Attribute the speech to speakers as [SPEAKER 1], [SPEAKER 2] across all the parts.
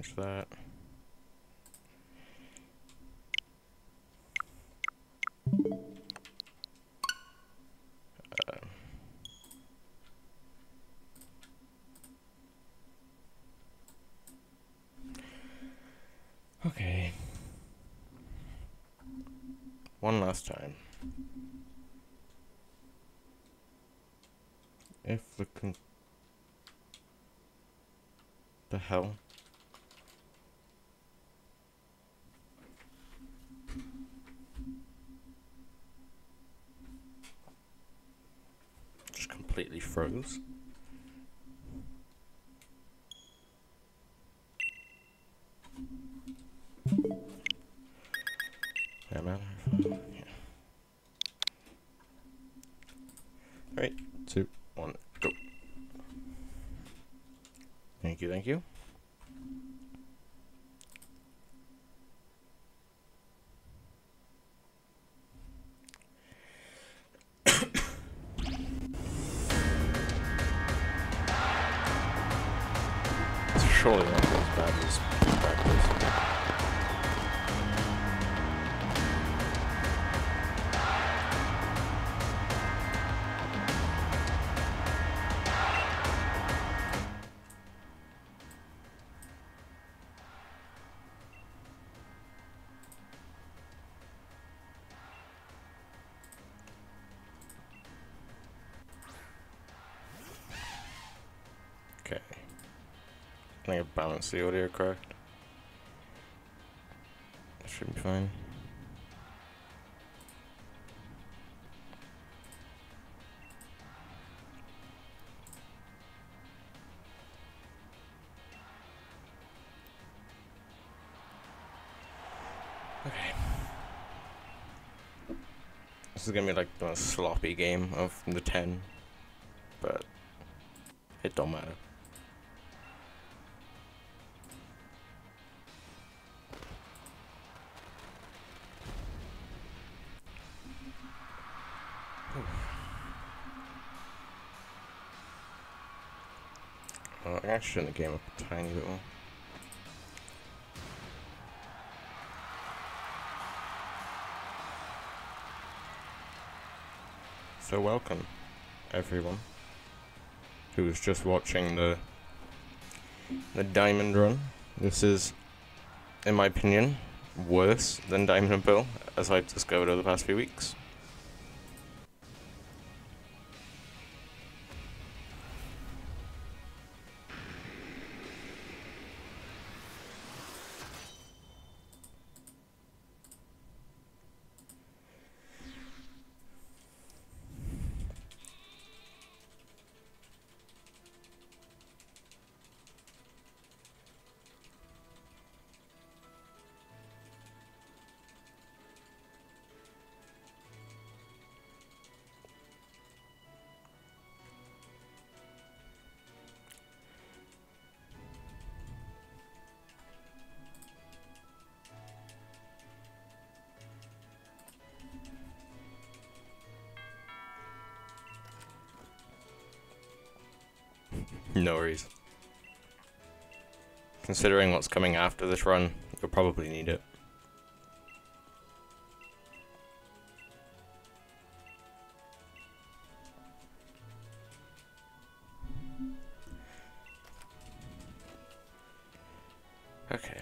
[SPEAKER 1] change that. Uh, okay. One last time. If the con- the hell? Just completely Audio correct. That should be fine. Okay. This is gonna be like the most sloppy game of the 10, but it don't matter. I actually shouldn't have game a tiny bit more. So welcome, everyone, who was just watching the the Diamond Run. This is, in my opinion, worse than Diamond and Pearl, as I've discovered over the past few weeks. Considering what's coming after this run, you'll probably need it. Okay.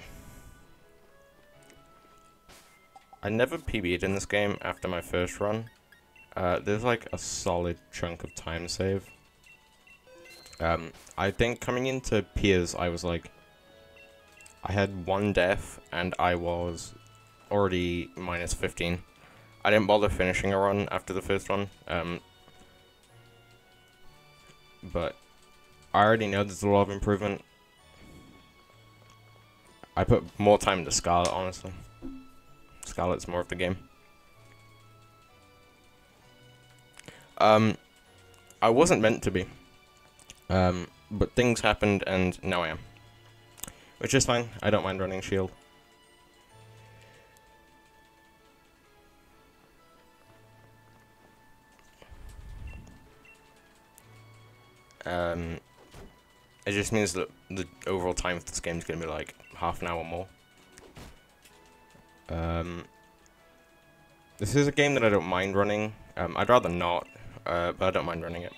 [SPEAKER 1] I never PB'd in this game after my first run. Uh, there's like a solid chunk of time save. Um, I think coming into Piers, I was like, I had one death and I was already minus 15. I didn't bother finishing a run after the first one. Um, but I already know there's a lot of improvement. I put more time into Scarlet, honestly. Scarlet's more of the game. Um, I wasn't meant to be. Um, but things happened and now I am. Which is fine, I don't mind running shield. Um, It just means that the overall time of this game is going to be like half an hour more. Um, this is a game that I don't mind running. Um, I'd rather not, uh, but I don't mind running it.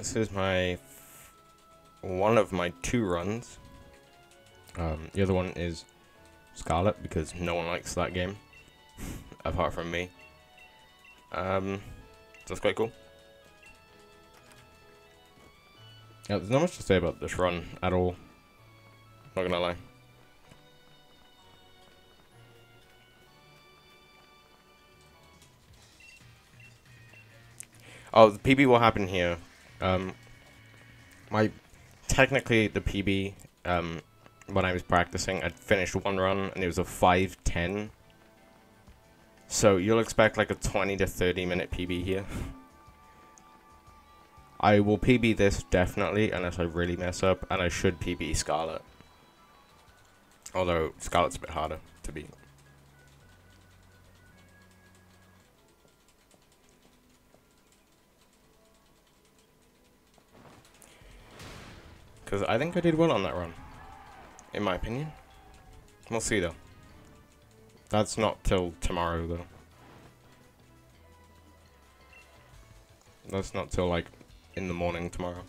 [SPEAKER 1] This is my one of my two runs. Um, the other one is Scarlet because no one likes that game apart from me. Um, so that's quite cool. Yeah, there's not much to say about this run at all. Not gonna lie. Oh, the PB will happen here. Um, my technically the PB um, when I was practicing, I'd finished one run and it was a 5:10. So you'll expect like a 20 to 30 minute PB here. I will PB this definitely unless I really mess up, and I should PB Scarlet. Although Scarlet's a bit harder to beat. Because I think I did well on that run. In my opinion. We'll see though. That's not till tomorrow though. That's not till like in the morning tomorrow.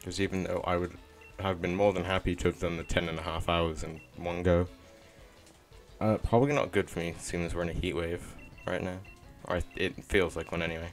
[SPEAKER 1] Because even though I would have been more than happy to have done the ten and a half hours in one go. Uh, probably not good for me, seeing as we're in a heat wave right now. Or it feels like one anyway.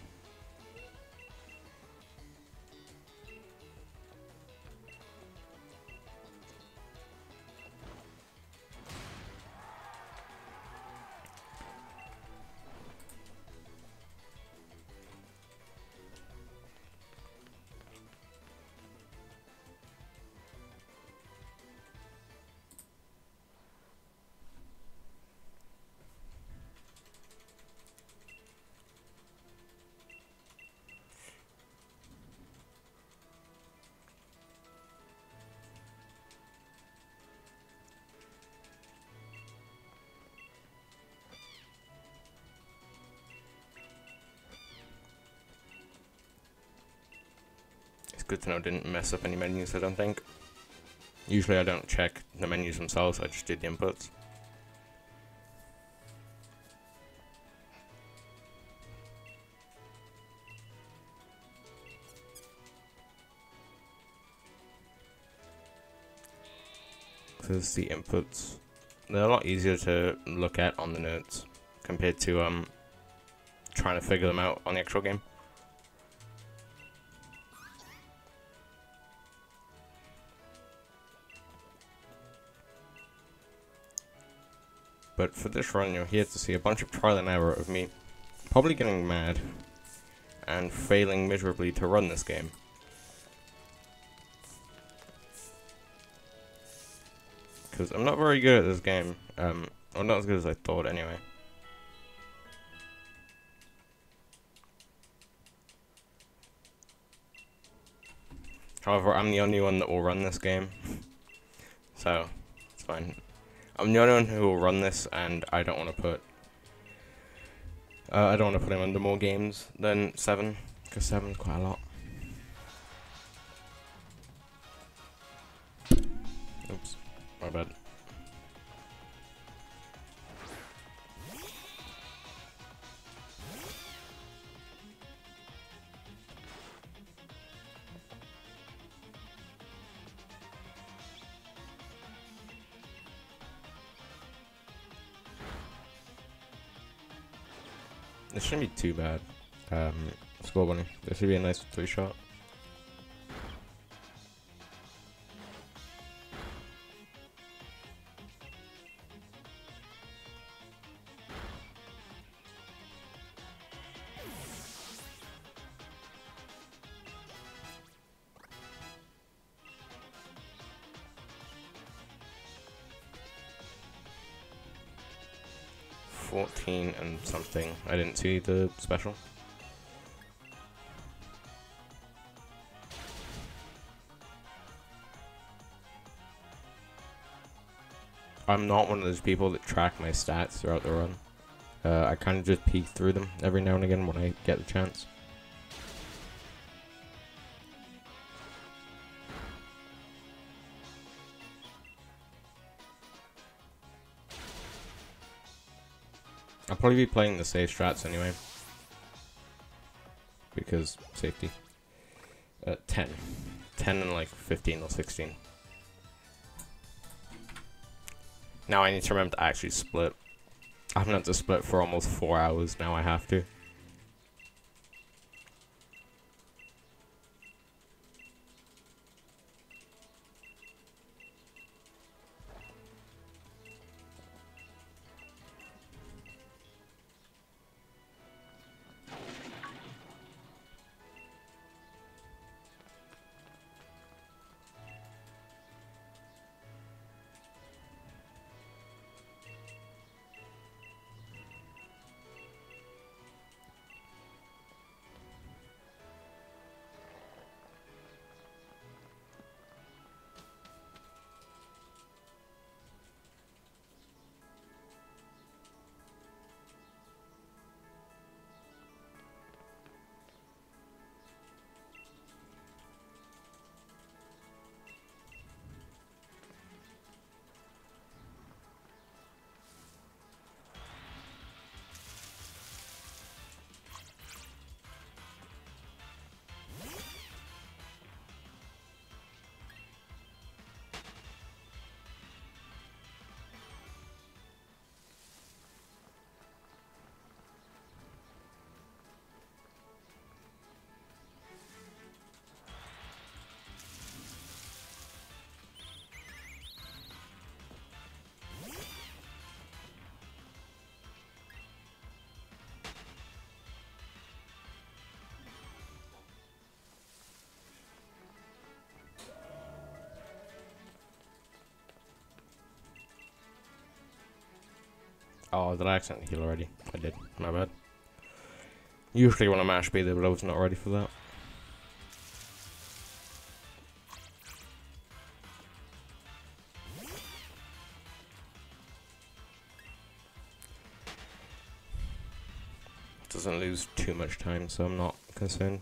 [SPEAKER 1] Good to know I didn't mess up any menus, I don't think. Usually I don't check the menus themselves, I just did the inputs. Because the inputs, they're a lot easier to look at on the notes compared to um trying to figure them out on the actual game. But for this run, you're here to see a bunch of trial and error of me probably getting mad and failing miserably to run this game. Because I'm not very good at this game. Um, or not as good as I thought anyway. However, I'm the only one that will run this game. so, it's fine. I'm the only one who will run this, and I don't want to put... Uh, I don't want to put him under more games than 7, because 7's quite a lot. Oops, my bad. This shouldn't be too bad. Um, Scorbunny. This should be a nice three shot. I didn't see the special. I'm not one of those people that track my stats throughout the run. Uh, I kind of just peek through them every now and again when I get the chance. Probably be playing the safe strats anyway. Because safety. Uh, 10. 10 and like 15 or 16. Now I need to remember to actually split. I haven't had to split for almost 4 hours, now I have to. Oh, did I accidentally heal already? I did. My bad. Usually when I mash B, but I was not ready for that. Doesn't lose too much time, so I'm not concerned.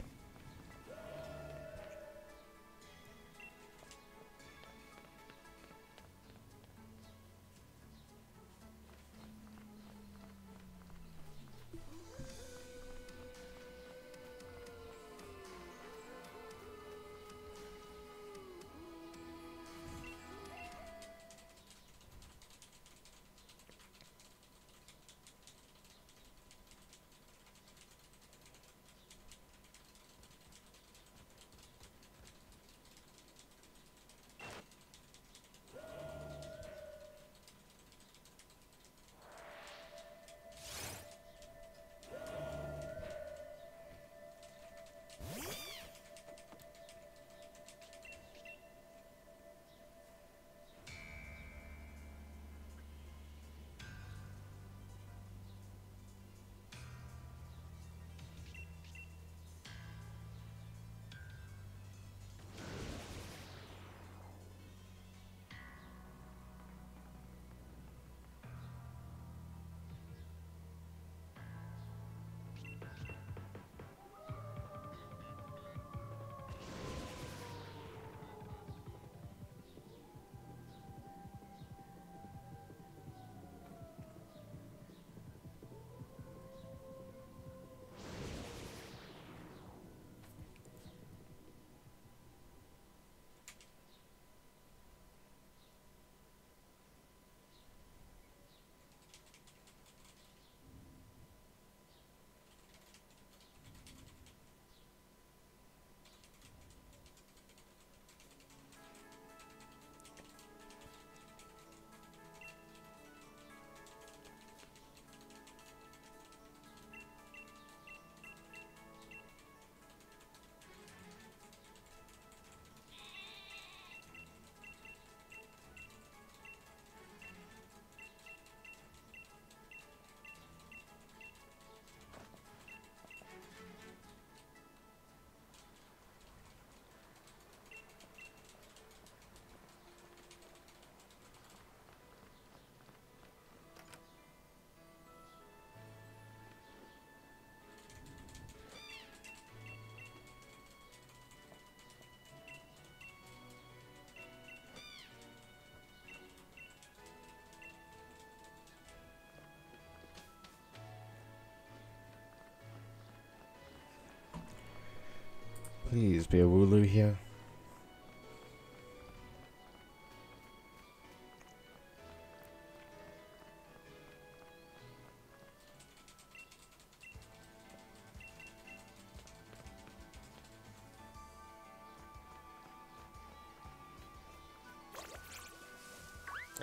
[SPEAKER 1] Please be a Wooloo here.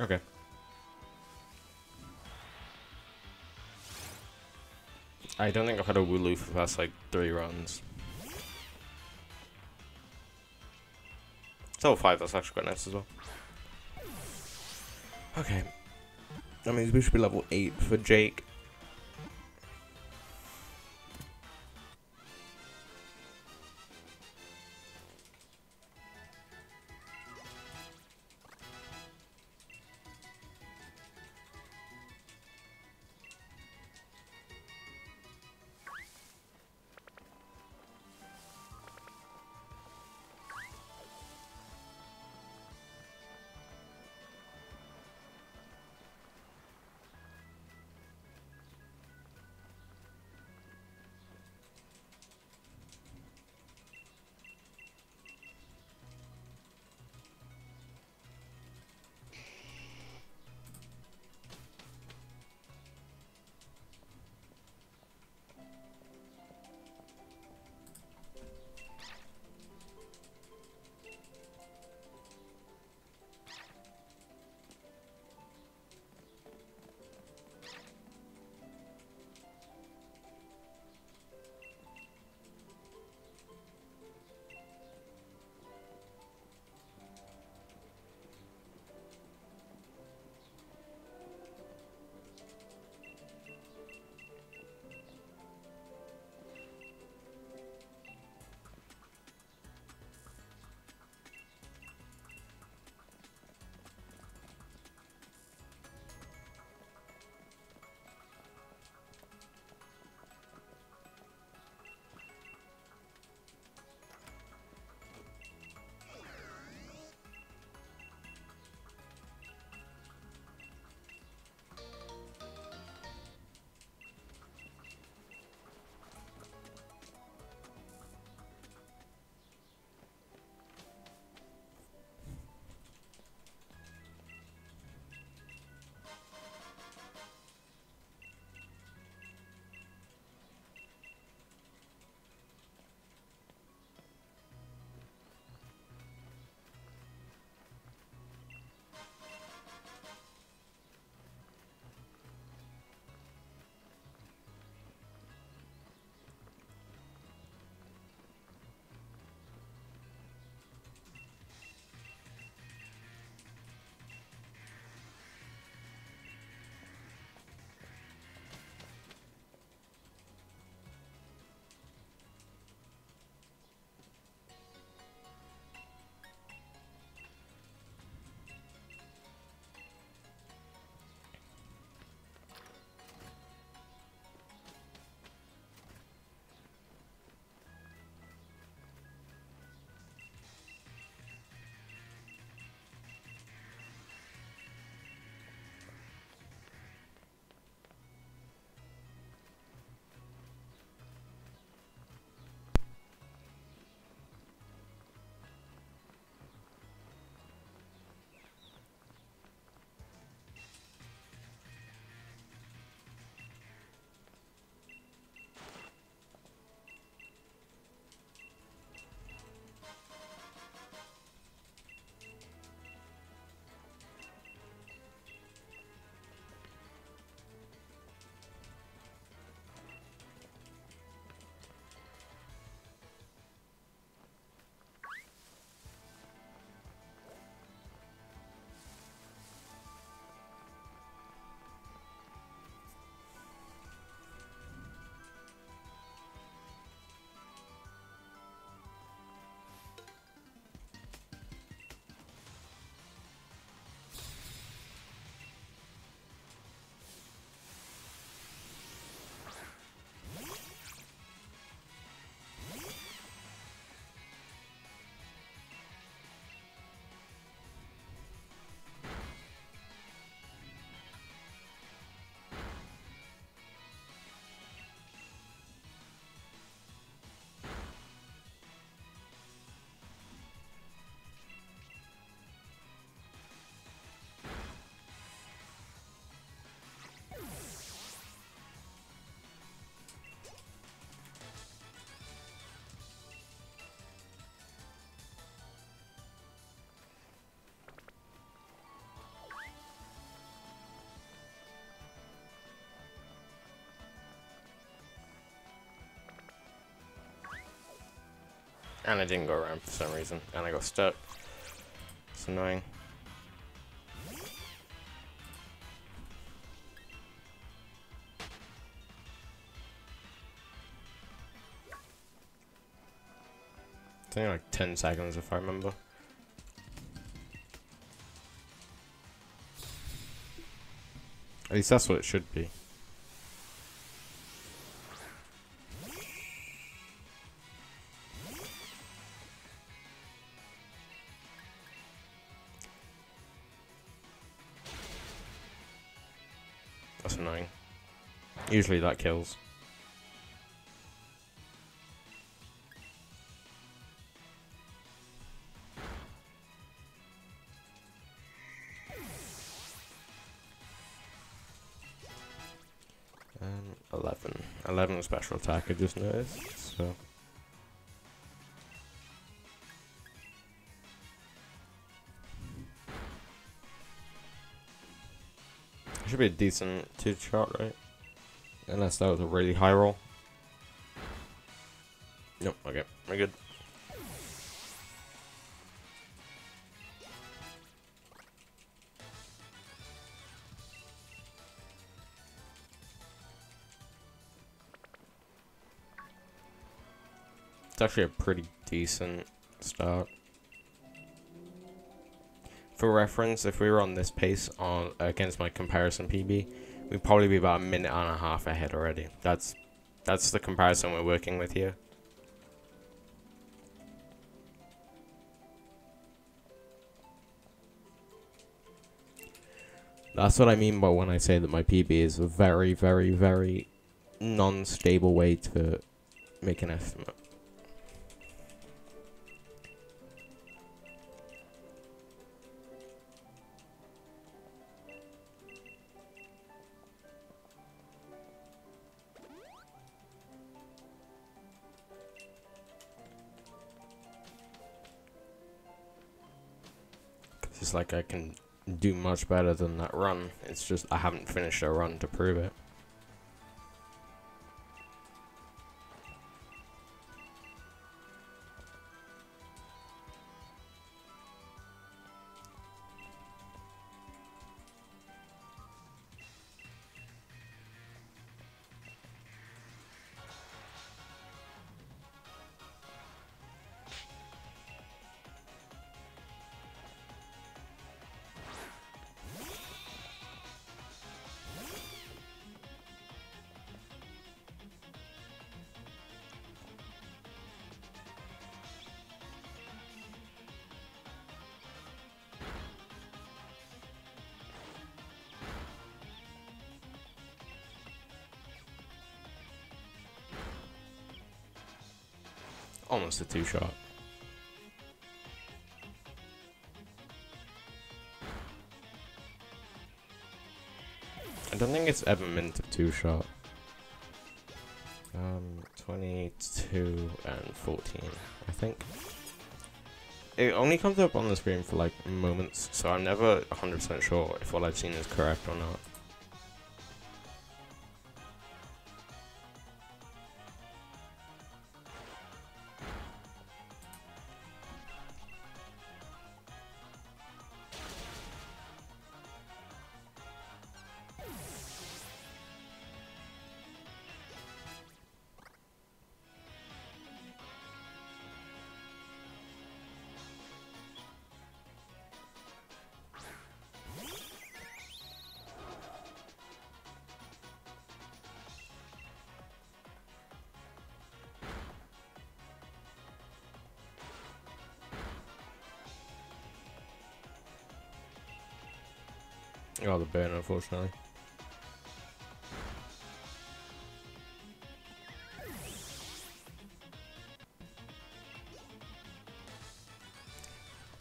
[SPEAKER 1] Okay. I don't think I've had a Wooloo for the past like three runs. Level 5, that's actually quite nice as well. Okay. That means we should be level 8 for Jake. And I didn't go around for some reason, and I got stuck. It's annoying. It's only like 10 seconds if I remember. At least that's what it should be. Usually that kills. Um, 11. 11 special attack, I just noticed, so... Should be a decent two shot, right? Unless that was a really high roll. Nope, okay, we're good. It's actually a pretty decent start. For reference, if we were on this pace on against my comparison PB, we'd probably be about a minute and a half ahead already. That's that's the comparison we're working with here. That's what I mean by when I say that my PB is a very, very, very non-stable way to make an estimate. Like I can do much better than that run. It's just I haven't finished a run to prove it. A two shot. I don't think it's ever meant a two shot. Um, 22 and 14, I think. It only comes up on the screen for like moments, so I'm never 100% sure if what I've seen is correct or not. Oh, the burn, unfortunately.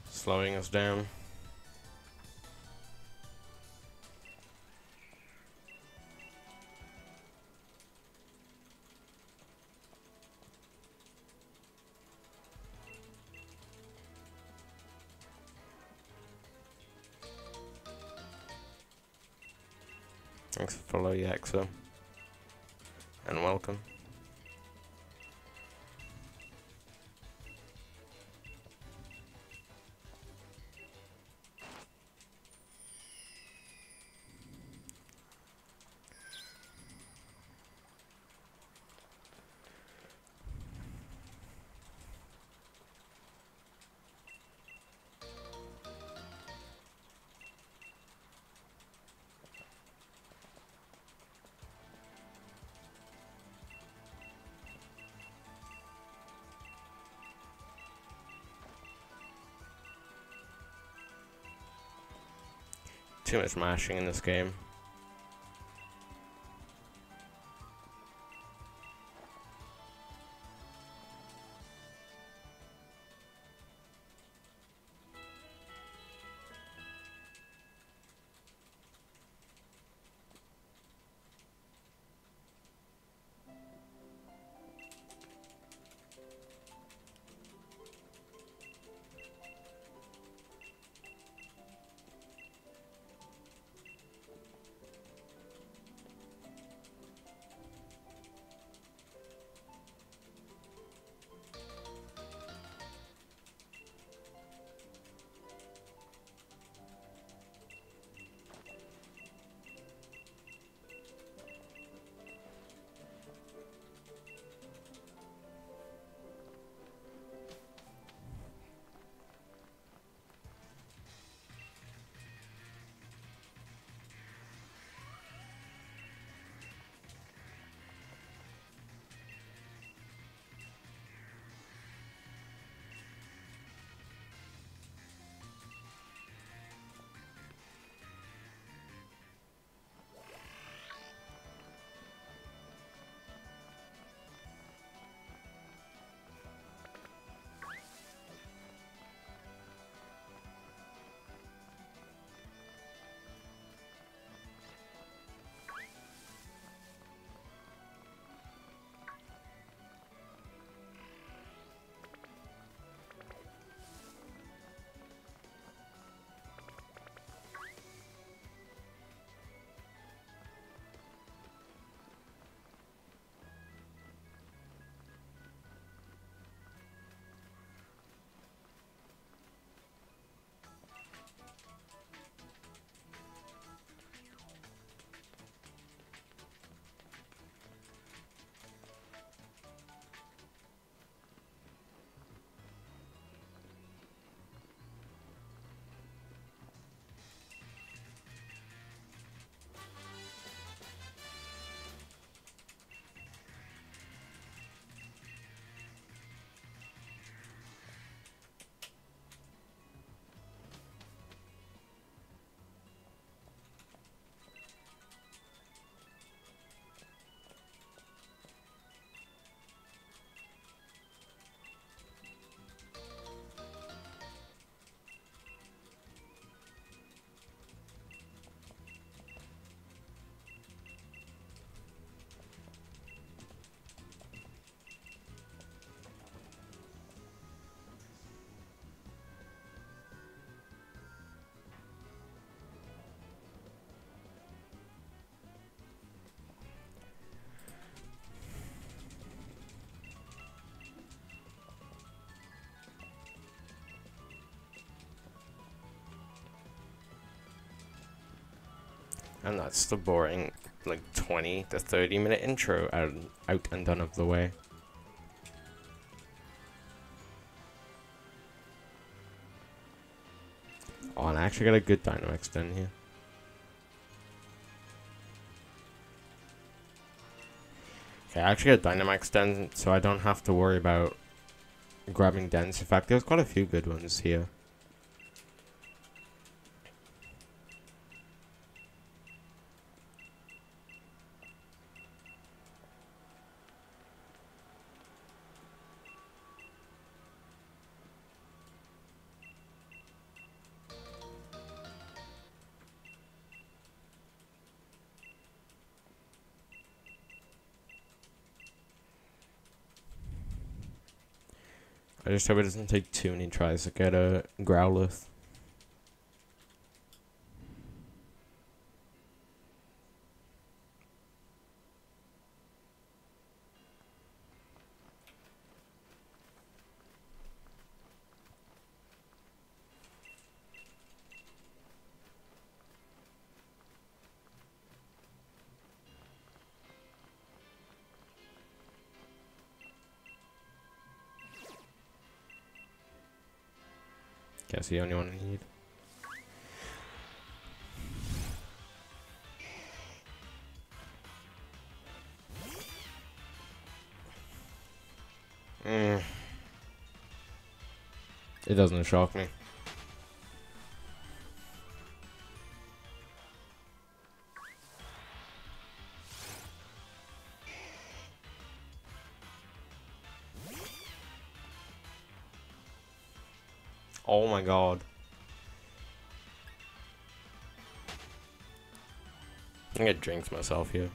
[SPEAKER 1] Slowing us down. For follow too much mashing in this game. And that's the boring, like, 20 to 30 minute intro out, out and done of the way. Oh, and I actually got a good Dynamax done here. Okay, I actually got Dynamax done, so I don't have to worry about grabbing dens. In fact, there's quite a few good ones here. Just hope it doesn't take too many tries to get a Growlithe. Guess the only one I need. Mm. It doesn't shock me. I'm myself here.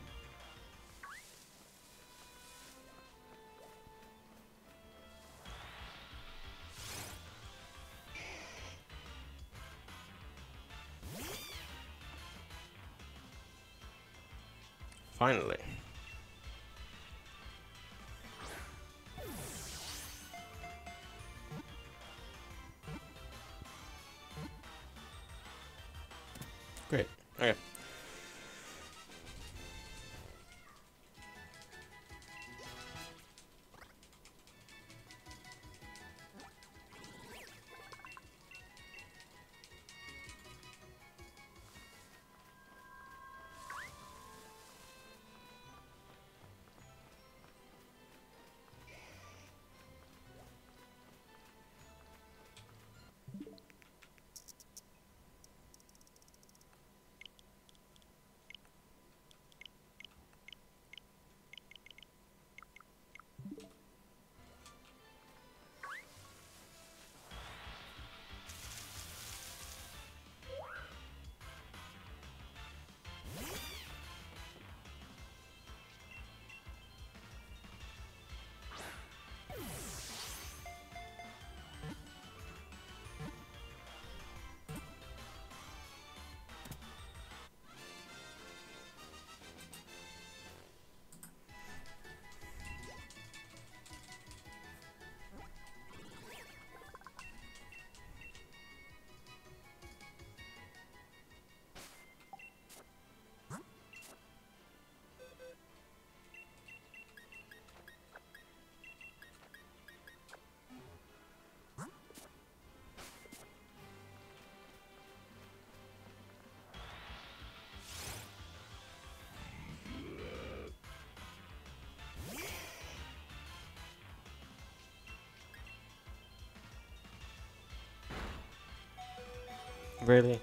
[SPEAKER 1] Really?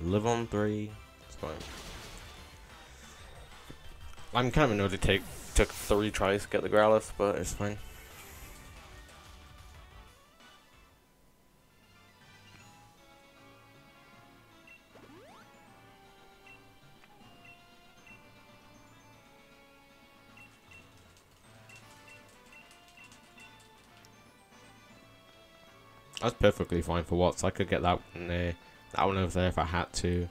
[SPEAKER 1] Live on three. It's fine. I'm kind of annoyed it take took three tries to get the Growlithe, but it's fine. Perfectly fine for Watts. I could get that one there, that one over there if I had to.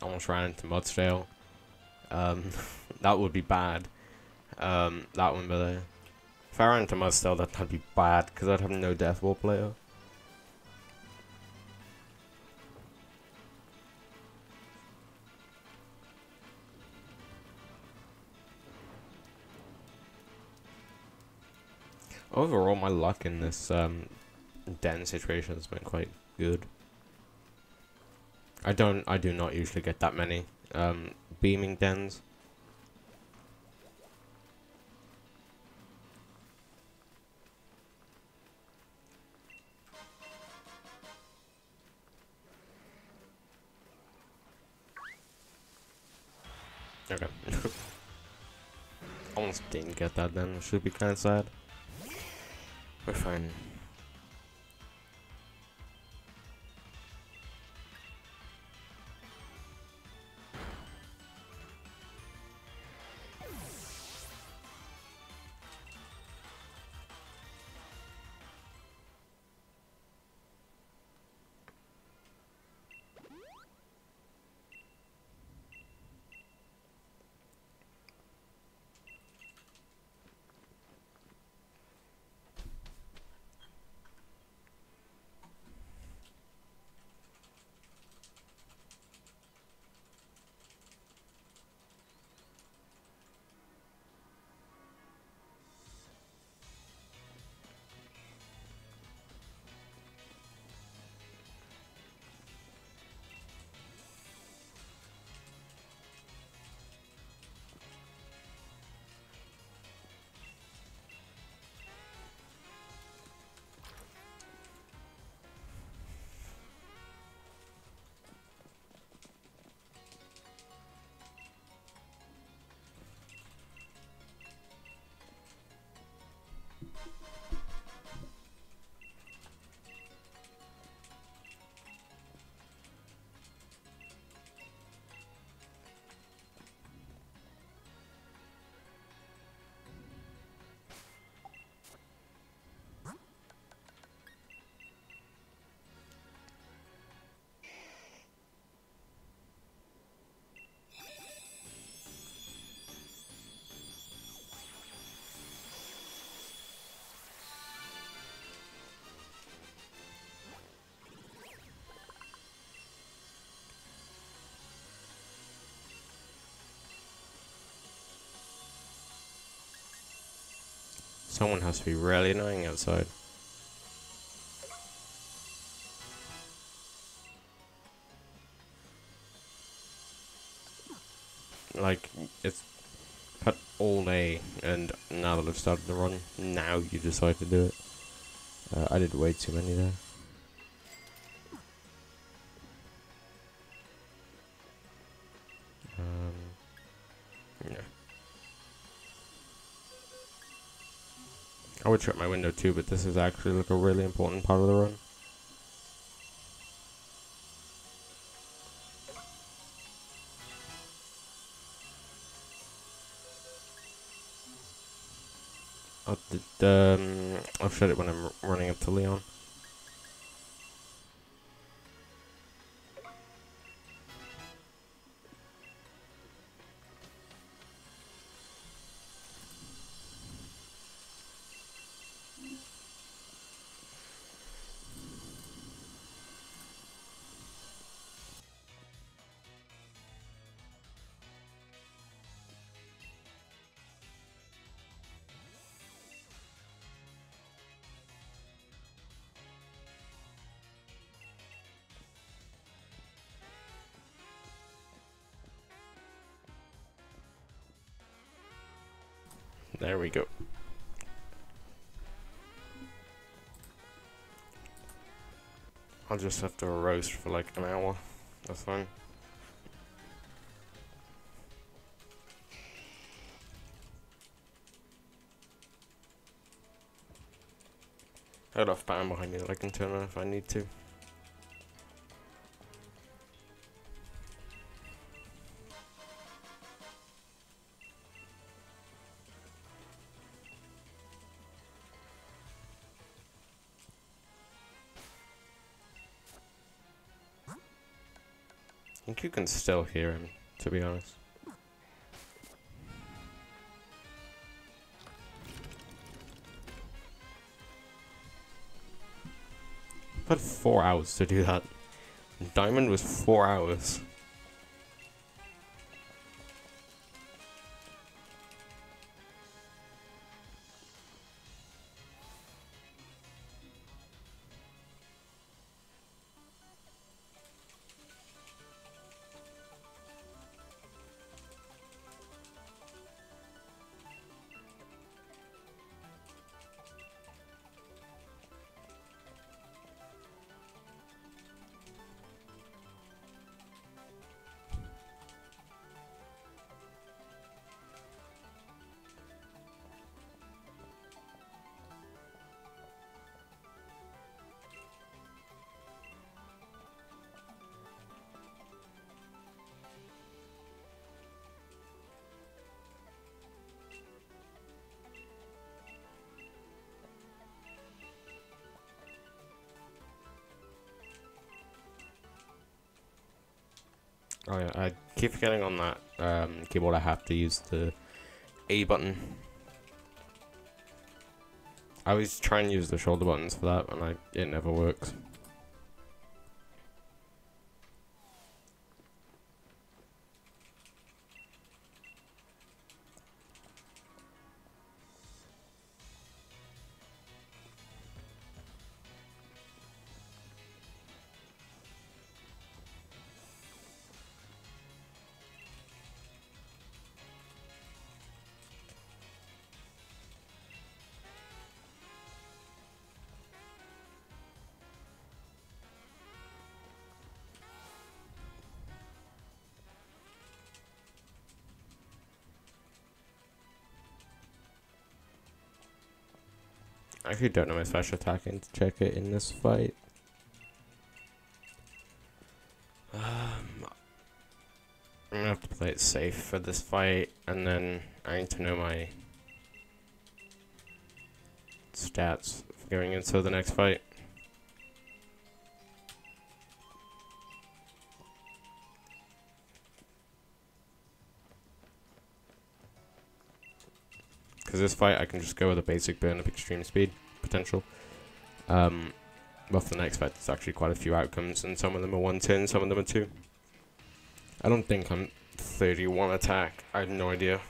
[SPEAKER 1] I almost ran into Mudsdale. Um, that would be bad. Um, that one, uh, if I ran into Mudsdale, that'd be bad because I'd have no Death Ball player. Overall, my luck in this um, den situation has been quite good. I don't, I do not usually get that many um, beaming dens. Okay. Almost didn't get that then, should be kinda sad. We're fine. Someone has to be really annoying outside. Like, it's cut all day, and now that I've started to run, now you decide to do it. Uh, I did way too many there. My window too, but this is actually like a really important part of the run. I'll, um, I'll shut it when I'm running up to Leon. Just have to roast for like an hour. That's fine. I got off button behind me that I can turn on if I need to. Can still hear him, to be honest. But four hours to do that. Diamond was four hours. Keep forgetting on that um, keyboard I have to use the A button. I always try and use the shoulder buttons for that, and I, it never works. I don't know my special attack and check it in this fight. Um, I'm gonna have to play it safe for this fight, and then I need to know my stats going into the next fight. Because this fight, I can just go with a basic burn of extreme speed potential. Um, well, for the next fight, there's actually quite a few outcomes, and some of them are 1 turn, some of them are 2. I don't think I'm 31 attack. I have no idea.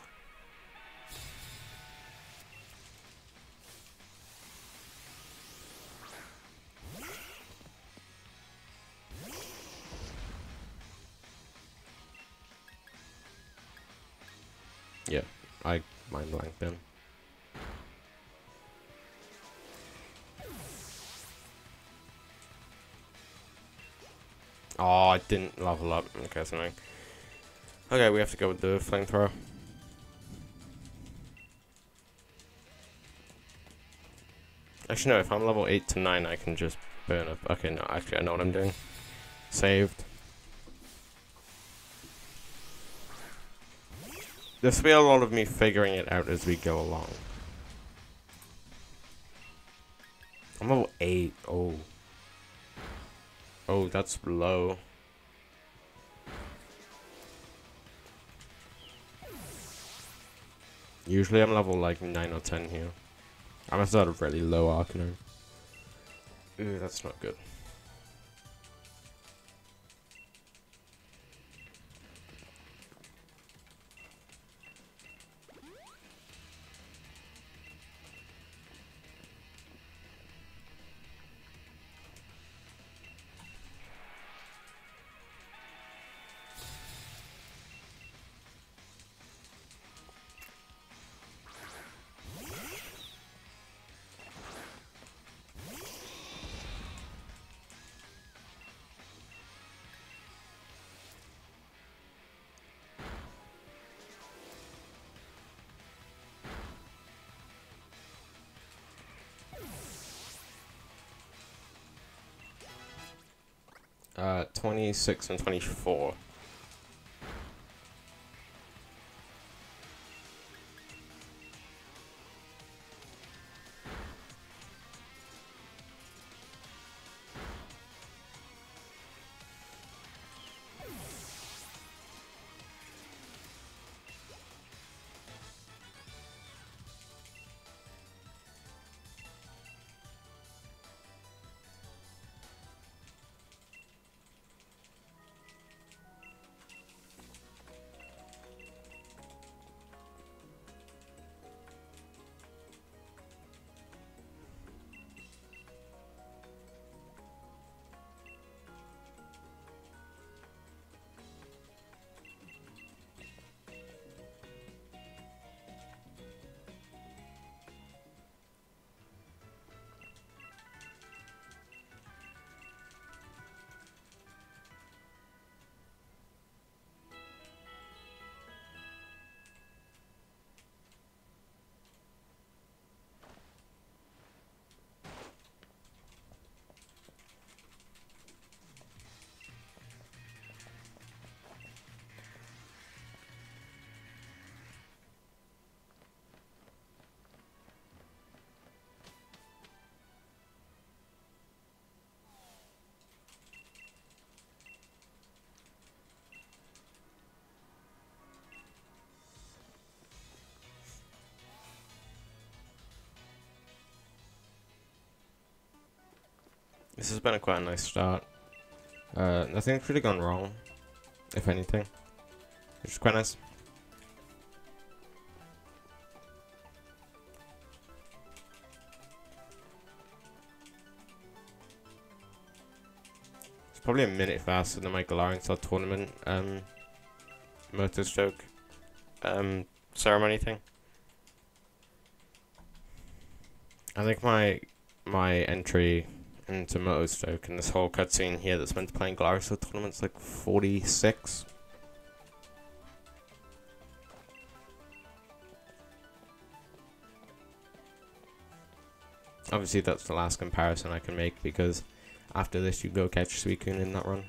[SPEAKER 1] Yeah, I mind blank then. Oh, I didn't level up. Okay, something. Okay, we have to go with the flamethrower. Actually, no, if I'm level 8 to 9, I can just burn up. Okay, no, actually, I know what I'm doing. Saved. This will be a lot of me figuring it out as we go along. I'm level 8. Oh. Oh, that's low. Usually I'm level like 9 or 10 here. I must have had a really low Arcanine. Ooh, that's not good. 26 and 24. This has been a quite a nice start. Uh, nothing's really gone wrong, if anything. Which is quite nice. It's probably a minute faster than my Galarian tournament um, stroke um, ceremony thing. I think my my entry into Motostoke and this whole cutscene here that's meant to play in Glarissa tournament's like 46. Obviously that's the last comparison I can make because after this you go catch Suicune in that run.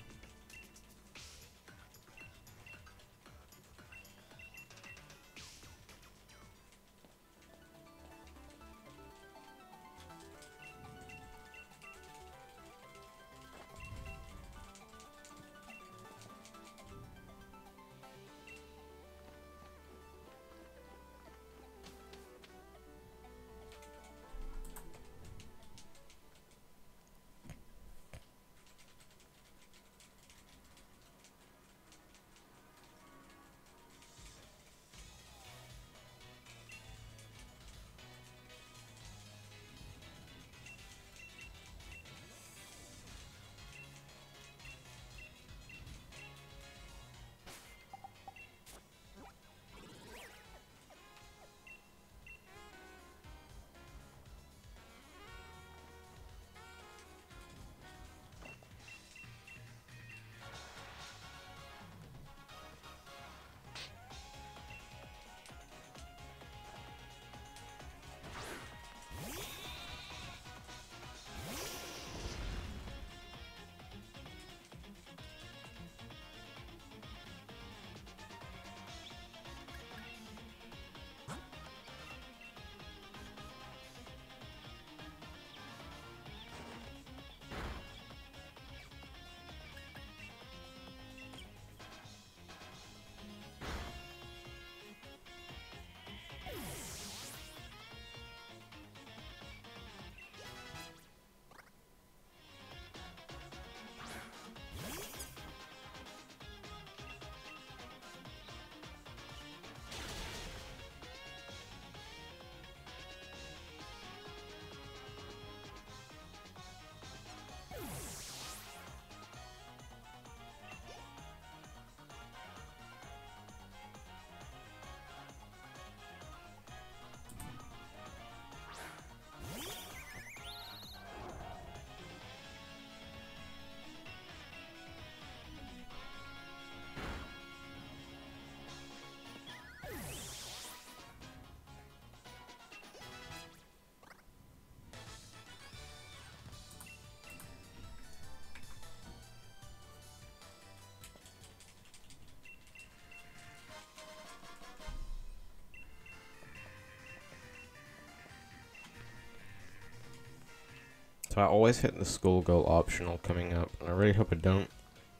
[SPEAKER 1] I always hit the Skullgirl optional coming up, and I really hope I don't.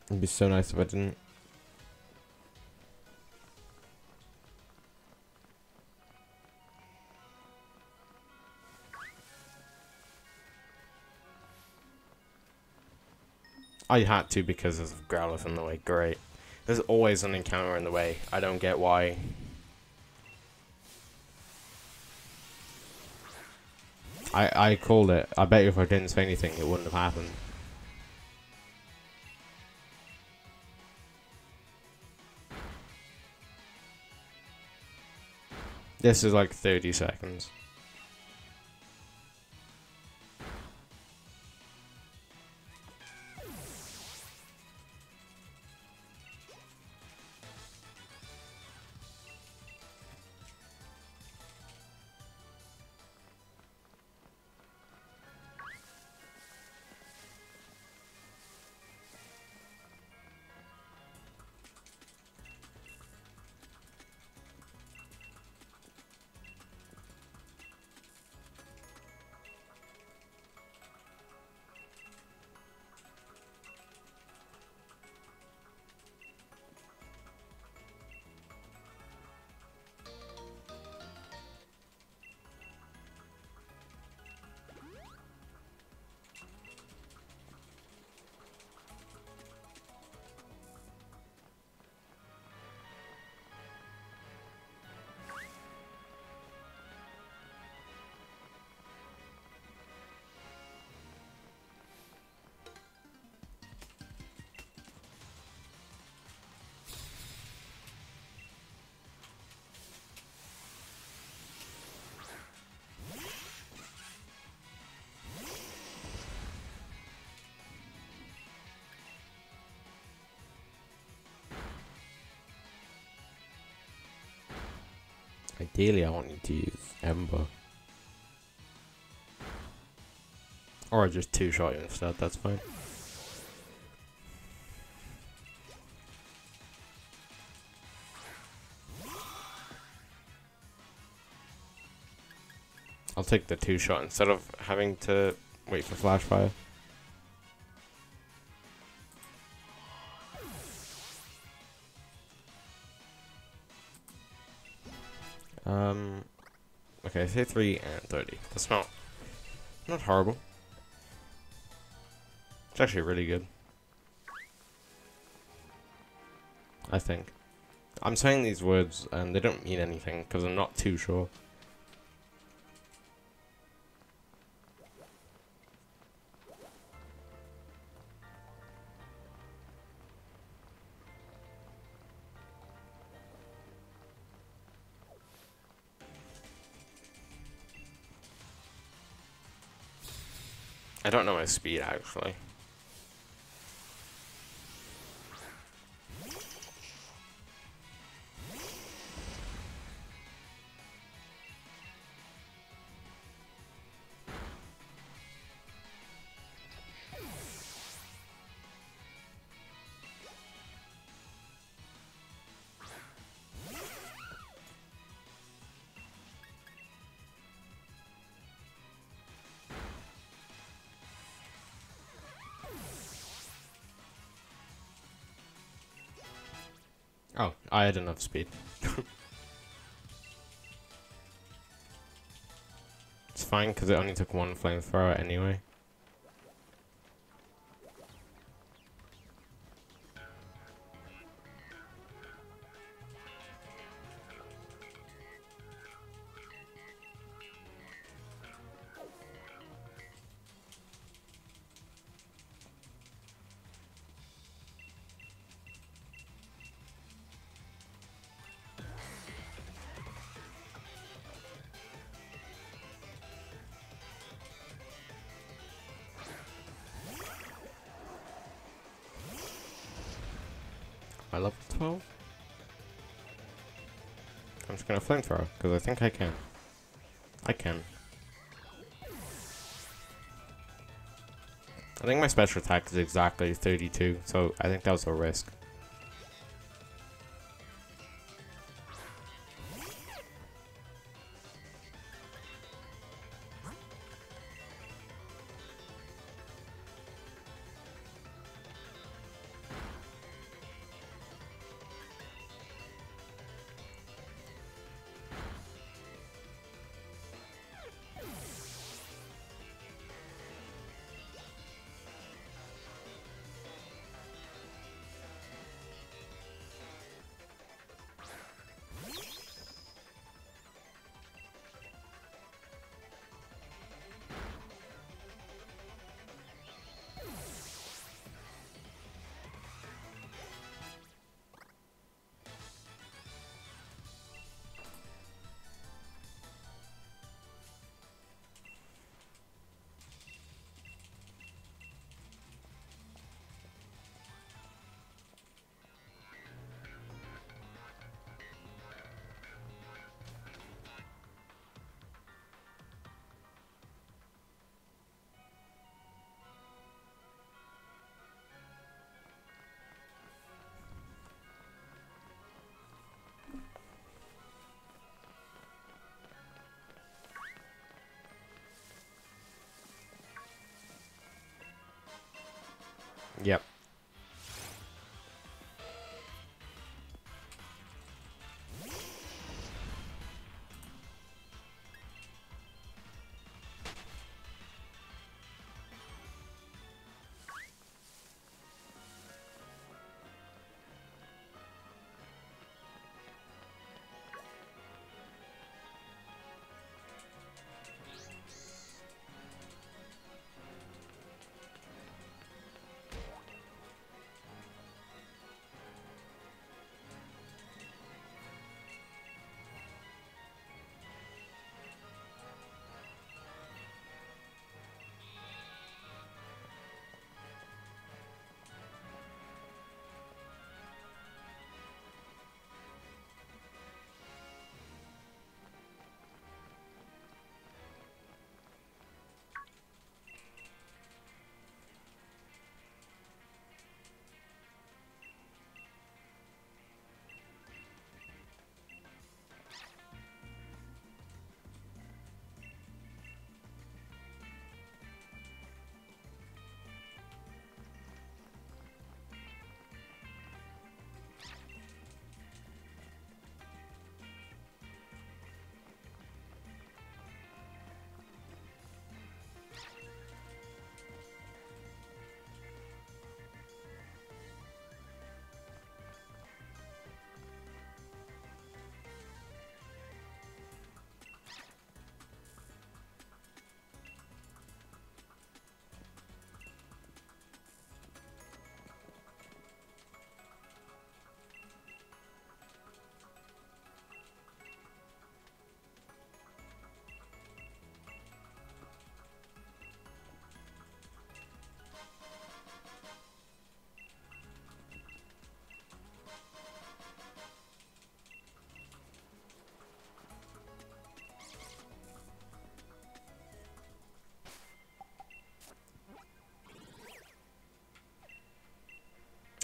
[SPEAKER 1] It'd be so nice if I didn't. Oh, I had to because there's Growlithe in the way. Great. There's always an encounter in the way. I don't get why. I I called it. I bet if I didn't say anything, it wouldn't have happened. This is like 30 seconds. Ideally, I want you to use Ember. Or just two-shot you instead, that's fine. I'll take the two-shot instead of having to wait for flash 33, and 30. That's not not horrible. It's actually really good. I think. I'm saying these words and they don't mean anything because I'm not too sure. Speed actually. I had enough speed. it's fine because it only took one flamethrower anyway. Flamethrower, because I think I can. I can. I think my special attack is exactly 32, so I think that was a risk.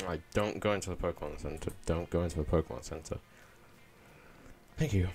[SPEAKER 1] I don't go into the Pokemon Center. Don't go into the Pokemon Center. Thank you.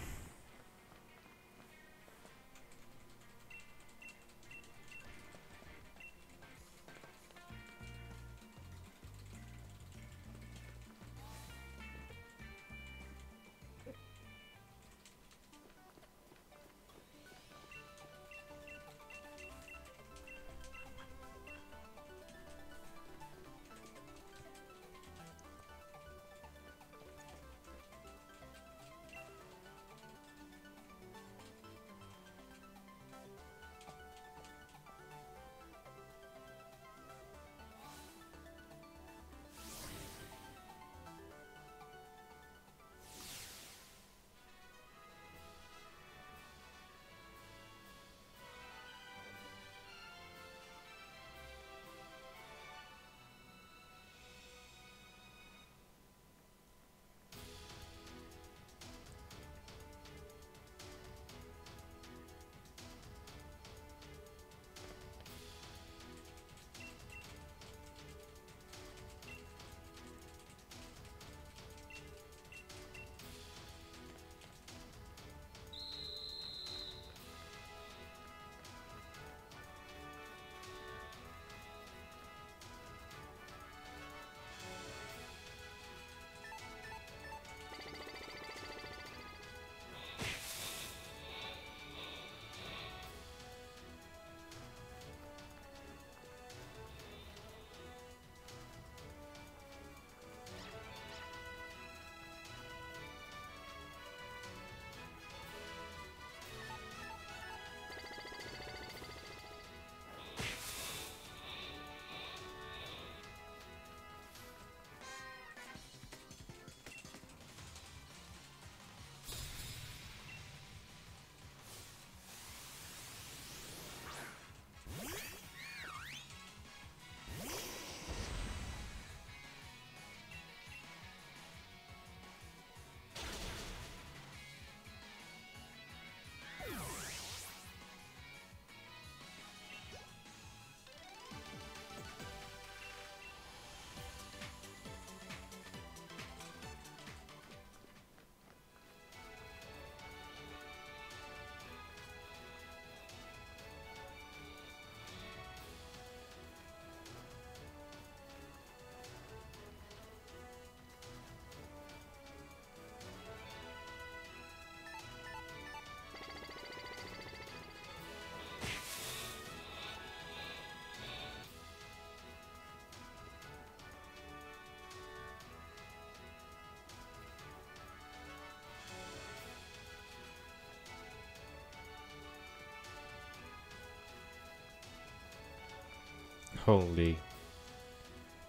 [SPEAKER 1] Holy.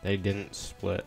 [SPEAKER 1] They didn't split.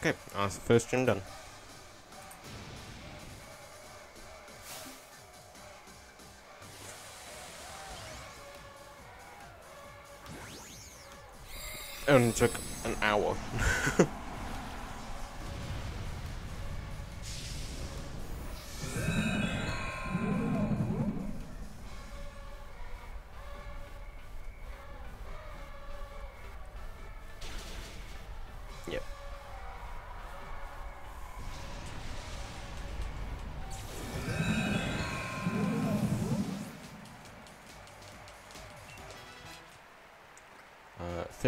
[SPEAKER 1] Okay, that's the first gym done. Only took an hour.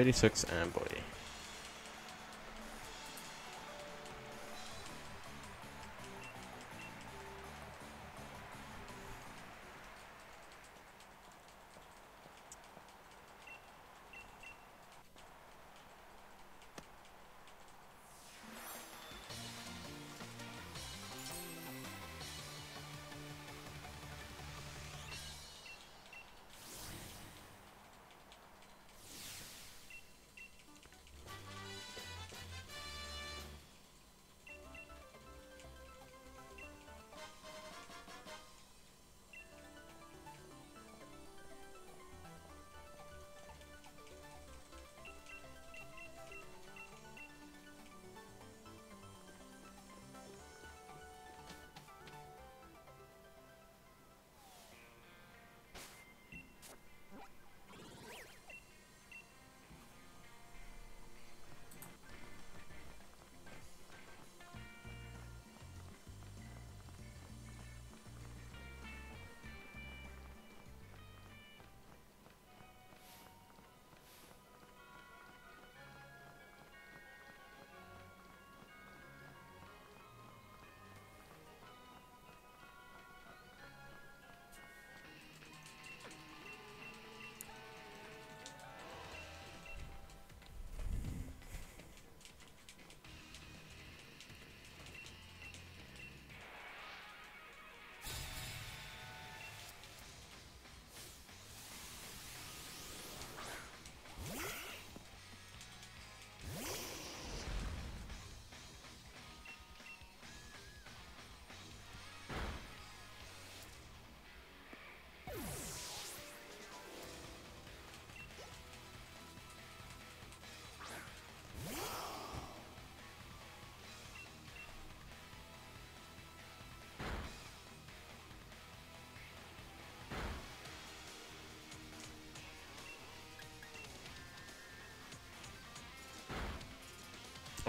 [SPEAKER 1] 36 and body.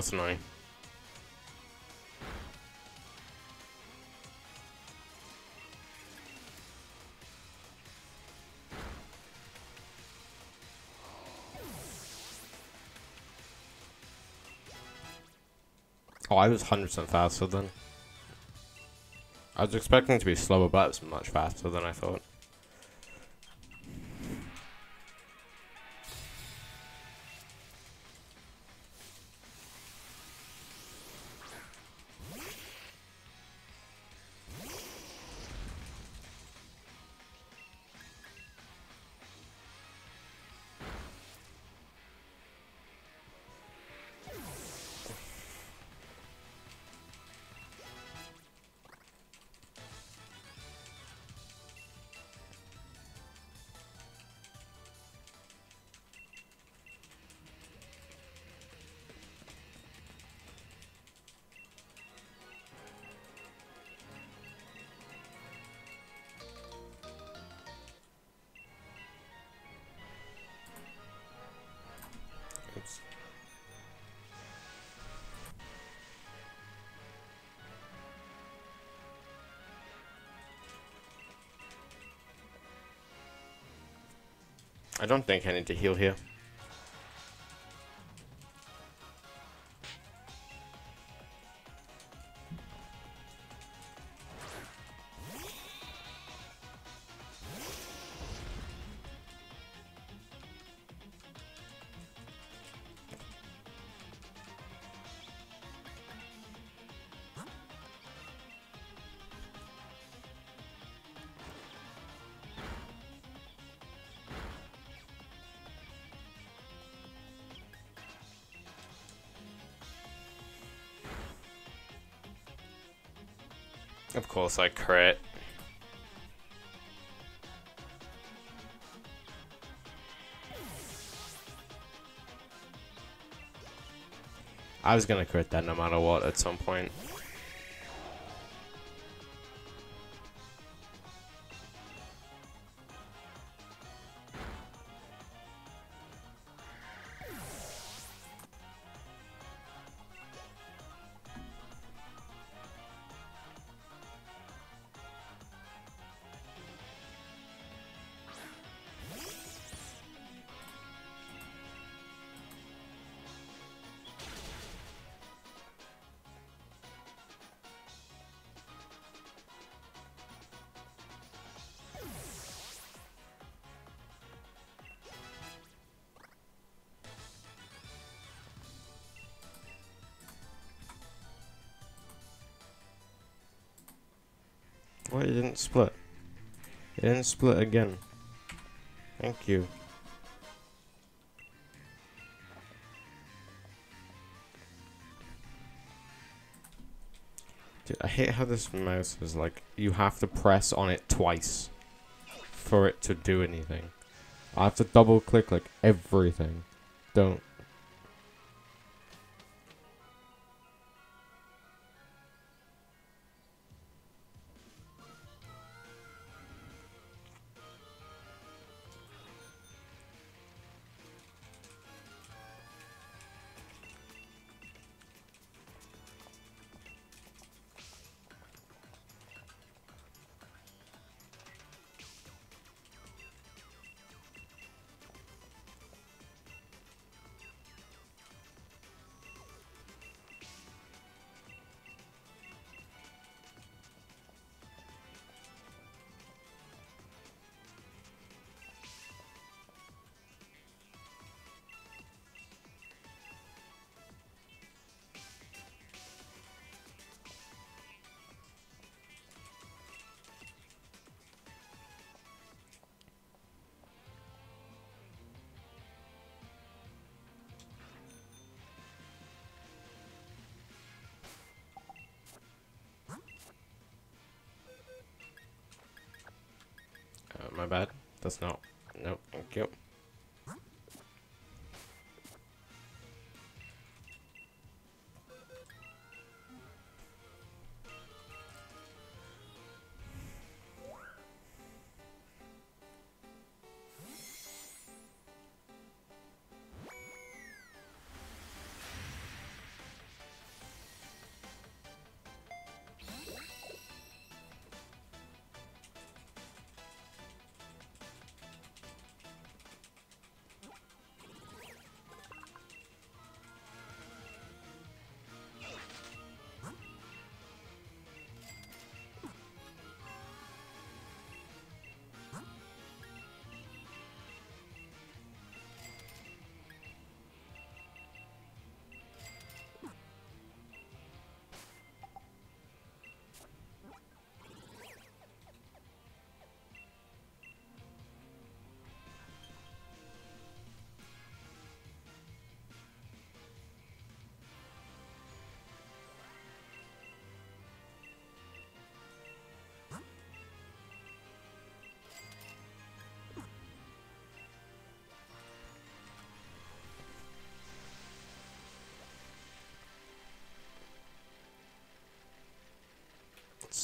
[SPEAKER 1] That's annoying. Oh, I was 100% faster then. I was expecting to be slower, but it was much faster than I thought. I don't think I need to heal here. Course I crit. I was gonna crit that no matter what at some point. Didn't split? It didn't split again. Thank you. Dude, I hate how this mouse is like, you have to press on it twice for it to do anything. I have to double click like everything. Don't.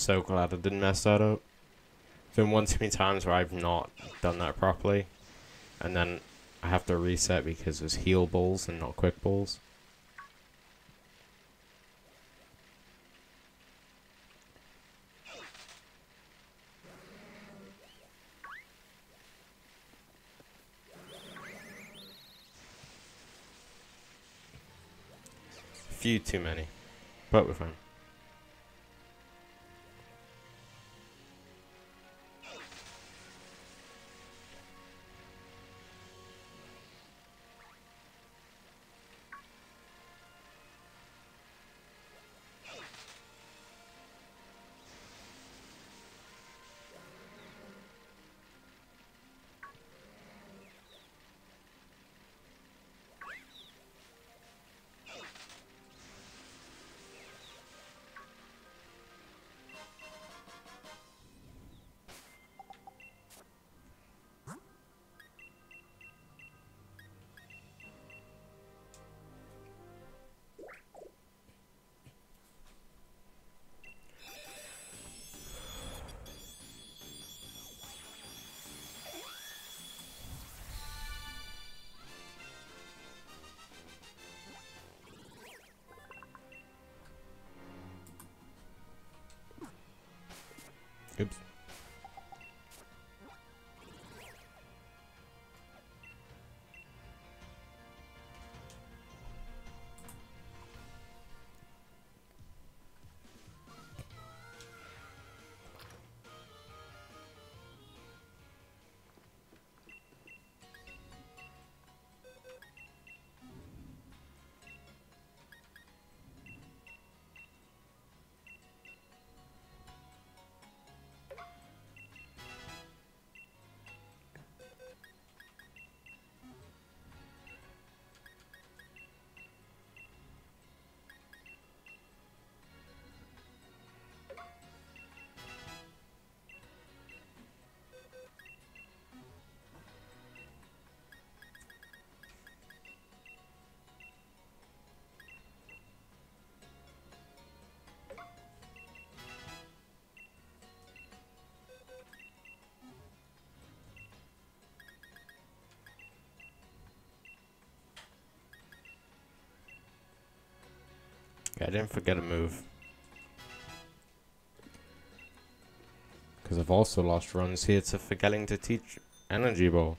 [SPEAKER 1] So glad I didn't mess that up. There's been one too many times where I've not done that properly, and then I have to reset because there's heal balls and not quick balls. Few too many, but we're fine. I didn't forget a move. Because I've also lost runs here to forgetting to teach Energy Ball.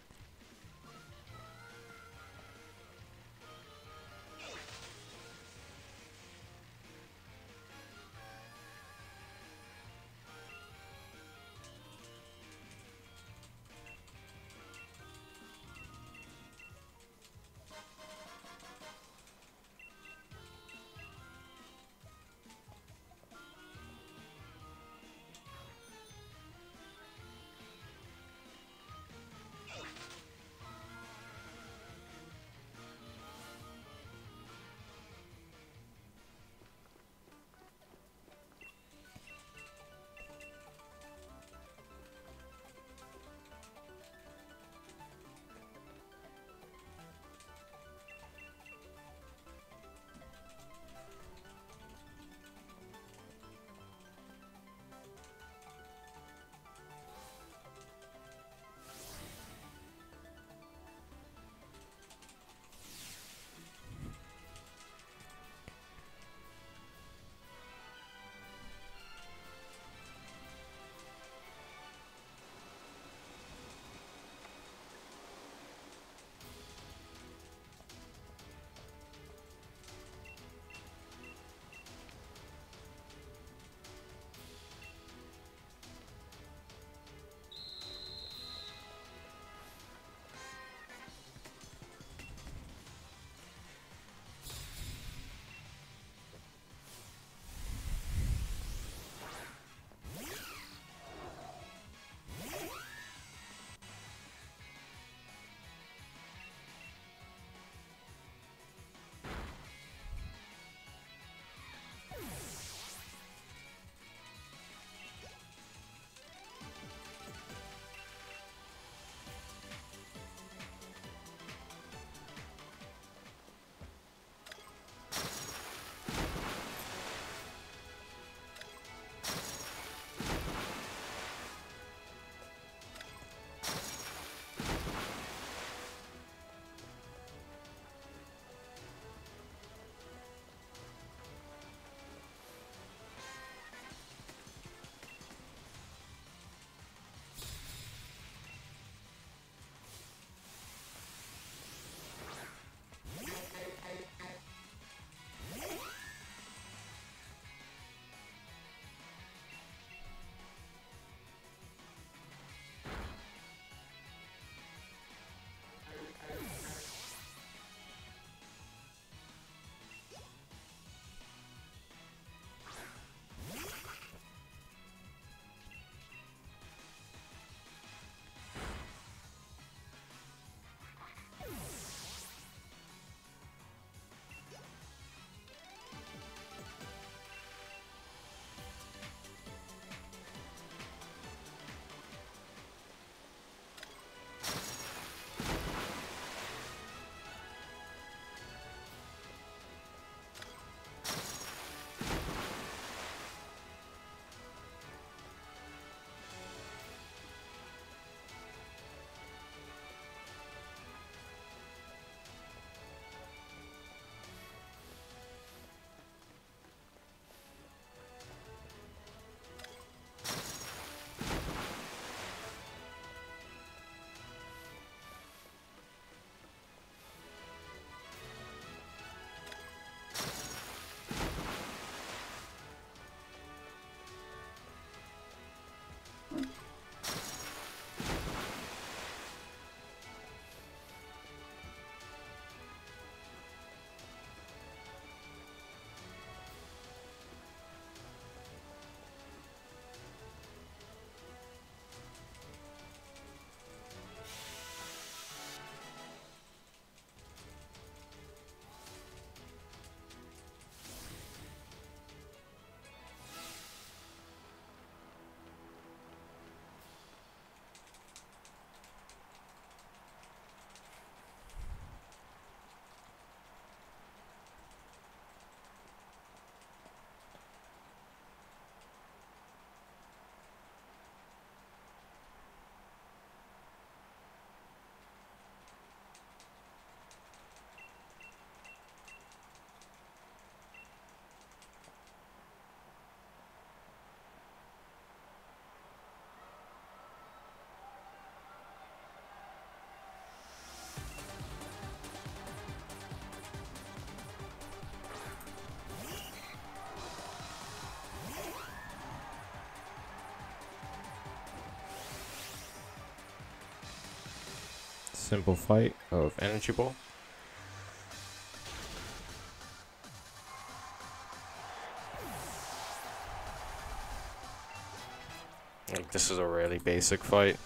[SPEAKER 1] Simple fight of Energy Ball. Like, this is a really basic fight.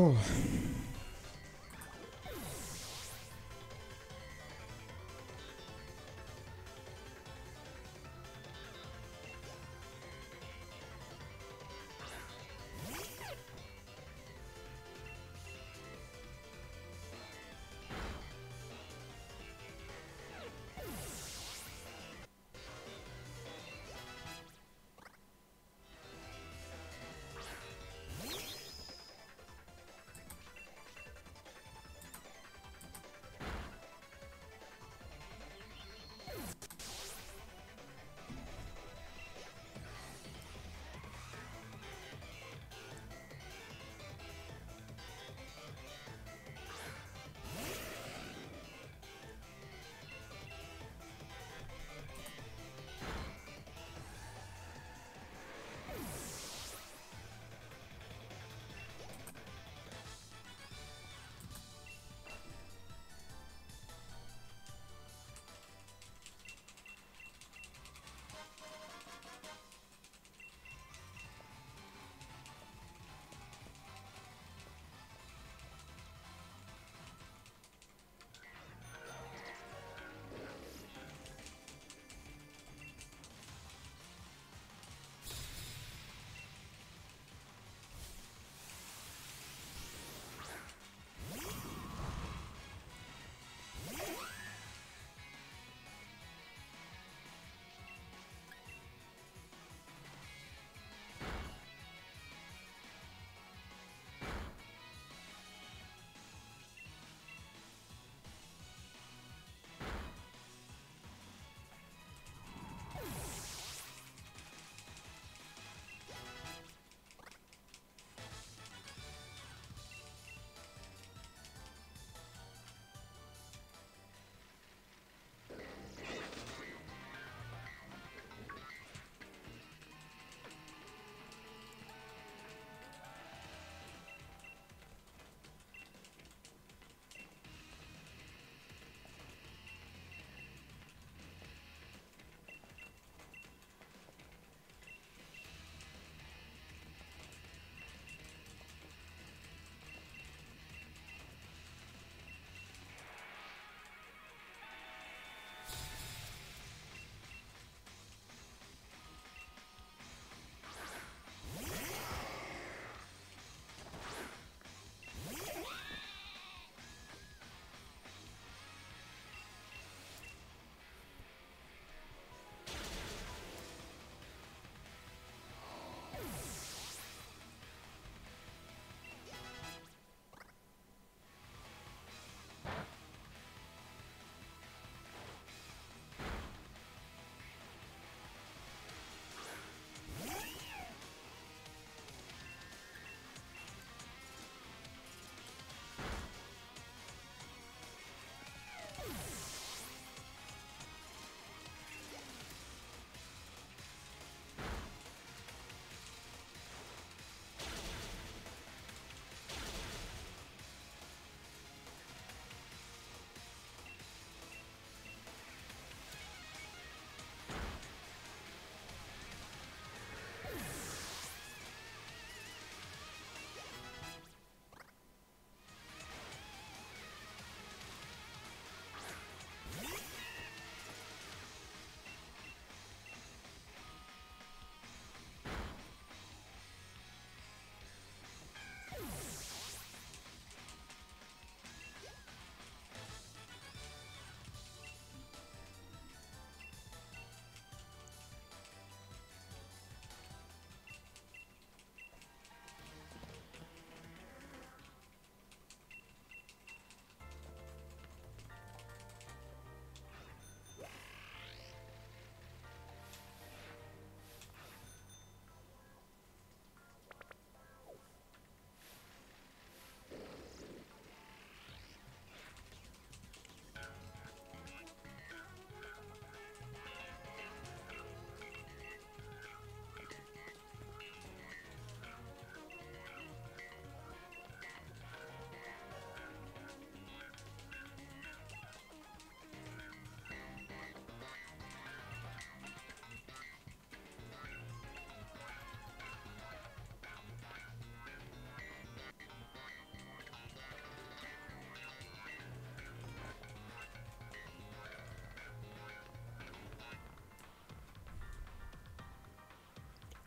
[SPEAKER 1] Whew.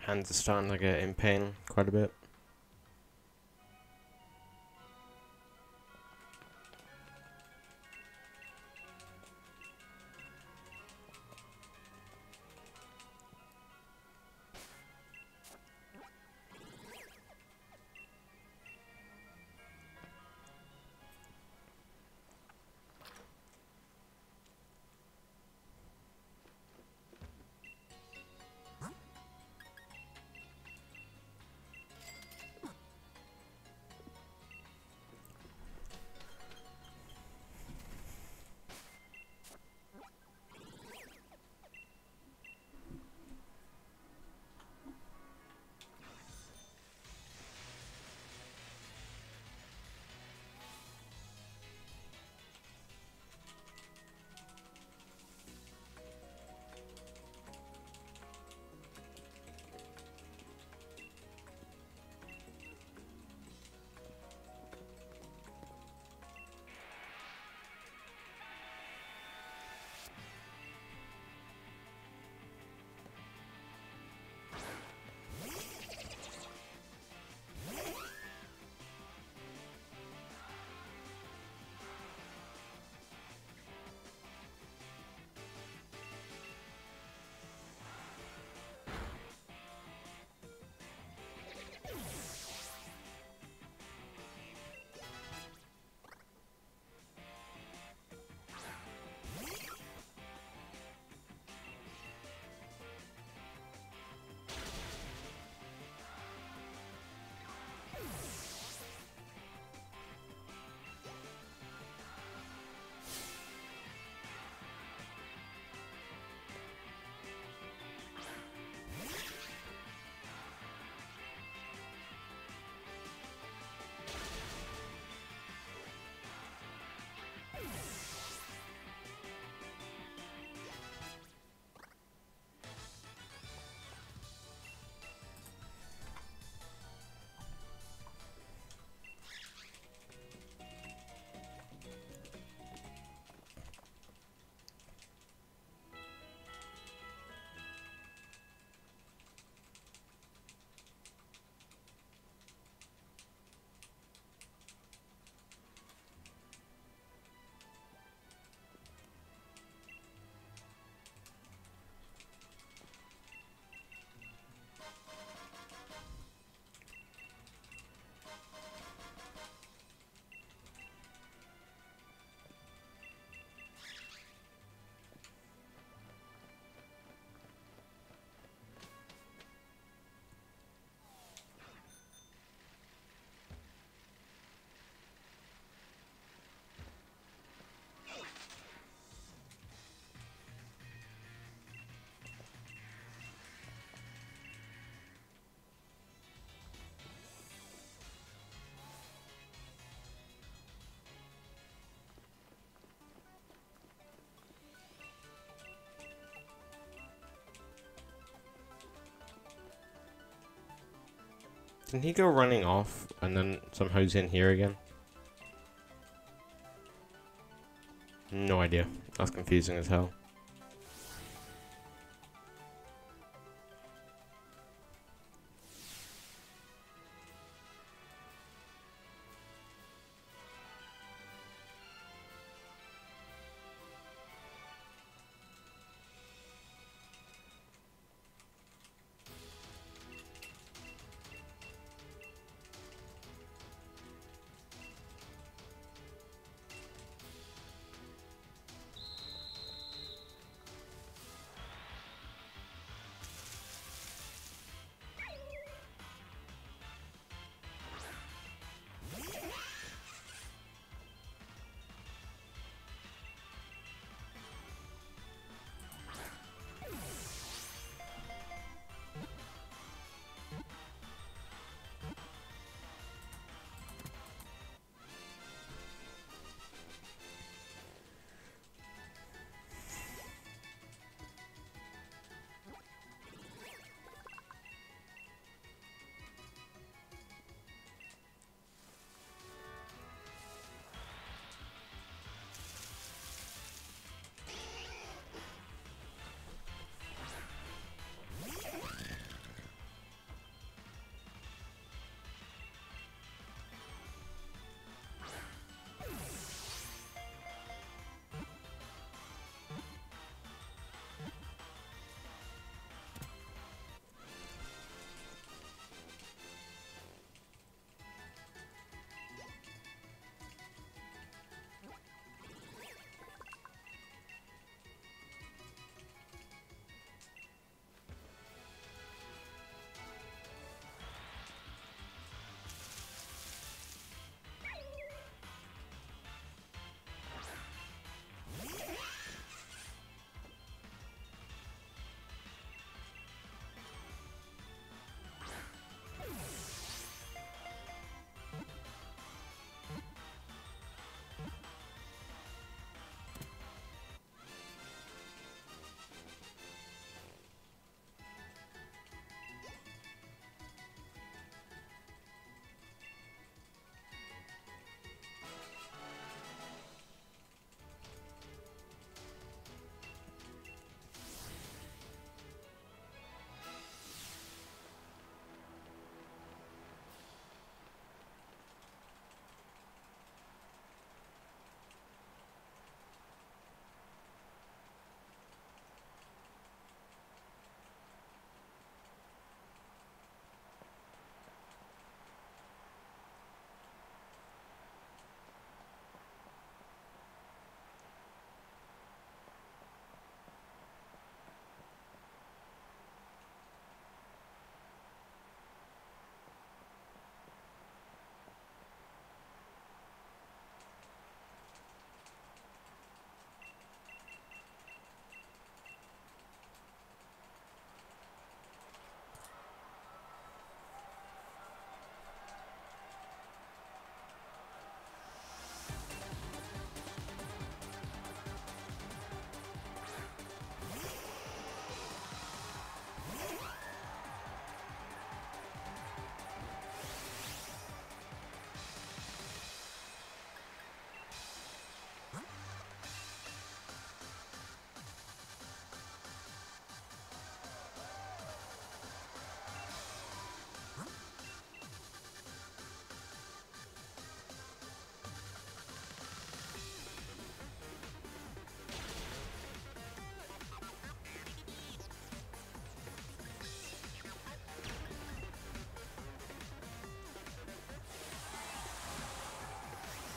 [SPEAKER 1] Hands are starting to get in pain quite a bit. Didn't he go running off and then somehow he's in here again? No idea. That's confusing as hell.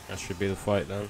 [SPEAKER 1] That should be the fight then.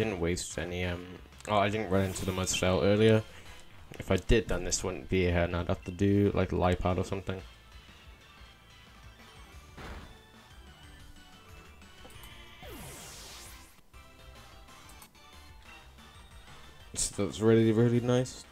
[SPEAKER 1] didn't waste any, um, oh, I didn't run into the mud cell earlier. If I did, then this wouldn't be here, and I'd have to do, like, lipad or something. So that's really, really nice.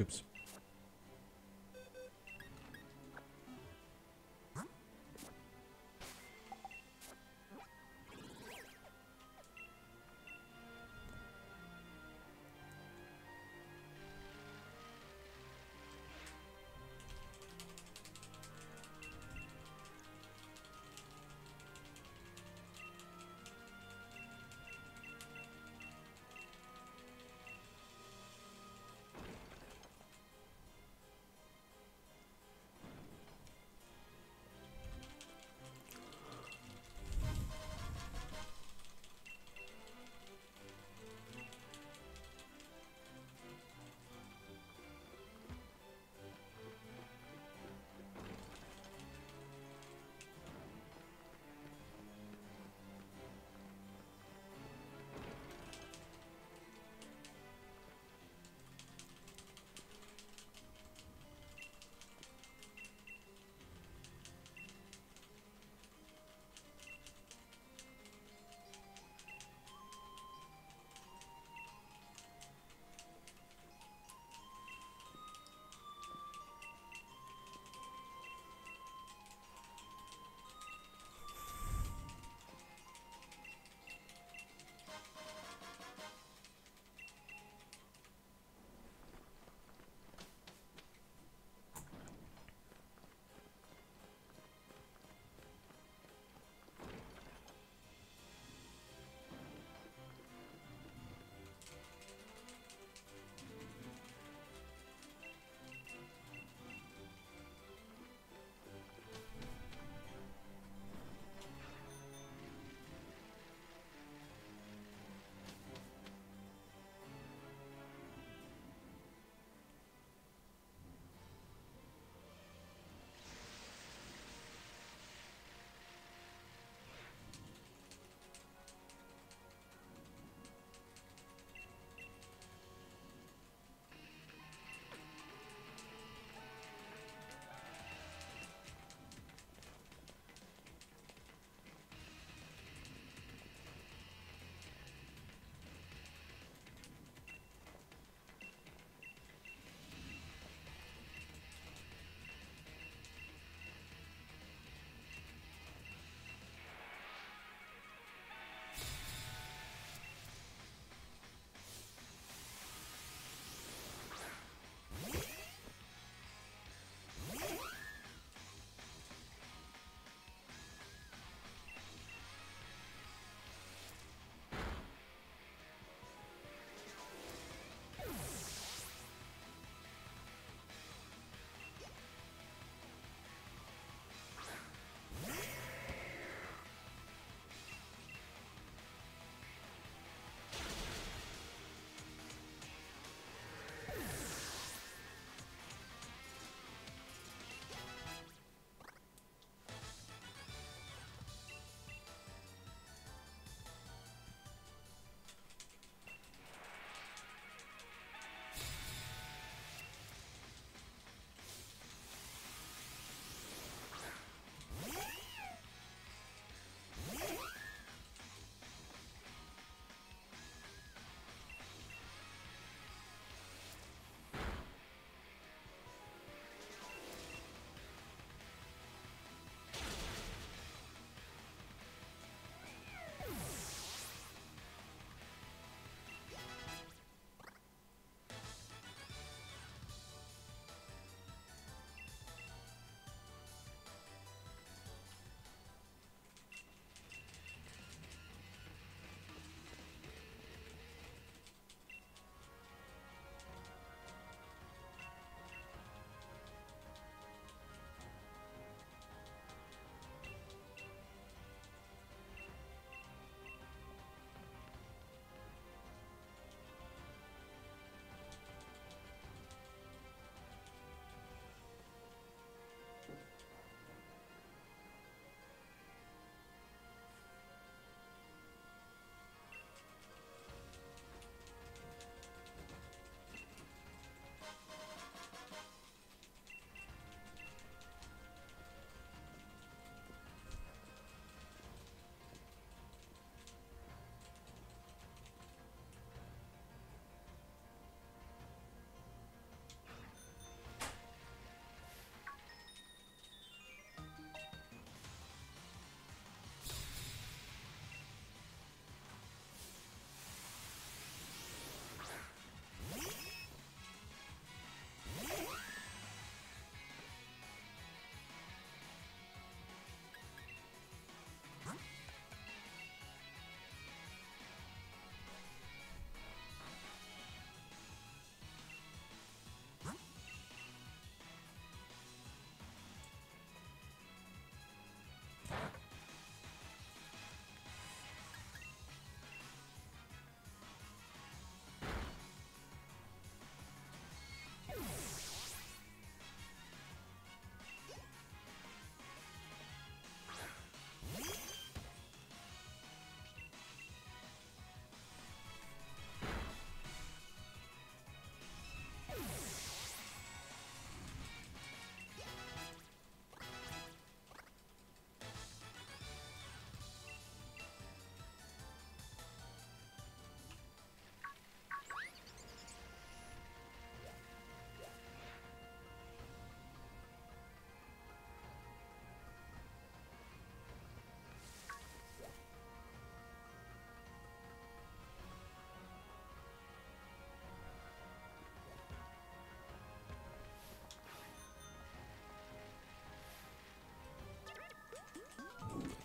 [SPEAKER 1] Oops.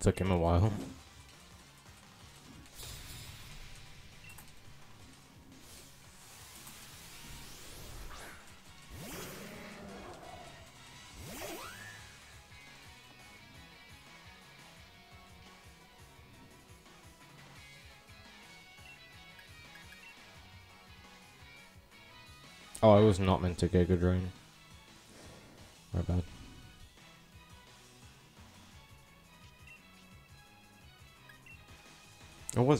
[SPEAKER 1] Took him a while. Oh, I was not meant to Giga Drain.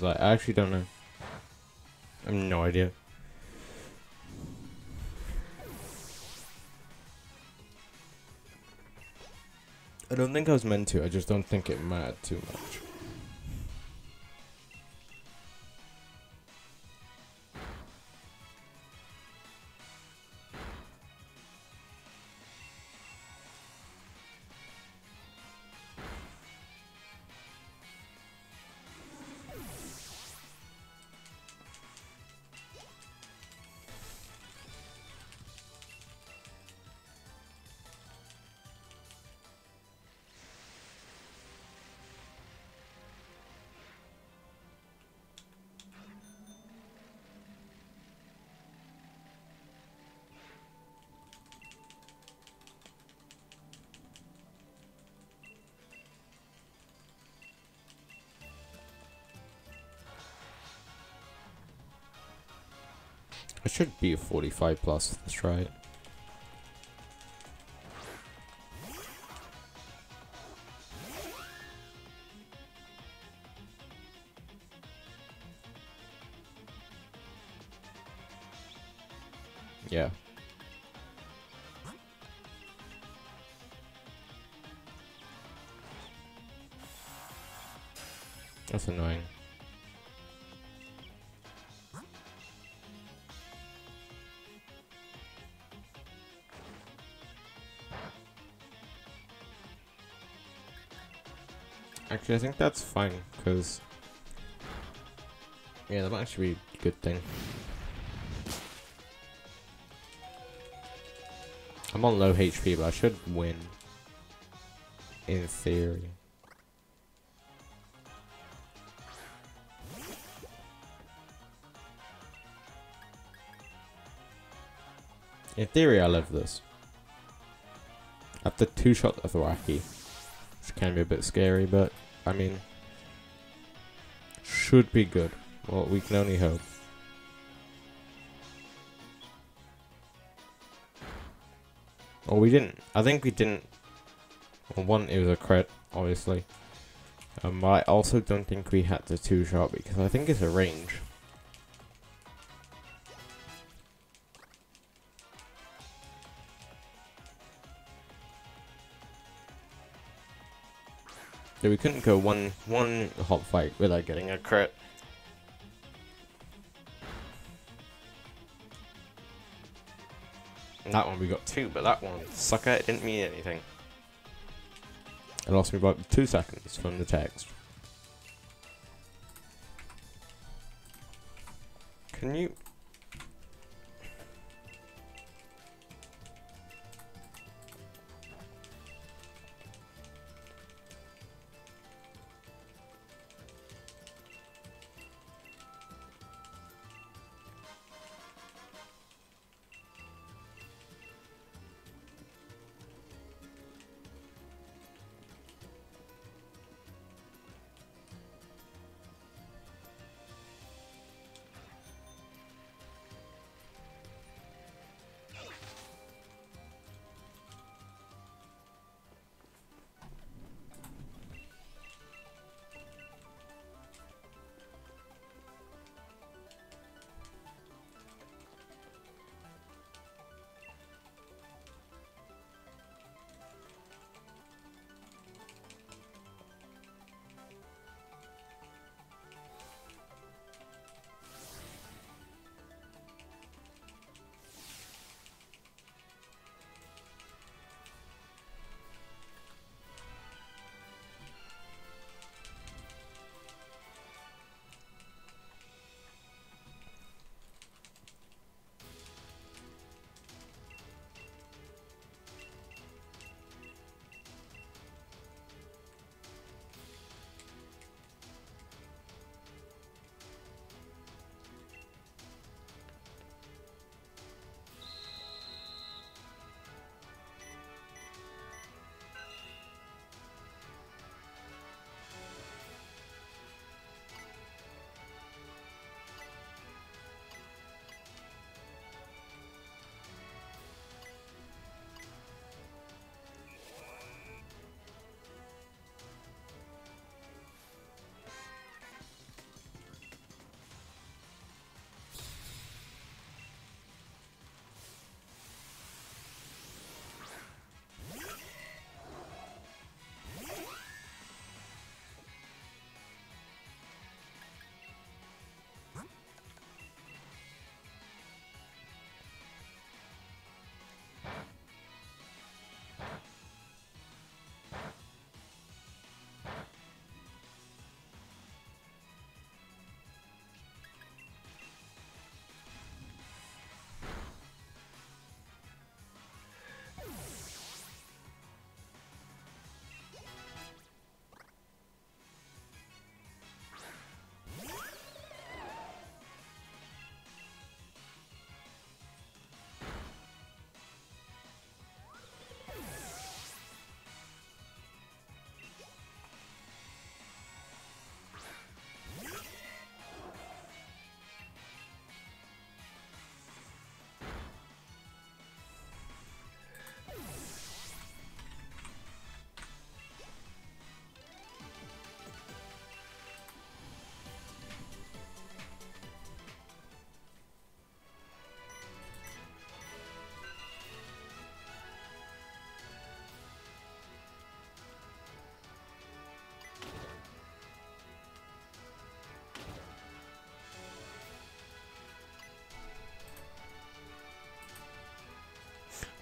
[SPEAKER 1] I? I actually don't know. I have no idea. I don't think I was meant to, I just don't think it mattered too much. Should be a 45 plus, let's try it. Yeah. That's annoying. Actually, I think that's fine, because... Yeah, that might actually be a good thing. I'm on low HP, but I should win. In theory. In theory, I love this. After two shots of the wacky, which can be a bit scary, but I mean, should be good. Well, we can only hope. Oh, we didn't. I think we didn't. Well, one, it was a crit, obviously. Um, I also don't think we had the two shot because I think it's a range. So we couldn't go one one hot fight without getting a crit. that one we got two, but that one, sucker, it didn't mean anything. It lost me about two seconds from the text. Can you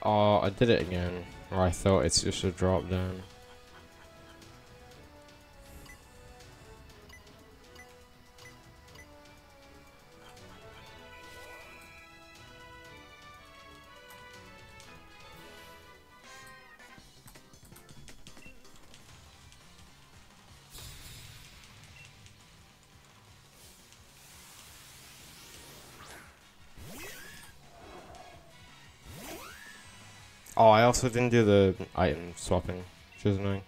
[SPEAKER 1] Oh, I did it again. Or I thought it's just a drop down. Also didn't do the item swapping, which is annoying.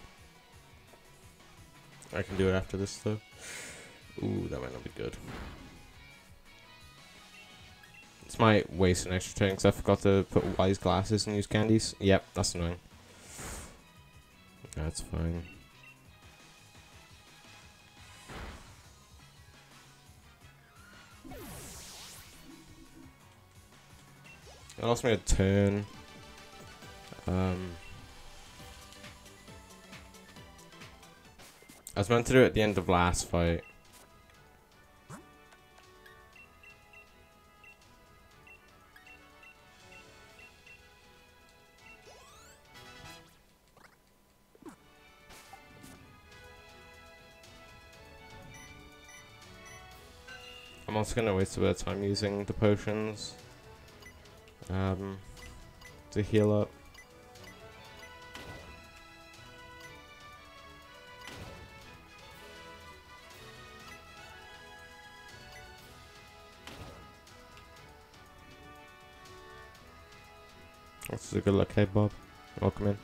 [SPEAKER 1] I can do it after this though. Ooh, that might not be good. It's my waste an extra turn because I forgot to put wise glasses and use candies. Yep, that's annoying. That's fine. I lost me a turn. Um, I was meant to do it at the end of last fight. I'm also going to waste a bit of time using the potions um, to heal up. Good luck, hey Bob. Welcome in.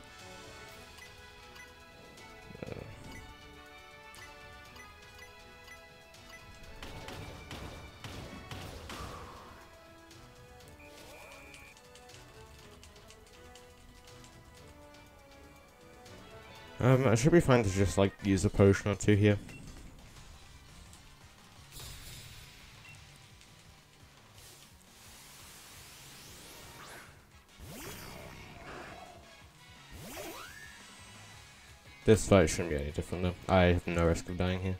[SPEAKER 1] Um, I should be fine to just like use a potion or two here. This fight shouldn't be any different though. I have no risk of dying here.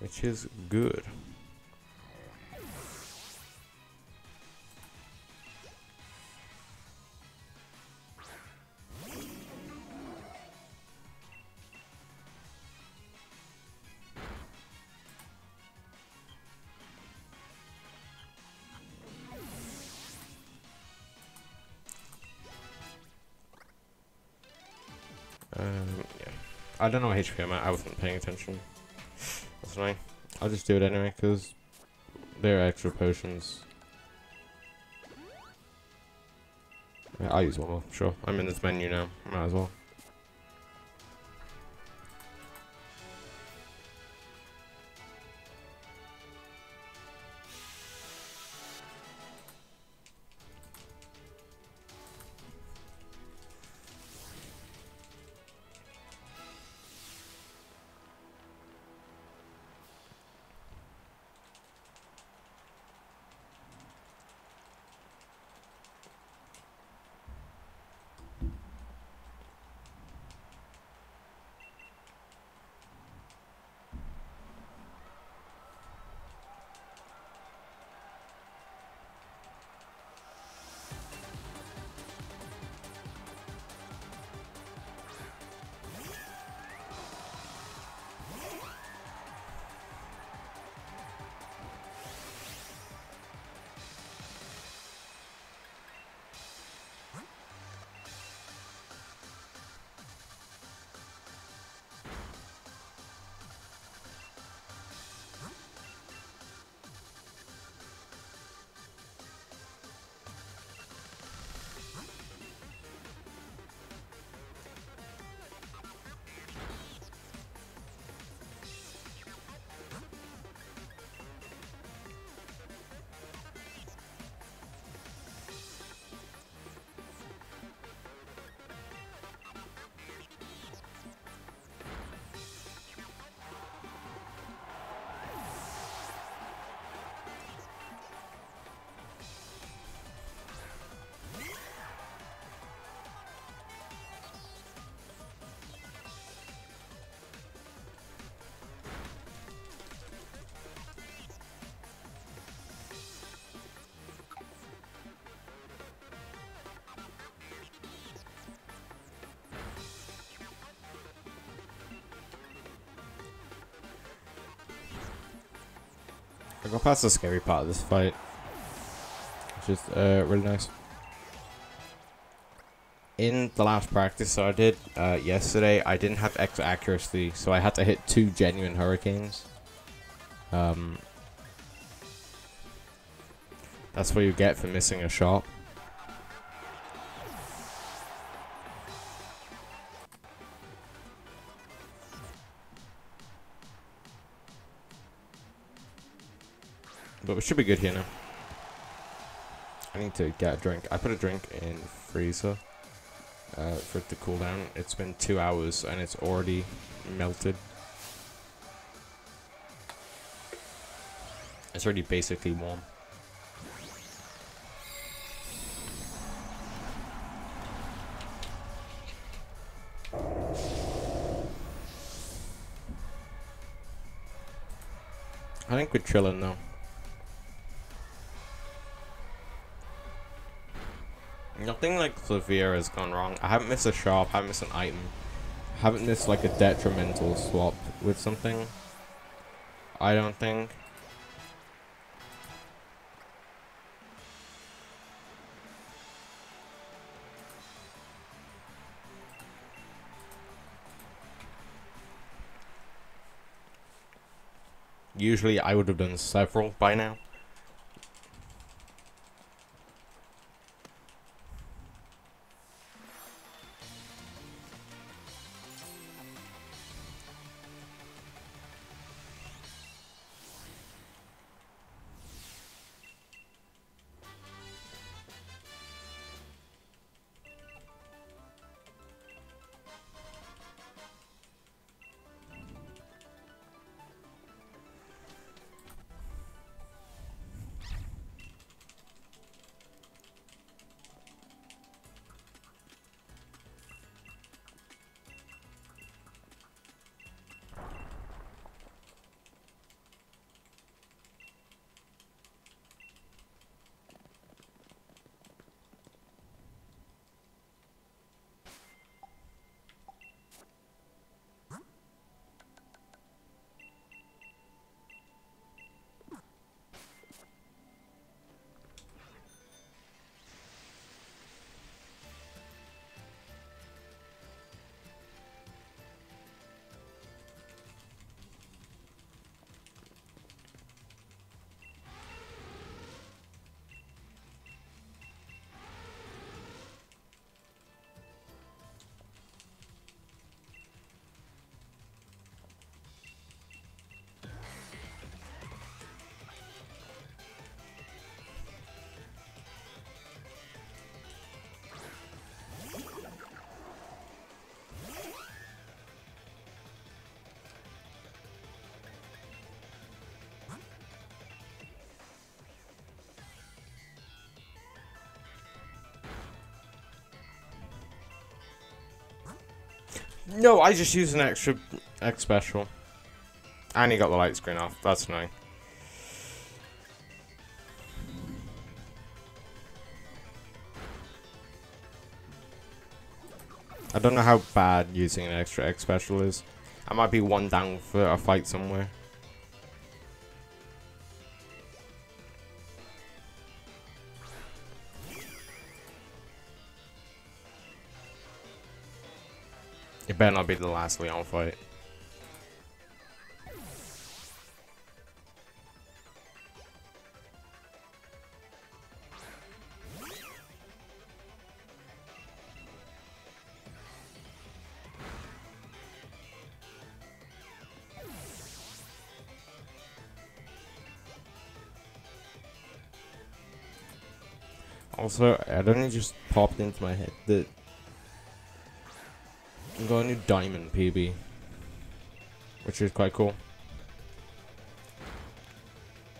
[SPEAKER 1] Which is good. I don't know what HP I'm at. I wasn't paying attention. That's annoying. I'll just do it anyway, because there are extra potions. I'll use one more, sure. I'm in this menu now. Might as well. I got past the scary part of this fight. Which is uh, really nice. In the last practice I did uh, yesterday, I didn't have X accuracy, so I had to hit two genuine hurricanes. Um, that's what you get for missing a shot. Should be good here now. I need to get a drink. I put a drink in freezer uh, for it to cool down. It's been two hours and it's already melted. It's already basically warm. I think we're chilling now. Like has gone wrong. I haven't missed a shop, I haven't missed an item. Haven't missed like a detrimental swap with something. I don't think. Usually I would have done several by now. No, I just used an extra X special. And he got the light screen off. That's annoying. I don't know how bad using an extra X special is. I might be one down for a fight somewhere. Better not be the last Leon fight. Also, I don't know just popped into my head that got a new diamond PB. Which is quite cool.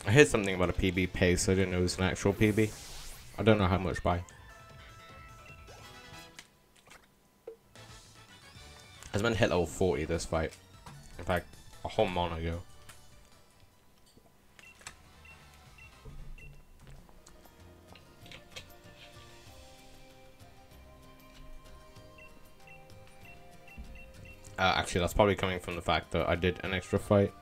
[SPEAKER 1] I heard something about a PB pace, I didn't know it was an actual PB. I don't know how much by. I was meant to hit level 40 this fight. In fact, a whole mon ago. Actually, that's probably coming from the fact that I did an extra fight.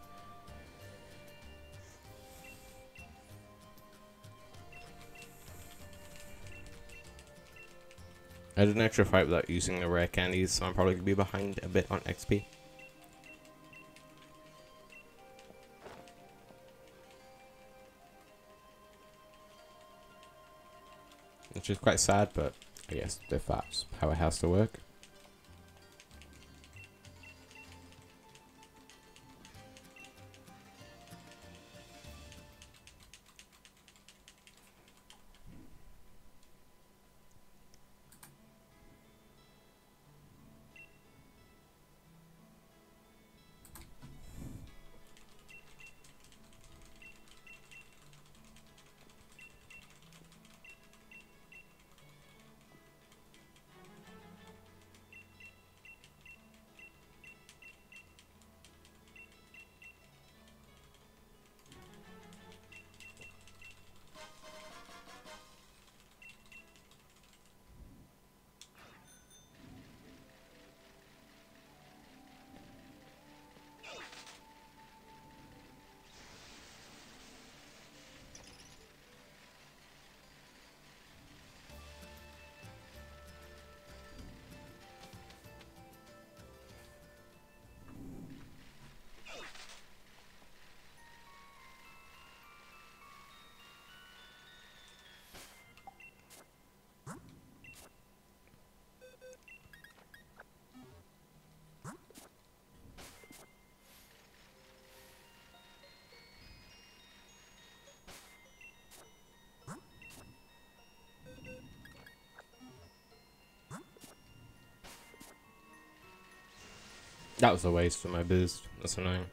[SPEAKER 1] I did an extra fight without using the rare candies, so I'm probably going to be behind a bit on XP. Which is quite sad, but I guess that's how it has to work. That was a waste for my boost. That's annoying.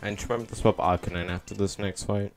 [SPEAKER 1] And remember to swap Arcanine after this next fight.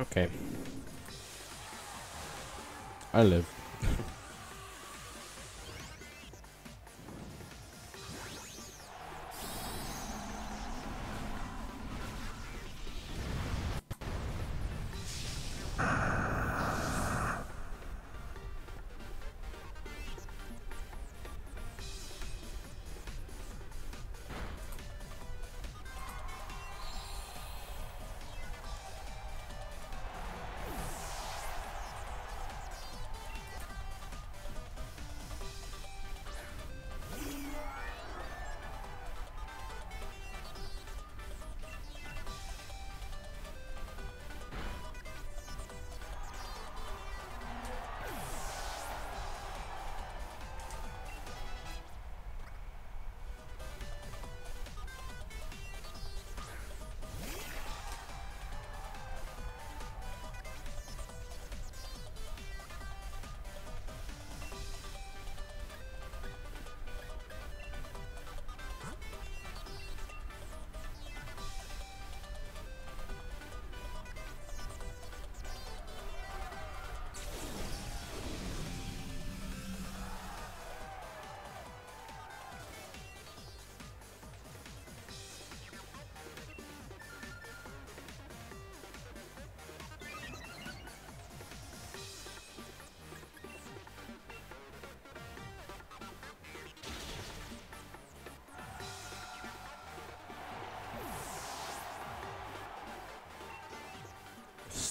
[SPEAKER 1] Okay. I live.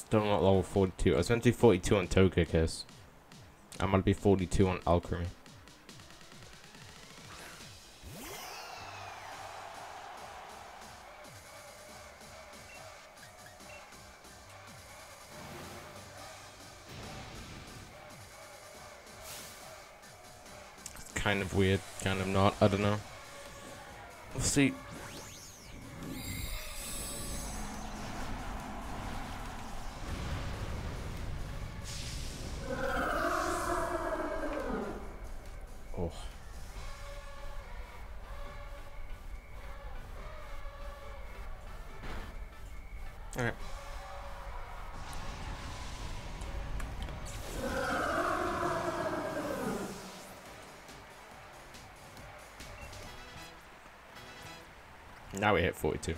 [SPEAKER 1] Don't want level 42. I was meant to be 42 on Togekiss. I'm gonna be 42 on Alcremie. It's kind of weird, kind of not, I don't know. We'll see. Hit 42.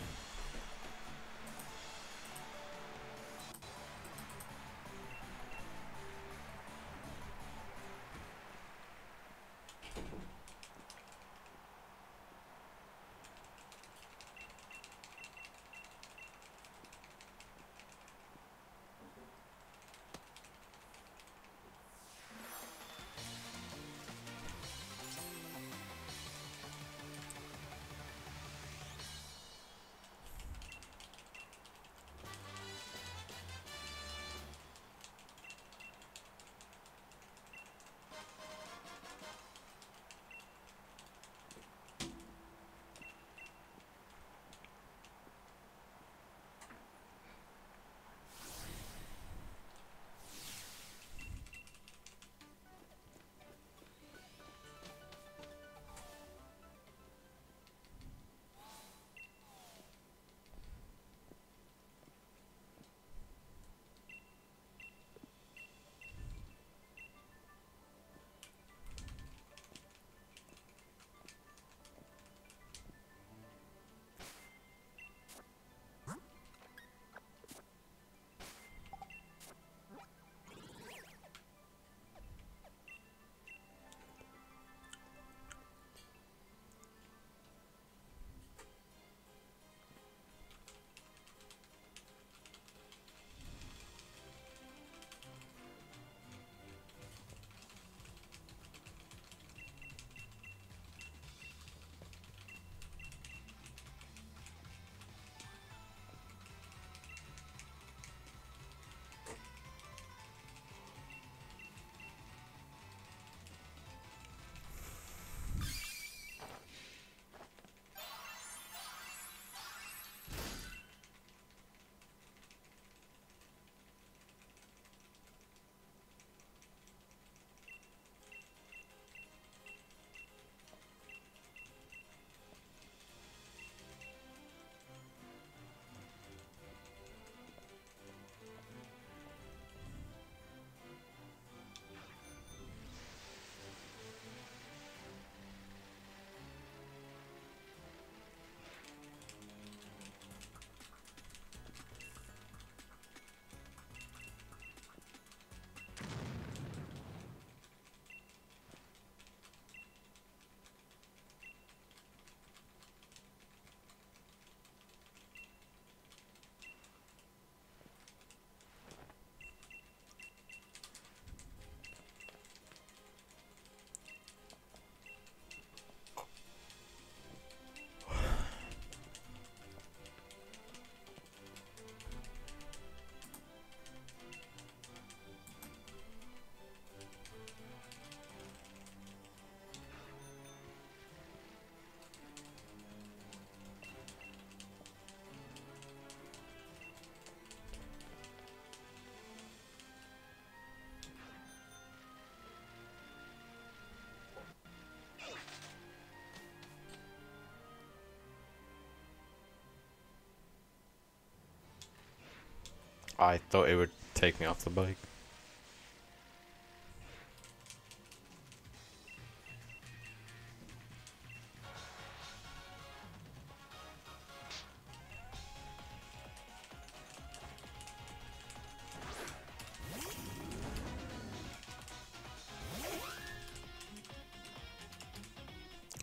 [SPEAKER 1] I thought it would take me off the bike.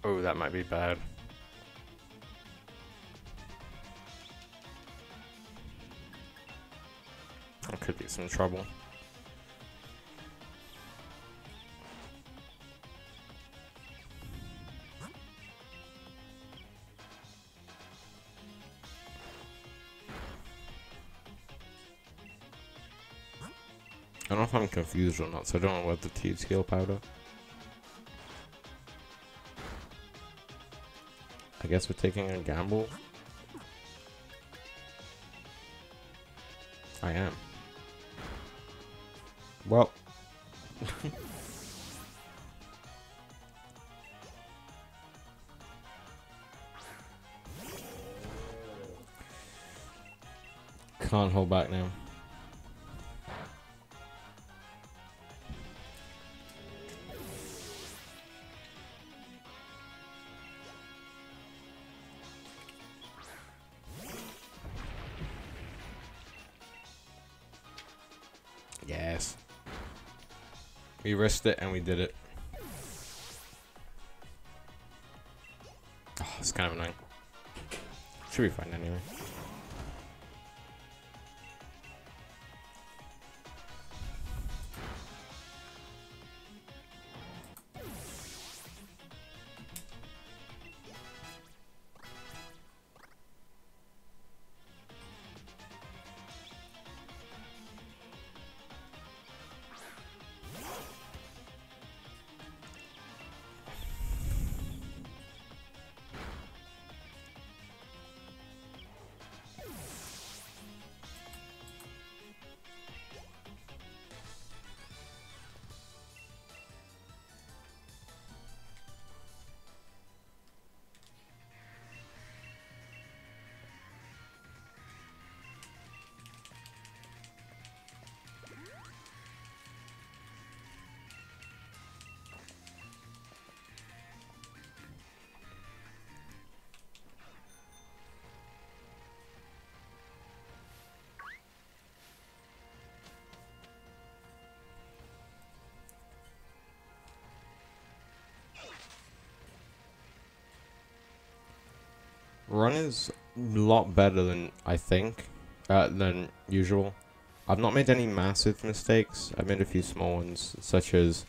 [SPEAKER 1] Oh, that might be bad. some trouble. I don't know if I'm confused or not, so I don't know what the teeth heal powder. I guess we're taking a gamble. We risked it and we did it. Oh, it's kind of annoying. Should be fine anyway. Lot better than I think, uh, than usual. I've not made any massive mistakes. I've made a few small ones, such as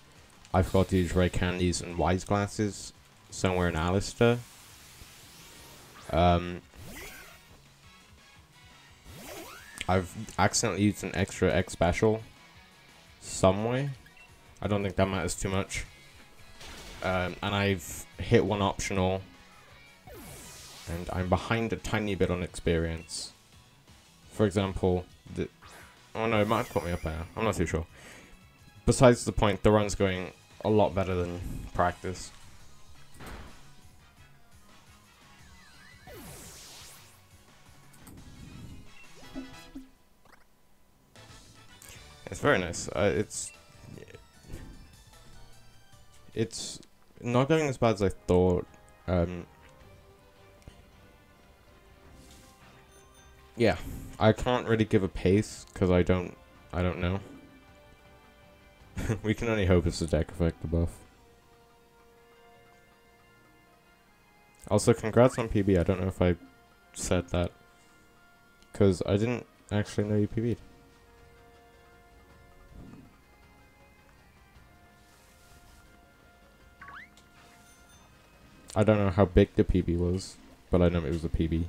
[SPEAKER 1] I forgot to use red candies and wise glasses somewhere in Allister. Um, I've accidentally used an extra X special somewhere. I don't think that matters too much. Um, and I've hit one optional and I'm behind a tiny bit on experience. For example, the oh no, it might have caught me up there. I'm not too sure. Besides the point, the run's going a lot better than practice. It's very nice. Uh, it's it's not going as bad as I thought. Um, yeah, I can't really give a pace because I don't, I don't know. we can only hope it's a deck effect buff. Also, congrats on PB. I don't know if I said that. Because I didn't actually know you PB'd. I don't know how big the PB was, but I know it was a PB.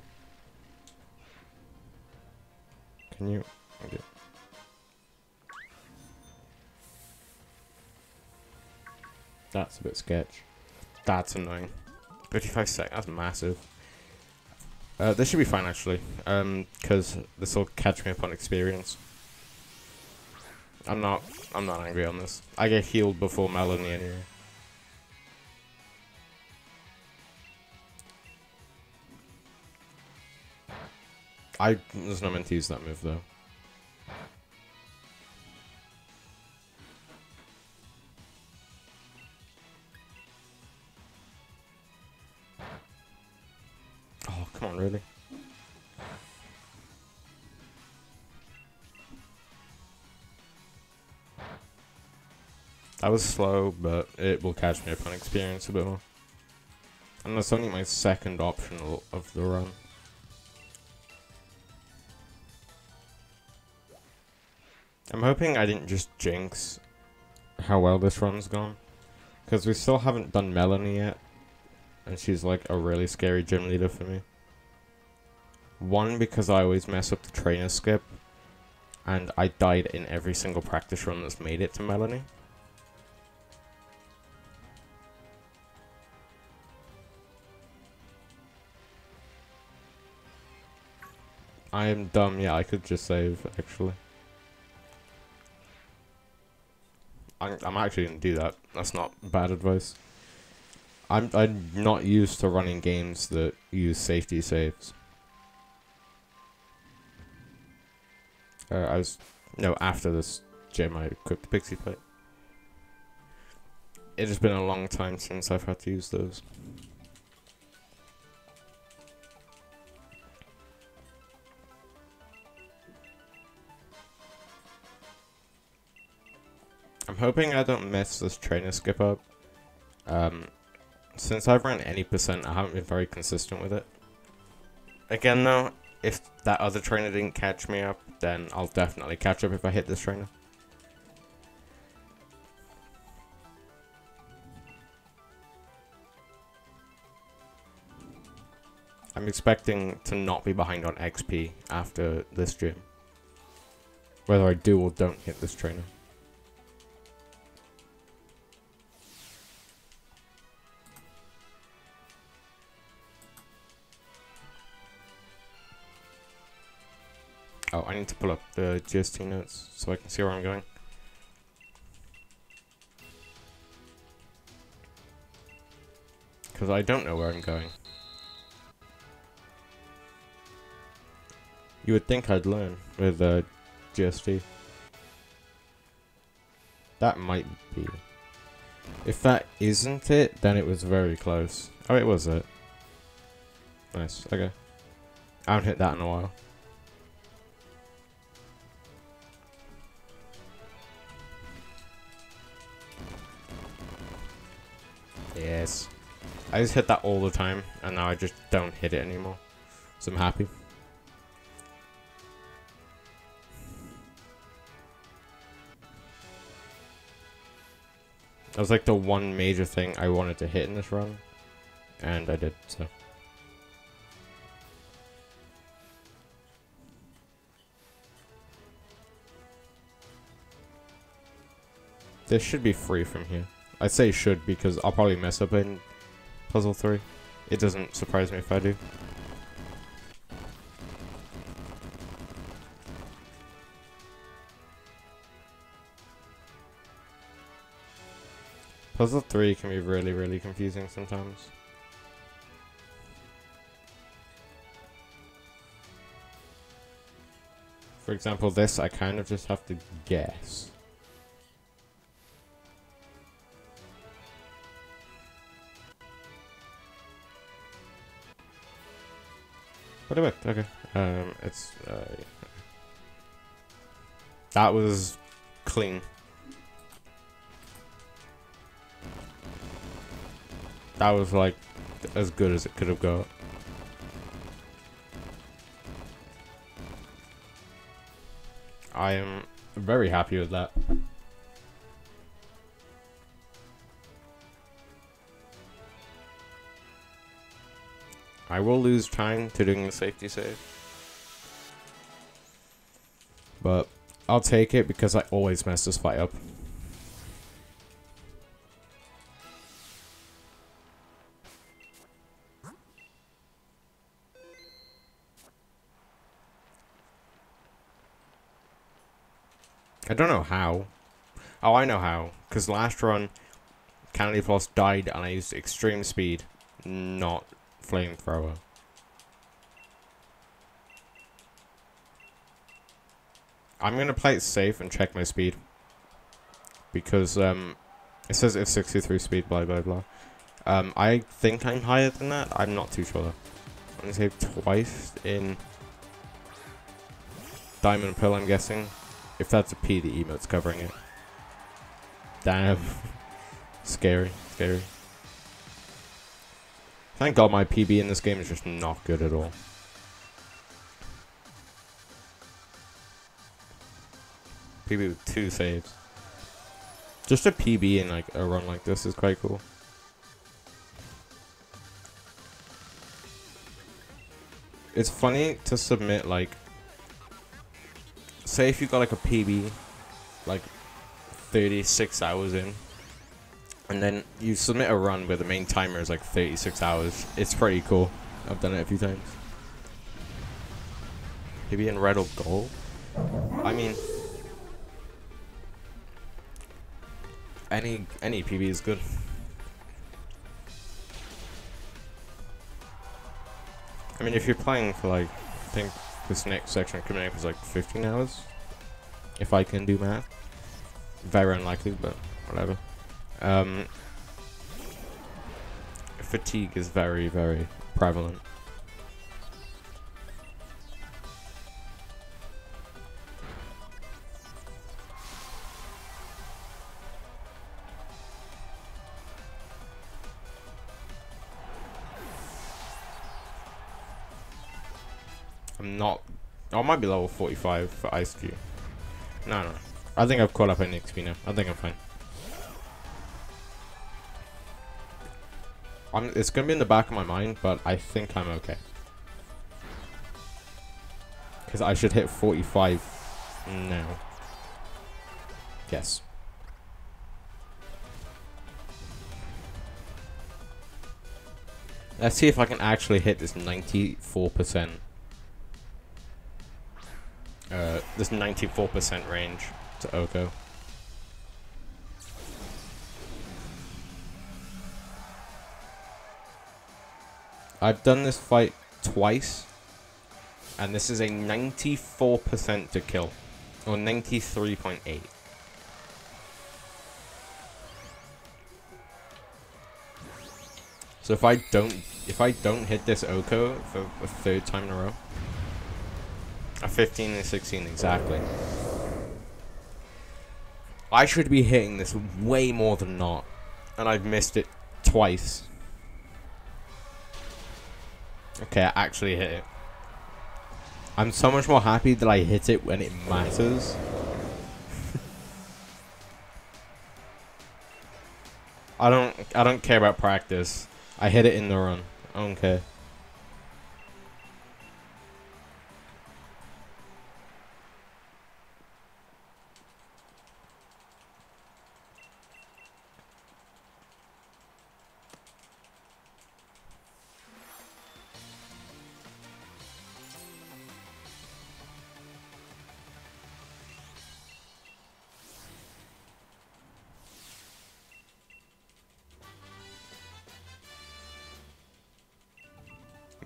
[SPEAKER 1] Can you? Okay. That's a bit sketch. That's annoying. 55 sec, that's massive. Uh, this should be fine actually, um, because this will catch me up on experience. I'm not, I'm not angry on this. I get healed before Melony anyway. I was not meant to use that move though. Oh, come on, really? That was slow, but it will catch me up on experience a bit more. And that's only my second optional of the run. I'm hoping I didn't just jinx how well this run's gone. Because we still haven't done Melony yet. And she's like a really scary gym leader for me. One, because I always mess up the trainer skip. And I died in every single practice run that's made it to Melony. I am dumb. Yeah, I could just save, actually. I'm, actually going to do that. That's not bad advice. I'm, I'm not used to running games that use safety saves. Uh, I was... No, after this gym, I equipped the Pixie Plate. It has been a long time since I've had to use those. Hoping I don't mess this trainer skip up. Um, since I've run any percent, I haven't been very consistent with it. Again though, if that other trainer didn't catch me up, then I'll definitely catch up if I hit this trainer. I'm expecting to not be behind on XP after this gym. Whether I do or don't hit this trainer. Oh, I need to pull up the GST notes so I can see where I'm going. Because I don't know where I'm going. You would think I'd learn with uh, GST. That might be. If that isn't it, then it was very close. Oh, it was it. Nice, okay. I haven't hit that in a while. I just hit that all the time, and now I just don't hit it anymore. So I'm happy. That was like the one major thing I wanted to hit in this run. And I did, so. This should be free from here. I say should because I'll probably mess up in Puzzle 3. It doesn't surprise me if I do. Puzzle 3 can be really, really confusing sometimes. For example, this I kind of just have to guess. But it worked, okay. Um, it's, uh, That was clean. That was like as good as it could have got. I am very happy with that. I will lose time to doing the safety save. But I'll take it because I always mess this fight up. I don't know how. Oh, I know how. Because last run, Candy Floss died and I used extreme speed, not flamethrower. I'm gonna play it safe and check my speed. Because, um, it says it's 63 speed, blah, blah, blah. Um, I think I'm higher than that. I'm not too sure. I'm gonna save twice in Diamond Pearl, I'm guessing. If that's a P, the emote's covering it. Damn. scary, scary. Thank god my PB in this game is just not good at all. PB with two saves. Just a PB in like a run like this is quite cool. It's funny to submit like say if you got like a PB like 36 hours in and then you submit a run where the main timer is like 36 hours. It's pretty cool. I've done it a few times. PB in red or gold? I mean, any any PB is good. I mean, if you're playing for like, I think this next section coming up is like 15 hours, if I can do math. Very unlikely, but whatever. Um, fatigue is very, very prevalent. I'm not... I might be level 45 for Eiscue. No, no. I think I've caught up in XP now. I think I'm fine. I'm, it's gonna be in the back of my mind, but I think I'm okay. Because I should hit 45 now. Yes. Let's see if I can actually hit this 94%. Uh, this 94% range to Oko. I've done this fight twice, and this is a 94% to kill, or 93.8. So if I don't, if I don't hit this Oko for a third time in a row, a 15 and 16 exactly. I should be hitting this way more than not, and I've missed it twice. Okay, I actually hit it. I'm so much more happy that I hit it when it matters. I don't I don't care about practice. I hit it in the run. I don't care.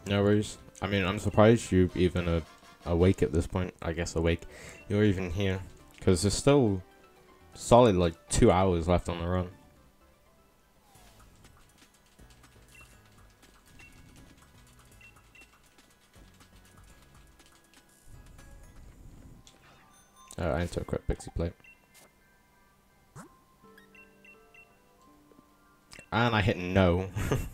[SPEAKER 1] No worries. I mean, I'm surprised you even uh, awake at this point. I guess awake. You're even here. Because there's still solid like two hours left on the run. Uh, I need to equip Pixie Plate. And I hit no.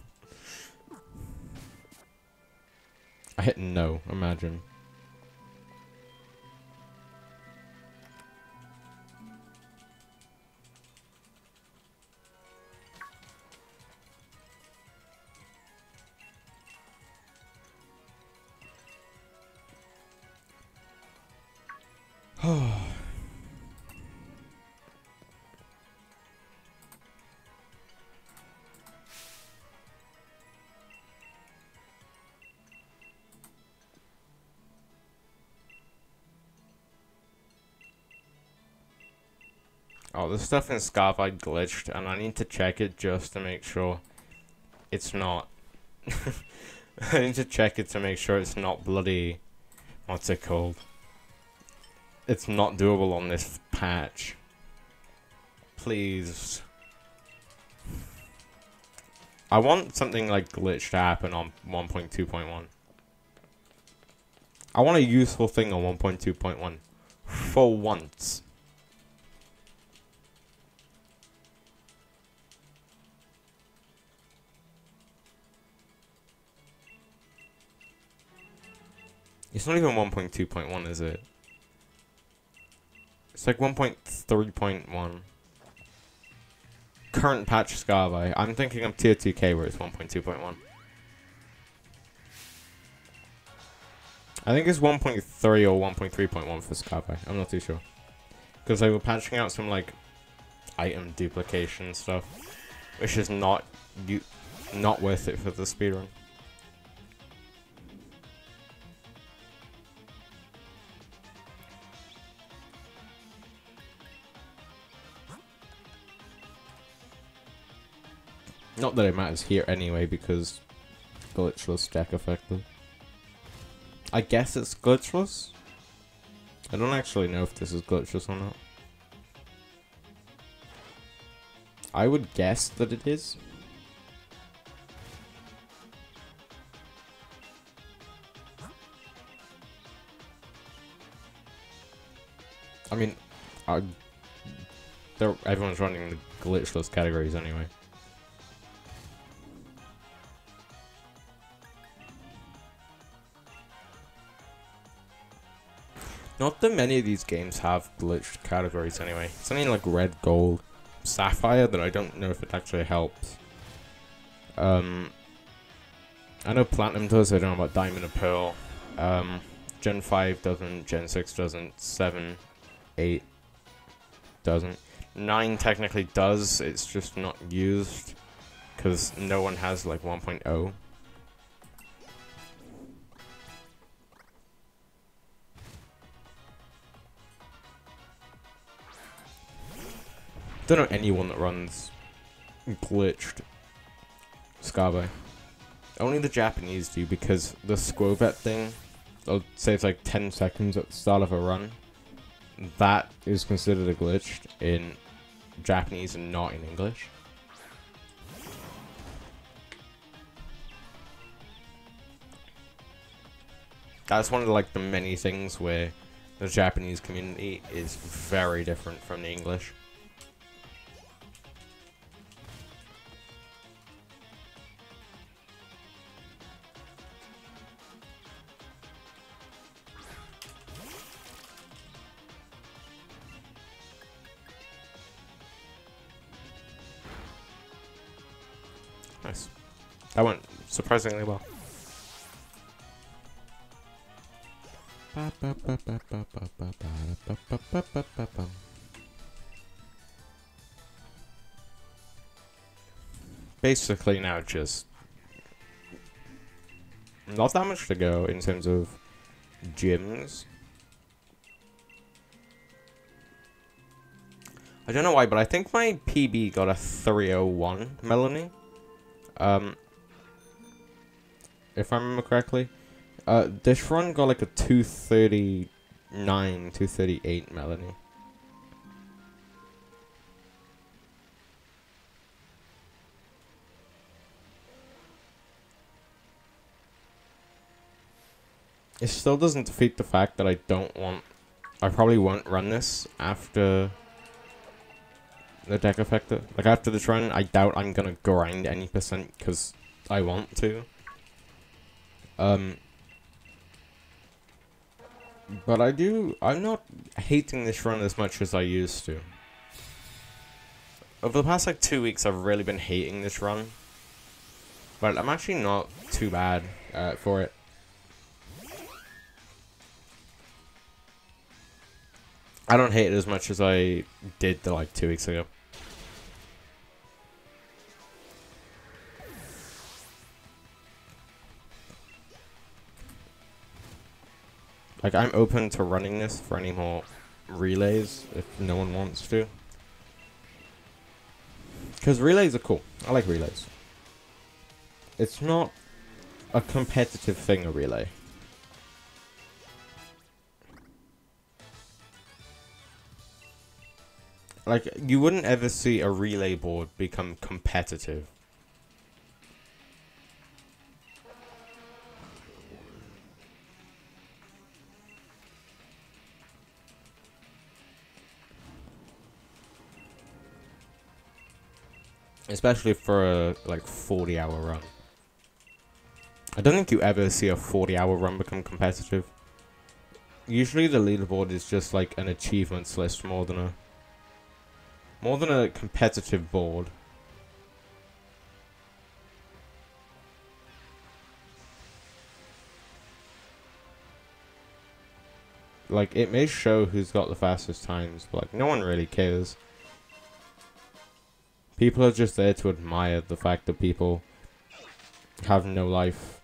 [SPEAKER 1] I hit no, imagine. Oh. Oh, this stuff in Scarfide glitched, and I need to check it just to make sure it's not. I need to check it to make sure it's not bloody. What's it called? It's not doable on this patch. Please. I want something like glitch to happen on 1.2.1. I want a useful thing on 1.2.1. For once. It's not even 1.2.1, is it? It's like 1.3.1. Current patch Scarby. I'm thinking of tier 2k where it's 1.2.1. I think it's 1.3 or 1.3.1 for Scarby. I'm not too sure. Because they were patching out some like item duplication stuff. Which is not you not worth it for the speedrun. Not that it matters here anyway, because glitchless deck effective. I guess it's glitchless? I don't actually know if this is glitchless or not. I would guess that it is. I mean, I, everyone's running the glitchless categories anyway. Not that many of these games have glitched categories anyway. Something like red, gold, sapphire that I don't know if it actually helps. Um, I know platinum does. I don't know about diamond and pearl. Um, Gen 5 doesn't. Gen 6 doesn't. 7, 8 doesn't. 9 technically does. It's just not used because no one has like 1.0. Don't know anyone that runs glitched Skave. Only the Japanese do because the Skwovet thing, I'll say it's like 10 seconds at the start of a run. That is considered a glitch in Japanese and not in English. That's one of like the many things where the Japanese community is very different from the English. That went surprisingly well. Basically now just not that much to go in terms of gyms. I don't know why, but I think my PB got a 301 Melony. Um, if I remember correctly. Uh, this run got like a 239, 238 Melony. It still doesn't defeat the fact that I don't want... I probably won't run this after the deck effector. Like after this run, I doubt I'm gonna grind any percent because I want to. Um, but I do. I'm not hating this run as much as I used to. Over the past like two weeks, I've really been hating this run. But I'm actually not too bad uh, for it. I don't hate it as much as I did the, like two weeks ago. Like, I'm open to running this for any more relays if no one wants to. Because relays are cool. I like relays. It's not a competitive thing, a relay. Like, you wouldn't ever see a relay board become competitive. Especially for a, like, 40 hour run. I don't think you ever see a 40 hour run become competitive. Usually the leaderboard is just like an achievements list more than a... More than a competitive board. Like, it may show who's got the fastest times, but like, no one really cares. People are just there to admire the fact that people have no life.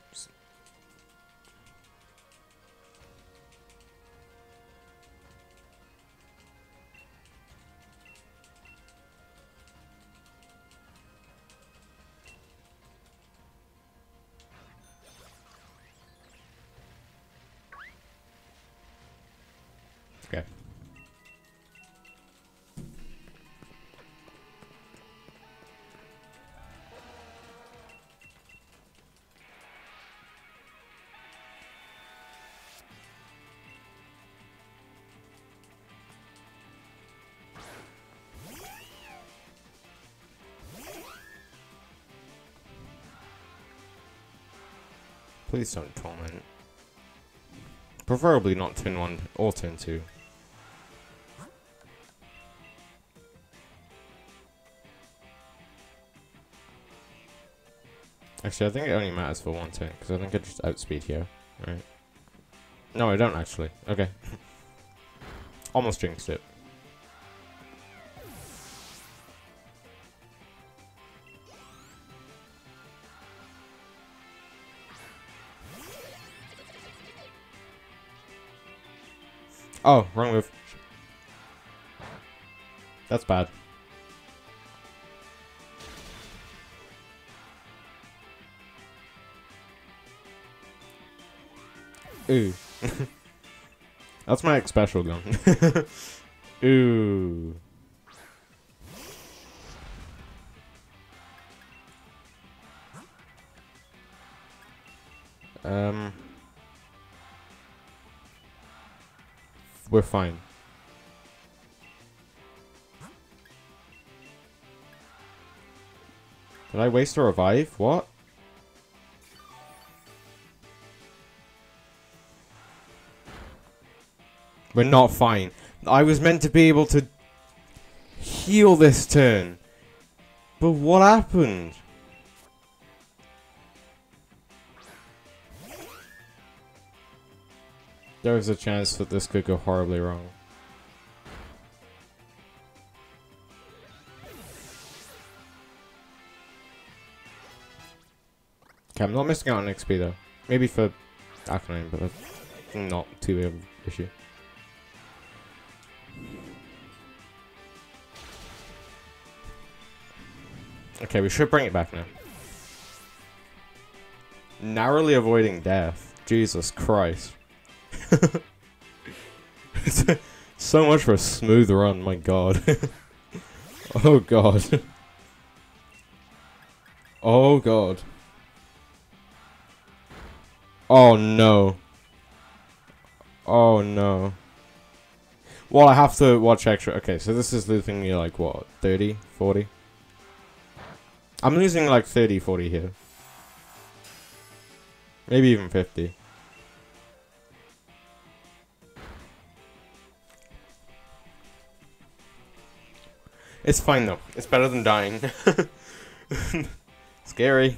[SPEAKER 1] Please don't torment. Preferably not turn 1 or turn 2. Actually, I think it only matters for one turn, because I think I just outspeed here. Right. No, I don't actually. Okay. Almost jinxed it. Oh, wrong move. That's bad. Ooh. That's my special gun. Ooh. Um. We're fine. Did I waste a revive? What? We're not fine. I was meant to be able to heal this turn. But what happened? There is a chance that this could go horribly wrong. Okay, I'm not missing out on XP though. Maybe for afternoon, but that's not too big of an issue. Okay, we should bring it back now. Narrowly avoiding death. Jesus Christ. so much for a smooth run, my god. oh god. oh god. Oh no. Oh no. Well, I have to watch extra. Okay, so this is losing me like what? 30? 40? I'm losing like 30, 40 here. Maybe even 50. It's fine though. It's better than dying. Scary.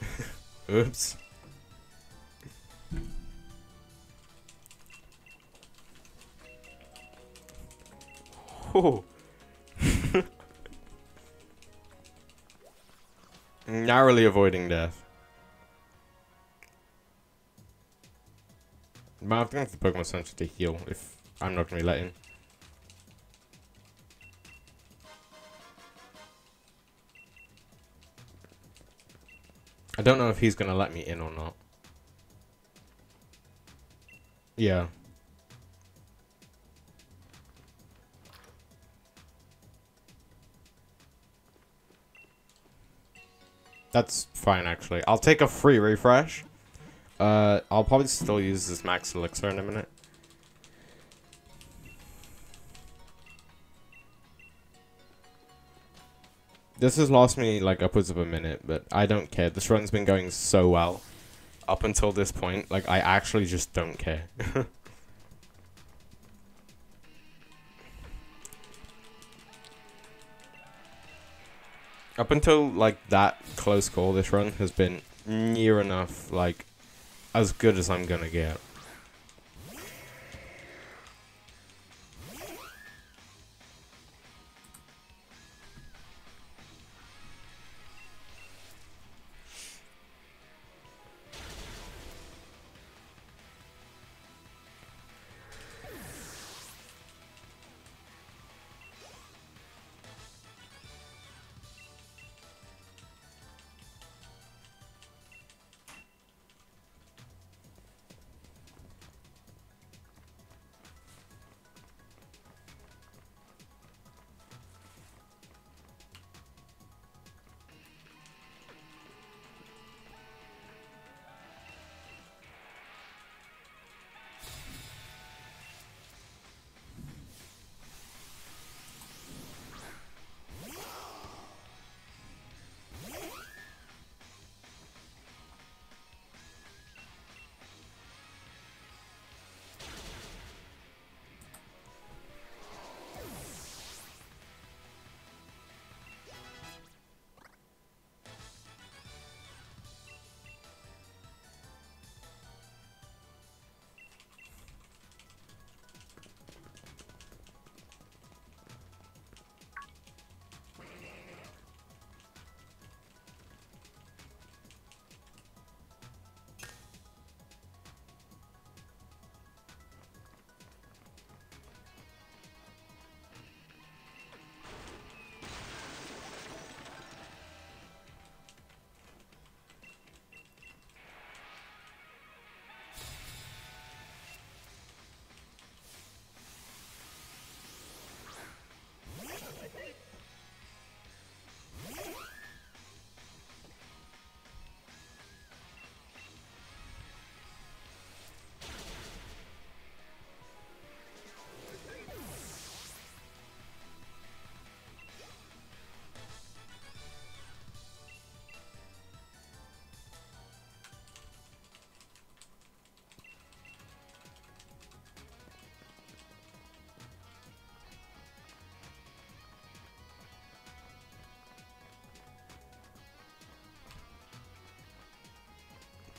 [SPEAKER 1] Oops. Oh. Narrowly avoiding death. But going to the Pokemon Center to heal if I'm not going to be let I don't know if he's to let me in or not. Yeah. That's fine, actually. I'll take a free refresh. Uh, I'll probably still use this max elixir in a minute. This has lost me like upwards of a minute, but I don't care. This run's been going so well up until this point. Like, I actually just don't care. Up until, like, that close call, this run has been near enough, like, as good as I'm gonna get.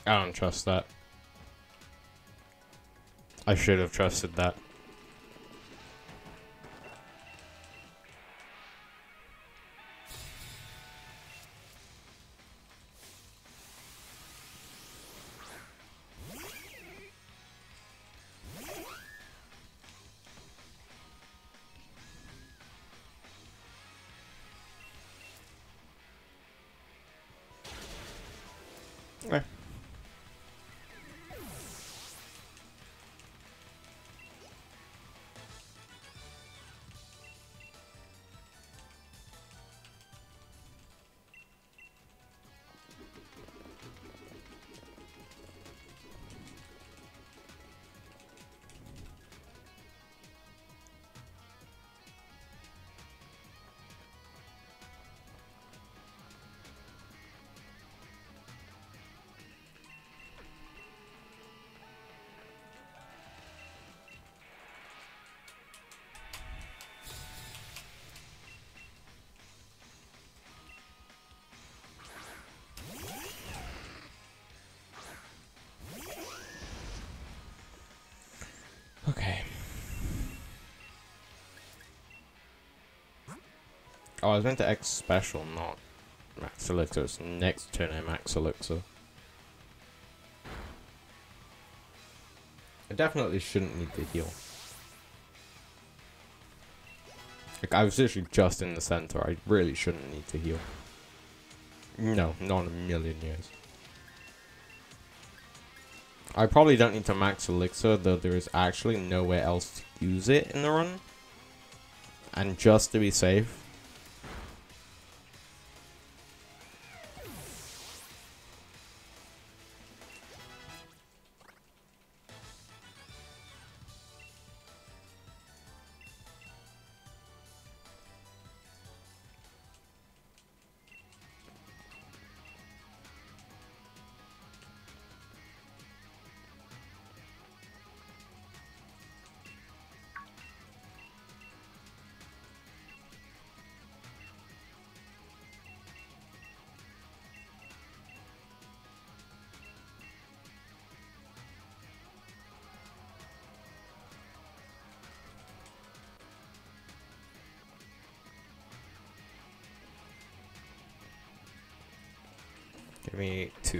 [SPEAKER 1] I don't trust that. I should have trusted that. Oh, I was meant to X special, not Max Elixir. It's next turn I Max Elixir. I definitely shouldn't need to heal. Like, I was literally just in the center. I really shouldn't need to heal. No, not a million years. I probably don't need to max elixir, though there is actually nowhere else to use it in the run. And just to be safe.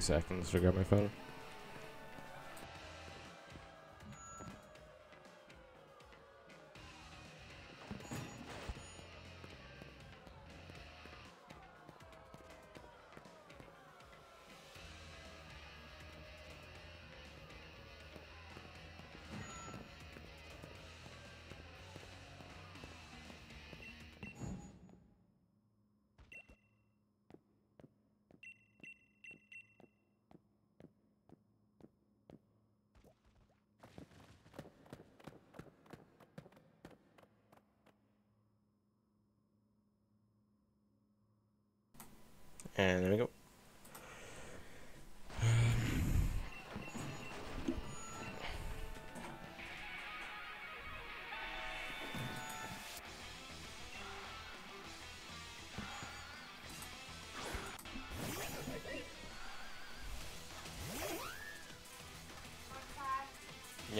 [SPEAKER 1] Seconds to grab my phone.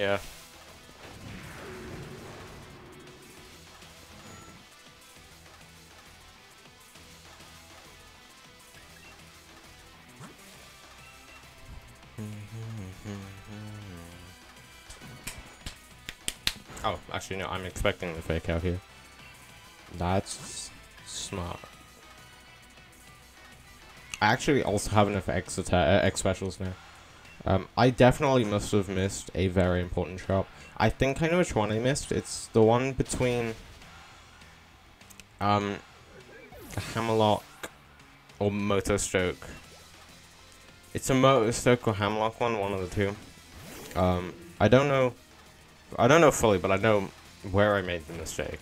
[SPEAKER 1] Yeah. Oh, actually no, I'm expecting the fake out here. That's smart. I actually also have enough X, uh, X specials now. Um, I definitely must have missed a very important shop. I think I know which one I missed. It's the one between um, Hammerlocke or Motostoke. It's a Motostoke or Hammerlocke one, one of the two. Um, I don't know. I don't know fully, but I know where I made the mistake.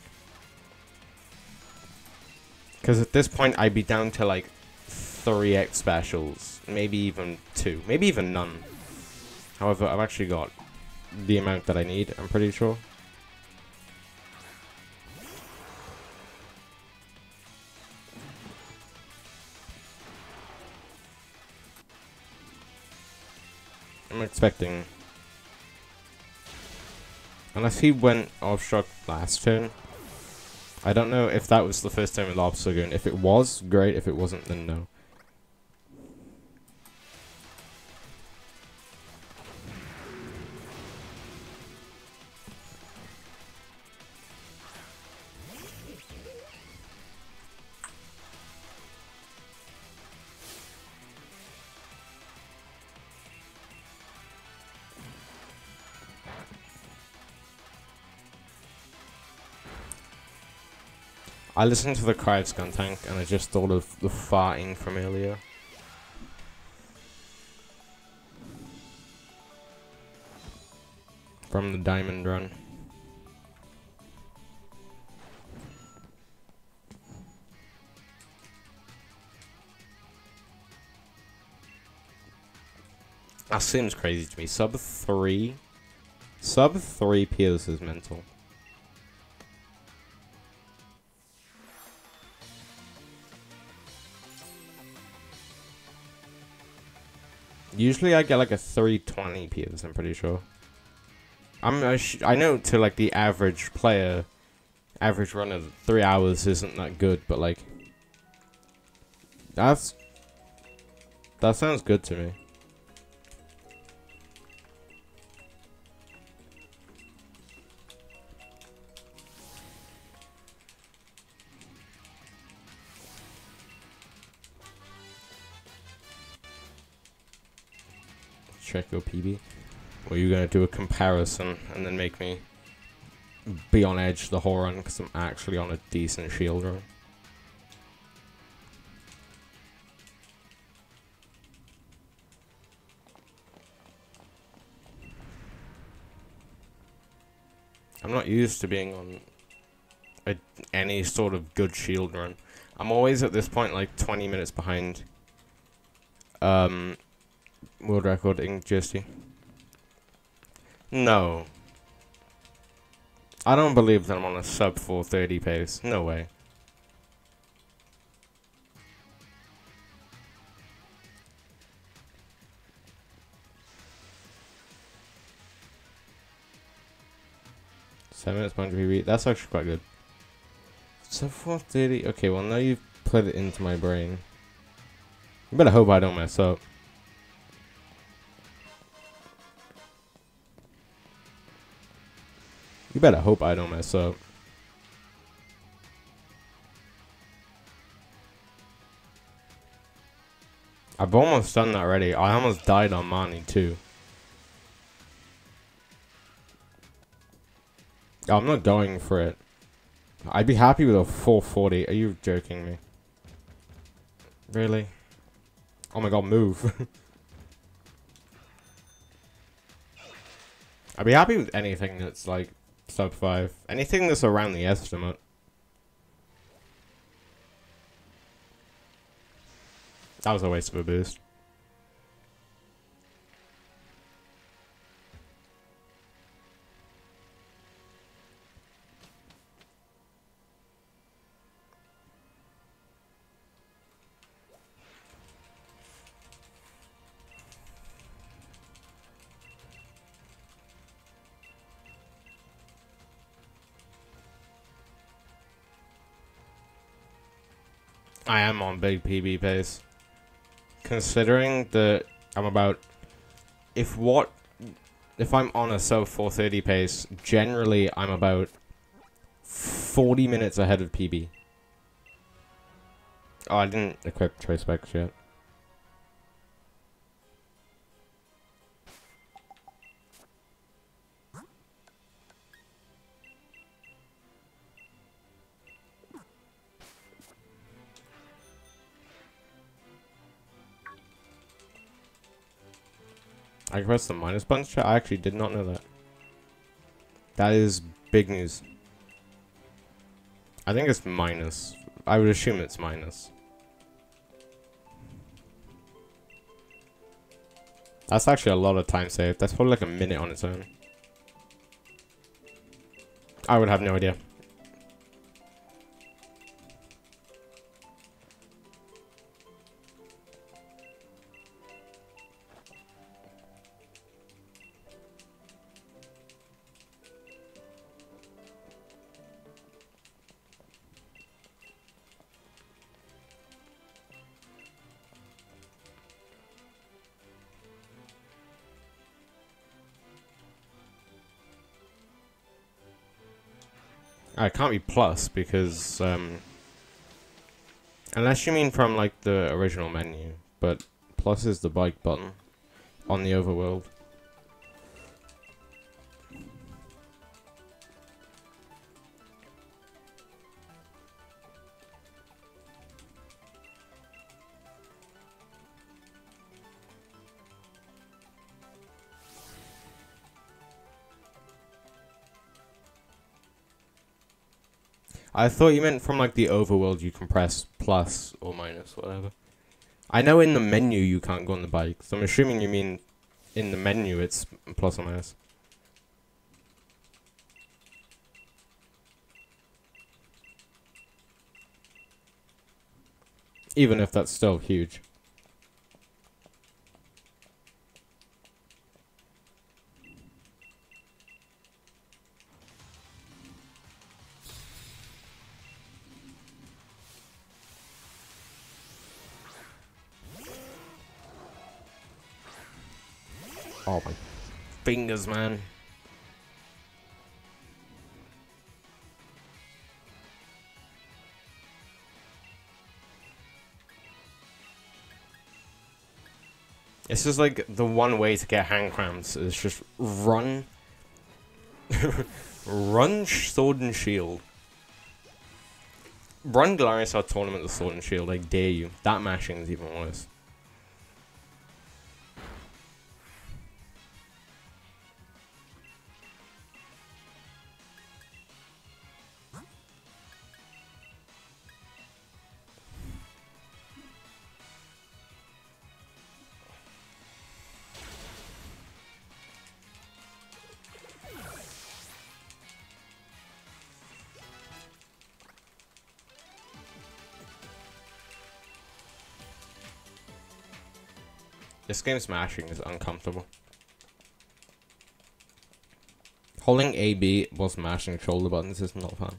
[SPEAKER 1] Because at this point, I'd be down to like three X specials, maybe even two, maybe even none. However, I've actually got the amount that I need, I'm pretty sure. I'm expecting... Unless he went Obstruct last turn. I don't know if that was the first time with Lobster Lagoon. If it was, great. If it wasn't, then no. I listened to the Cry of tank and I just thought of the farting from earlier. From the Diamond Run. That seems crazy to me. Sub 3? Sub 3 Piers is mental. Usually I get like a 320 PS, I'm pretty sure. I'm I, I know to like the average player, average run of three hours isn't that good, but like that's that sounds good to me. Check your PB? Or are you going to do a comparison and then make me be on edge the whole run because I'm actually on a decent shield run? I'm not used to being on a, any sort of good shield run. I'm always at this point like 20 minutes behind um, world record in GST. No. I don't believe that I'm on a sub 430 pace. No way. Seven minutes, 100 PB. That's actually quite good. Sub 430. Okay, well now you've put it into my brain. You better hope I don't mess up. You better hope I don't mess up. I've almost done that already. I almost died on Marnie too. I'm not going for it. I'd be happy with a 440. Are you joking me? Really? Oh my god, move. I'd be happy with anything that's like sub 5. Anything that's around the estimate. That was a waste of a boost. I am on big PB pace. Considering that I'm about... If what... If I'm on a sub 430 pace, generally I'm about 40 minutes ahead of PB. Oh, I didn't equip Choice Specs yet. Press the minus button chat? I actually did not know that. That is big news. I think it's minus. I would assume it's minus. That's actually a lot of time saved. That's probably like a minute on its own. I would have no idea. Can't be plus because um, unless you mean from like the original menu, but plus is the bike button on the overworld. I thought you meant from like the overworld you can press plus or minus, whatever. I know in the menu you can't go on the bike, so I'm assuming you mean in the menu it's plus or minus. Even if that's still huge. Fingers, man. This is like the one way to get hand cramps is just run. run Sword and Shield. Run Galarian Star tournament with Sword and Shield, I dare you. That mashing is even worse. This game smashing is uncomfortable. Holding AB while smashing shoulder buttons is not fun.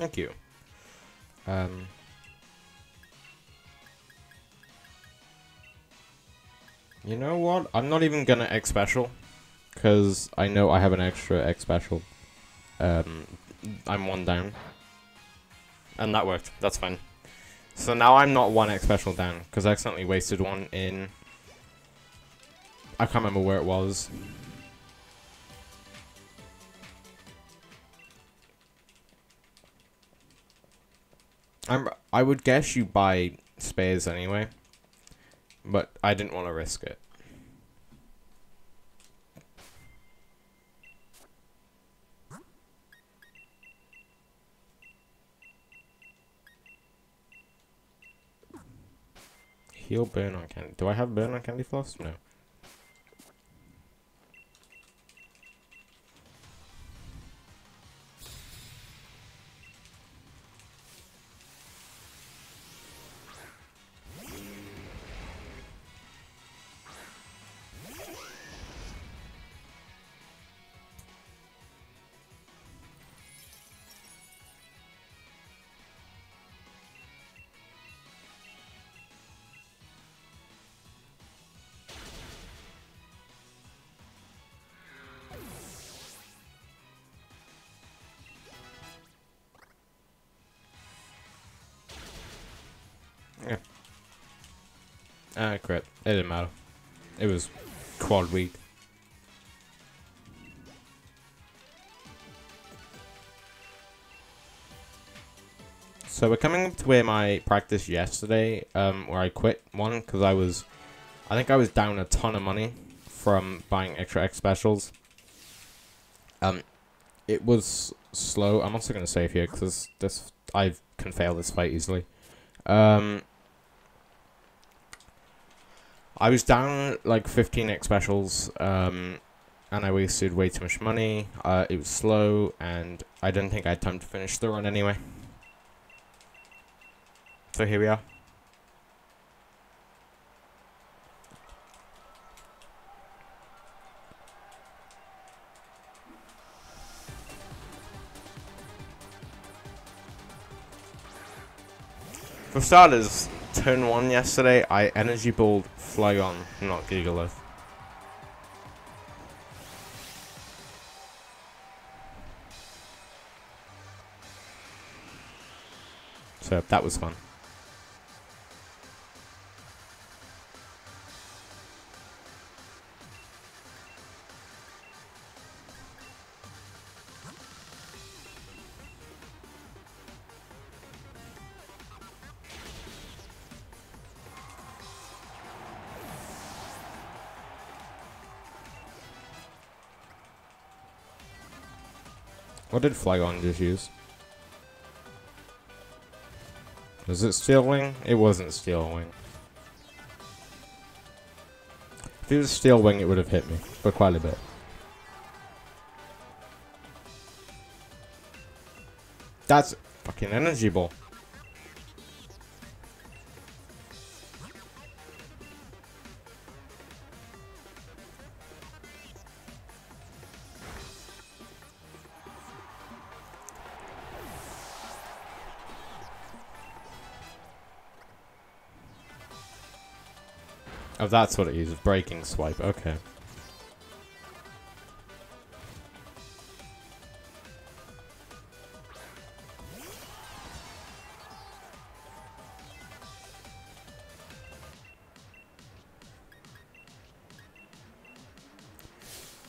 [SPEAKER 1] Thank you. Um, you know what? I'm not even gonna X special, because I know I have an extra X special. Um, I'm one down. And that worked. That's fine. So now I'm not one X special down, because I accidentally wasted one in... I can't remember where it was. I'm, I would guess you buy spares anyway. But I didn't want to risk it. Heal burn on candy. Do I have burn on candy floss? No. It didn't matter. It was quad weak. So we're coming up to where my practice yesterday, um, where I quit one because I was, I think I was down a ton of money from buying extra X specials. Um, it was slow. I'm also going to save here because this I can fail this fight easily. Um, I was down like 15x specials, um, and I wasted way too much money. Uh, it was slow, and I didn't think I had time to finish the run anyway. So here we are. For starters, turn 1 yesterday, I energy balled Flygon, not Gigalith. So that was fun. What did Flygon just use? Was it Steel Wing? It wasn't Steel Wing. If it was Steel Wing, it would have hit me, but quite a bit. That's fucking energy ball. That's what it uses. Breaking swipe. Okay.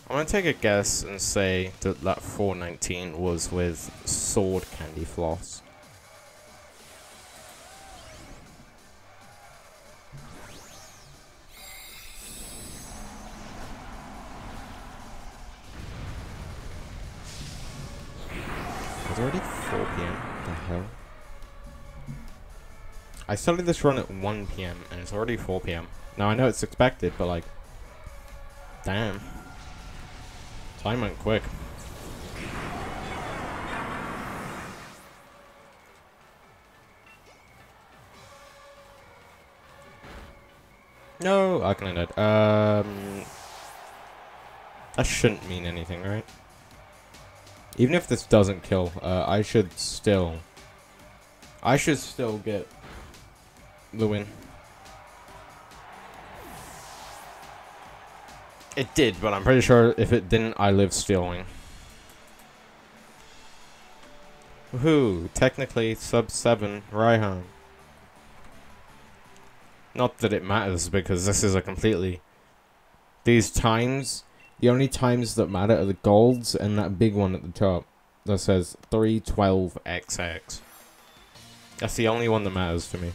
[SPEAKER 1] I'm gonna take a guess and say that that 419 was with sword candy floss. Started this run at 1 p.m. and it's already 4 p.m. Now I know it's expected, but like, damn. Time went quick. No, I can end it. Um, that shouldn't mean anything, right? Even if this doesn't kill, uh, I should still... I should still get the win. It did, but I'm pretty sure if it didn't, I live stealing. Woohoo! Technically, sub 7, Raihan. Not that it matters, because this is a completely... These times, the only times that matter are the golds and that big one at the top that says 312XX. That's the only one that matters to me.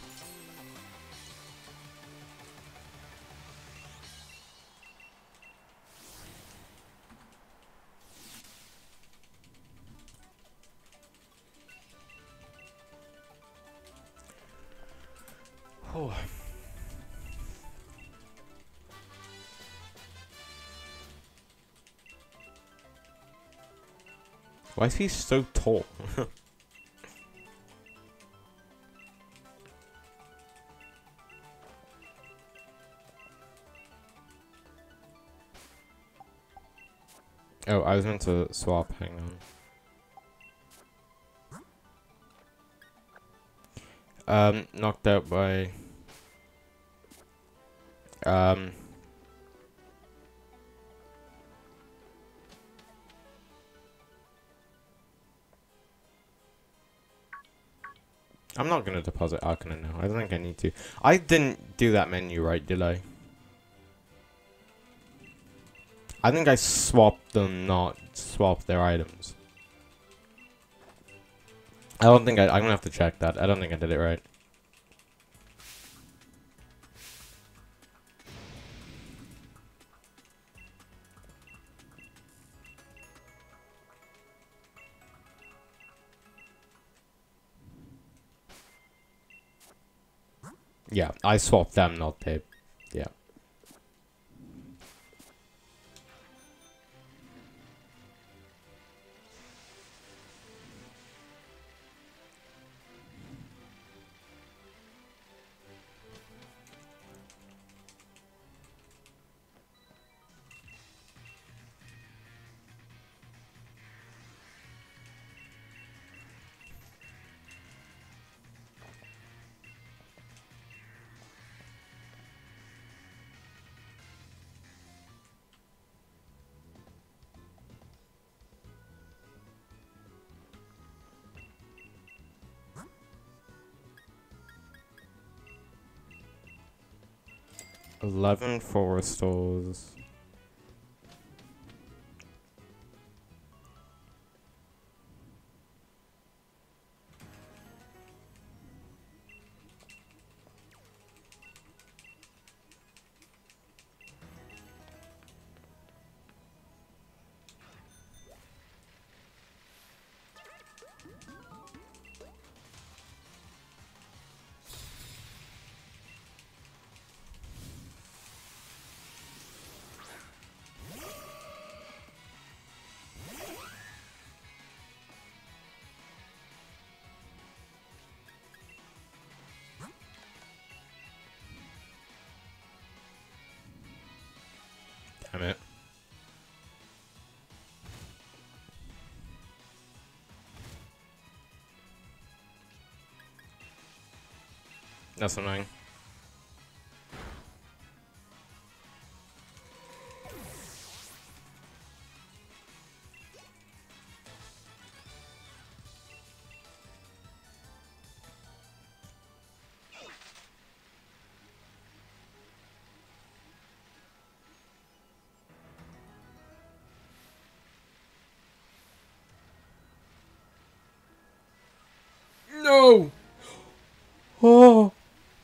[SPEAKER 1] Why is he so tall? oh, I was meant to swap, hang on. Um, knocked out by... Um... I'm not gonna deposit Arcanine now. I don't think I need to. I didn't do that menu right, did I? I think I swapped them, not swapped their items. I don't think I... I'm gonna have to check that. I don't think I did it right. Yeah, I swapped them, not the 11 forward stores. That's annoying.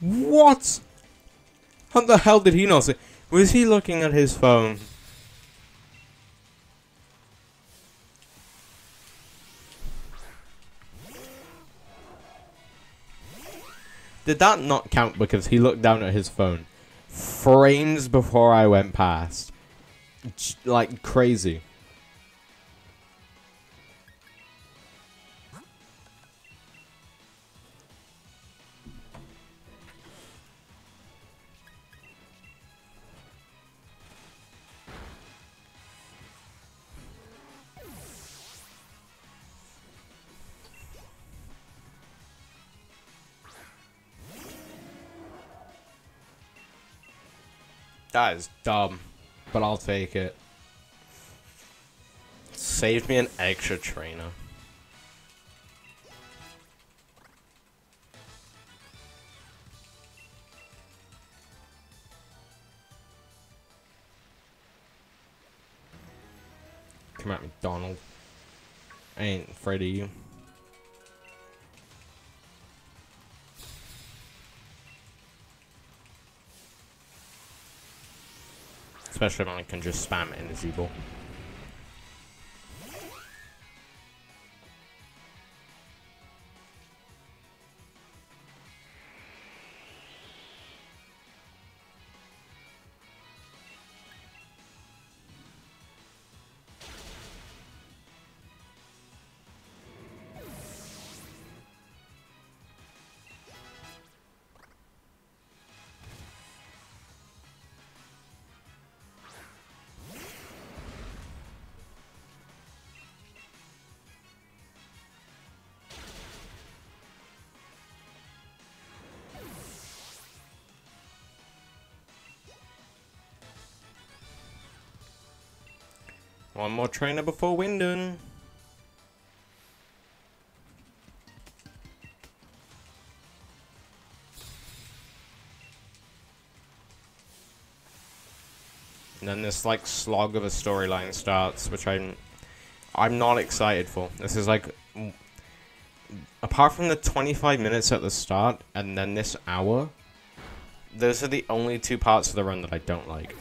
[SPEAKER 1] What? How the hell did he not see? Was he looking at his phone? Did that not count because he looked down at his phone? Frames before I went past. Like crazy. That is dumb, but I'll take it. Save me an extra trainer. Come at me, Donald. I ain't afraid of you. Especially when I can just spam energy ball. One more trainer before Wyndon. And then this like slog of a storyline starts, which I'm I'm not excited for. This is like apart from the 25 minutes at the start and then this hour, those are the only two parts of the run that I don't like.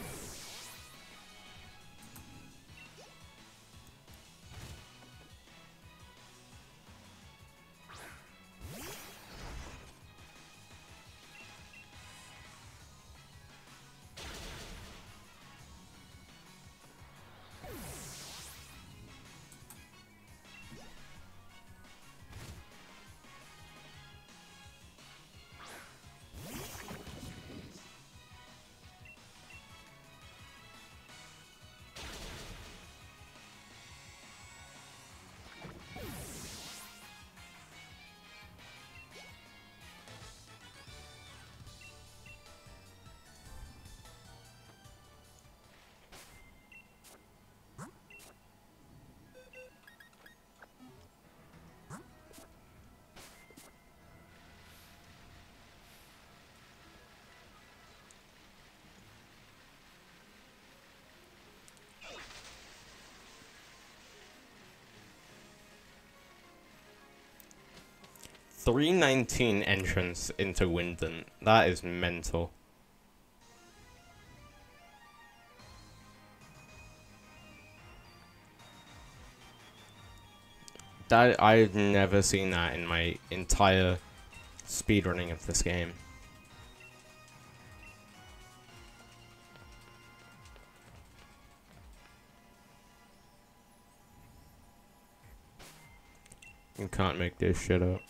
[SPEAKER 1] 319 entrance into Wyndon. That is mental. That I've never seen that in my entire speedrunning of this game. You can't make this shit up.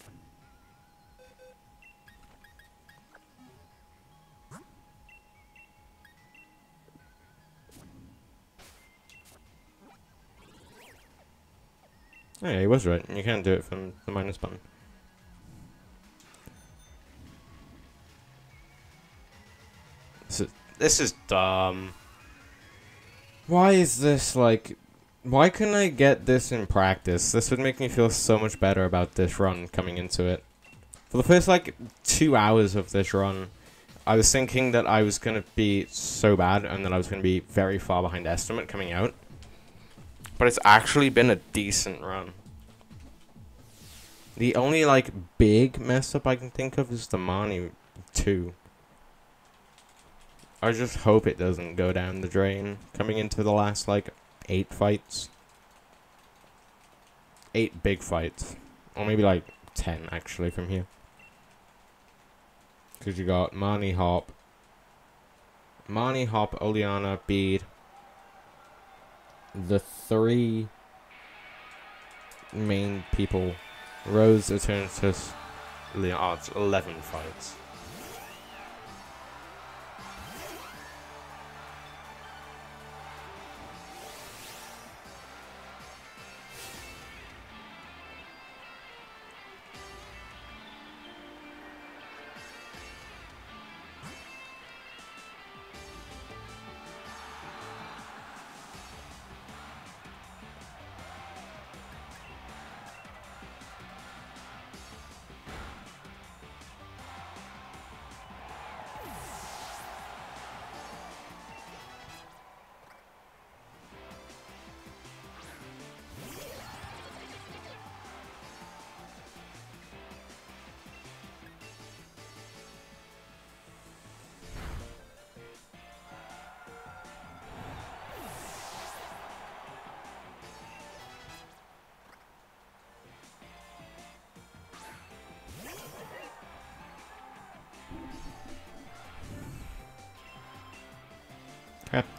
[SPEAKER 1] Oh yeah, he was right. You can't do it from the minus button. This is, this is dumb. Why is this like... Why couldn't I get this in practice? This would make me feel so much better about this run coming into it. For the first like two hours of this run, I was thinking that I was going to be so bad and that I was going to be very far behind estimate coming out. But it's actually been a decent run. The only, like, big mess up I can think of is the Marnie 2. I just hope it doesn't go down the drain coming into the last, like, eight fights. Eight big fights. Or maybe, like, ten, actually, from here. Because you got Marnie Hop. Marnie Hop, Oleana, Bede, the three main people Rose Eternatus Leon it's 11 fights.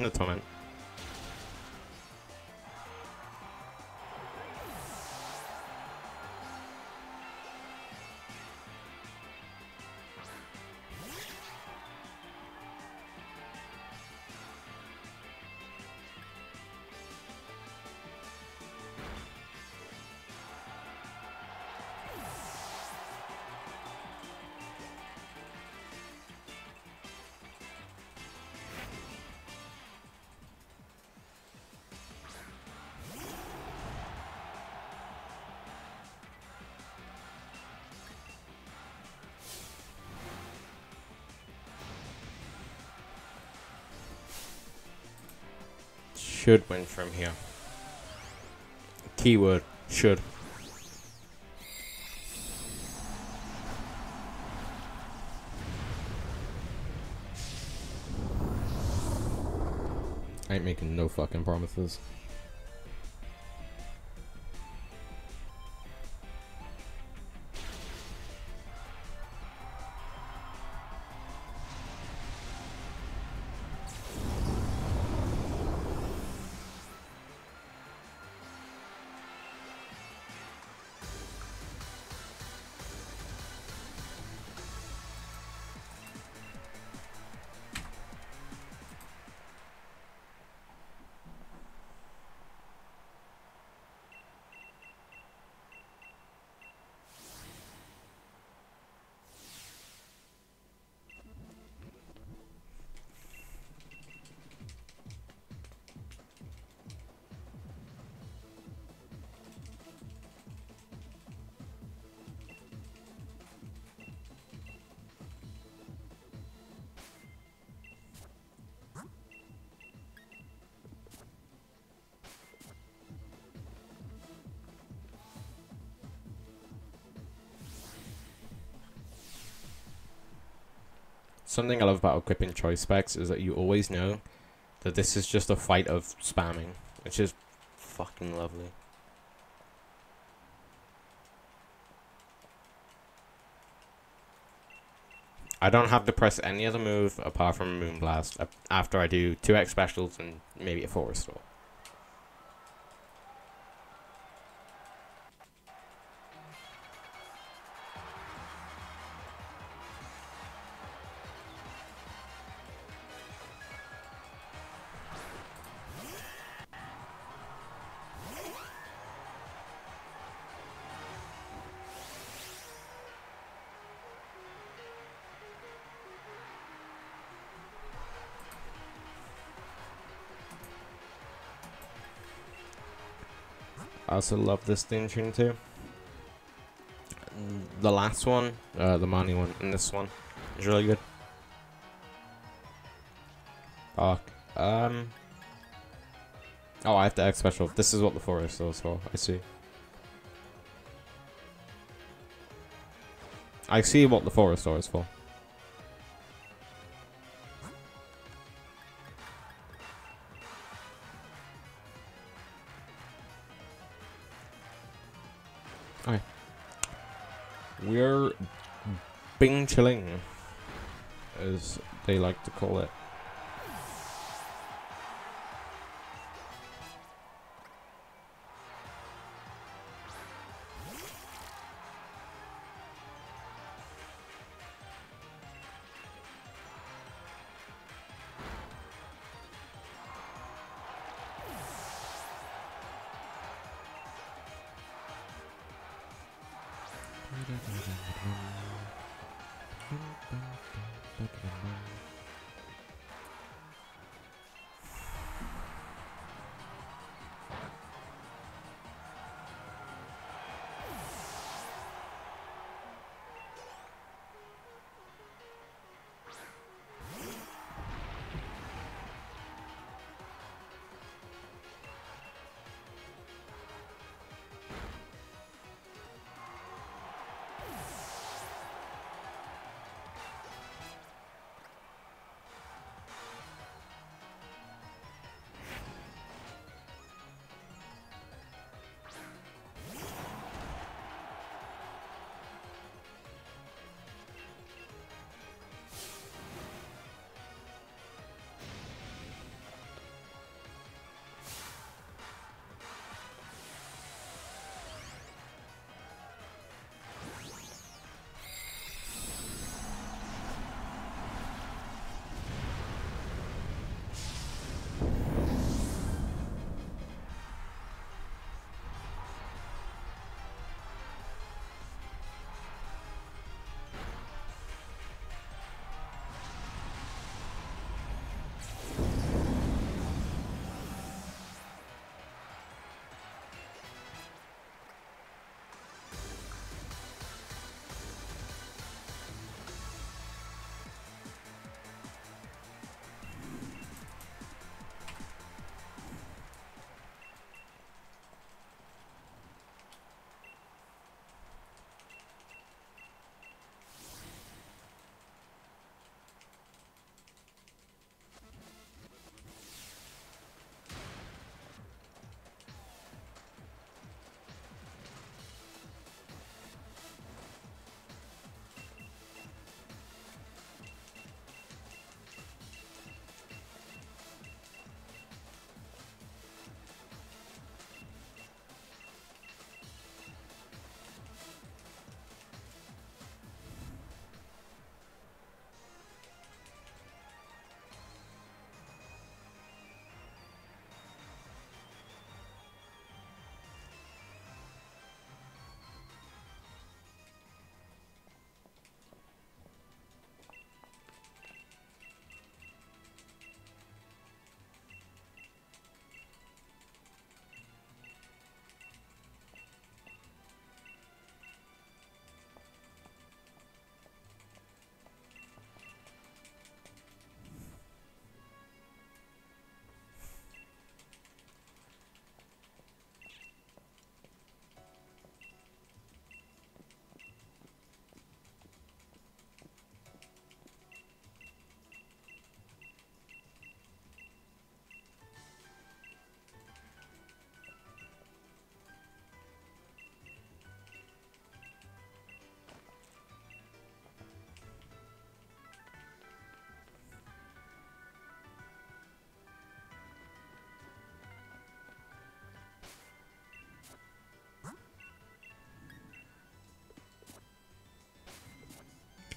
[SPEAKER 1] No torment. Should win from here. Keyword, should. I ain't making no fucking promises. Something I love about equipping choice specs is that you always know that this is just a fight of spamming, which is fucking lovely. I don't have to press any other move apart from Moonblast uh, after I do 2x specials and maybe a 4 restore. I also love this theme tune too. The last one, uh, the money one, and this one is really good. Fuck. Um. Oh, I have to X special. This is what the forest is for. I see. I see what the forest is for. Chilling, as they like to call it.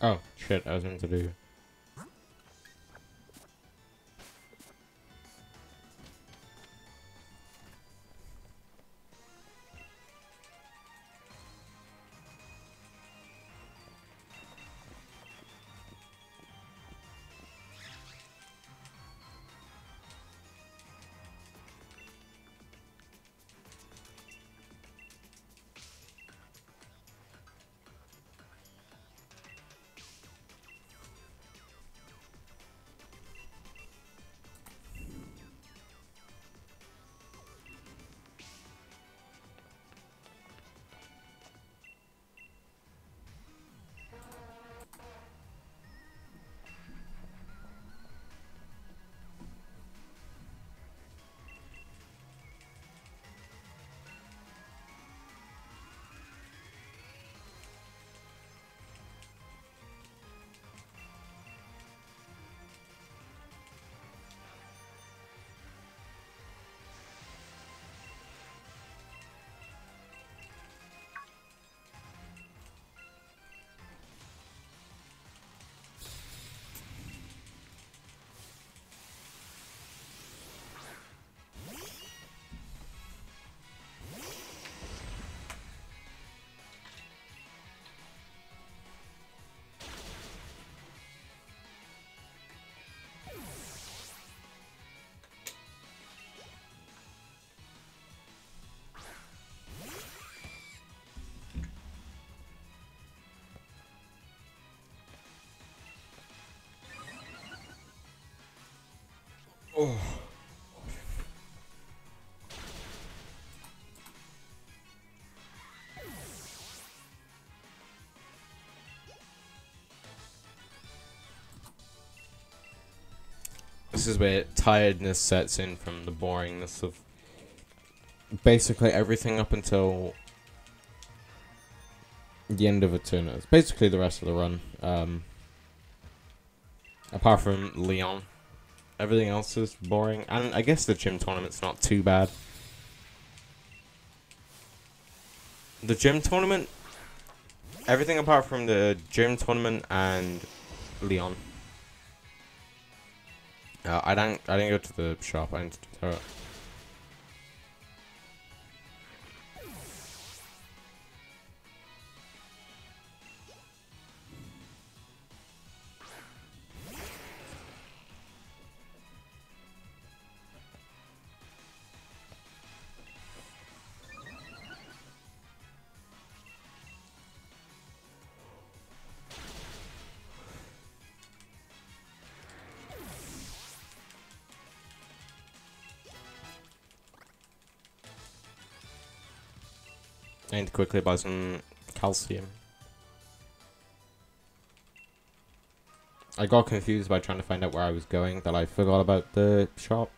[SPEAKER 1] Oh, shit, I was meant to do... Oh. This is where tiredness sets in from the boringness of basically everything up until the end of a turn. It's basically the rest of the run. Um, apart from Leon. Everything else is boring. And I guess the gym tournament's not too bad. The gym tournament, everything apart from the gym tournament and Leon. Uh, I don't. I didn't go to the shop. I didn't quickly buy some mm. calcium. I got confused by trying to find out where I was going that I forgot about the shop.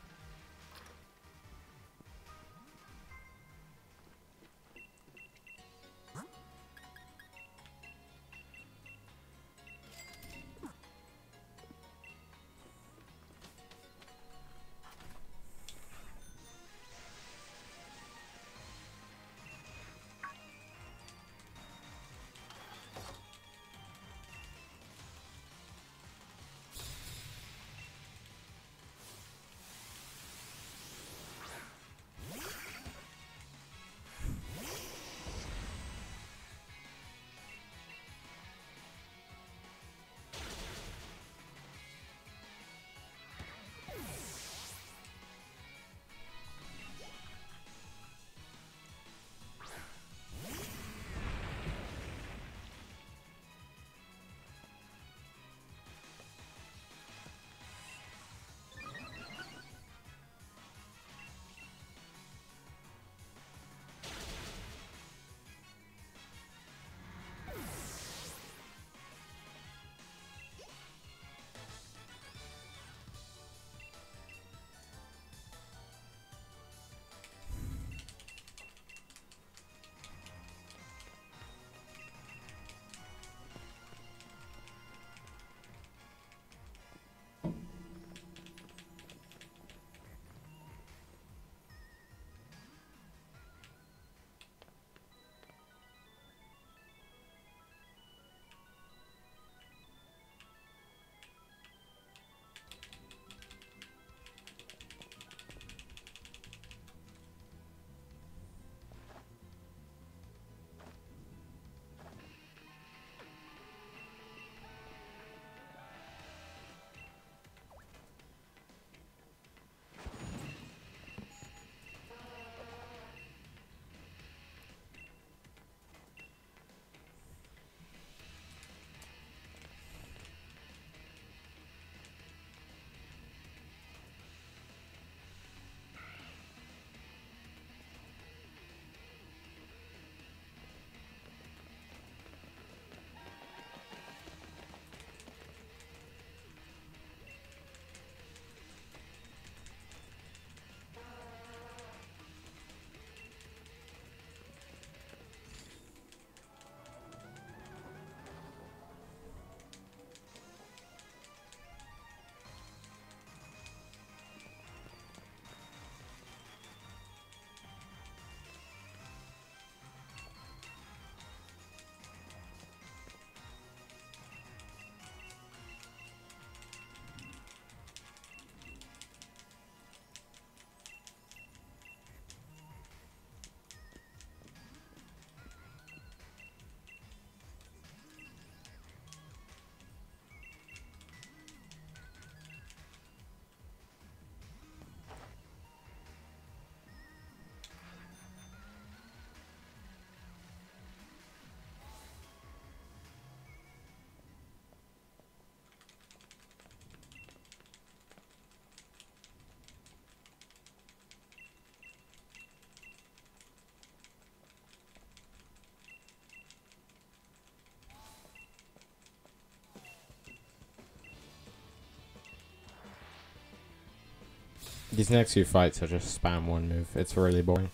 [SPEAKER 1] These next two fights are just spam one move. It's really boring.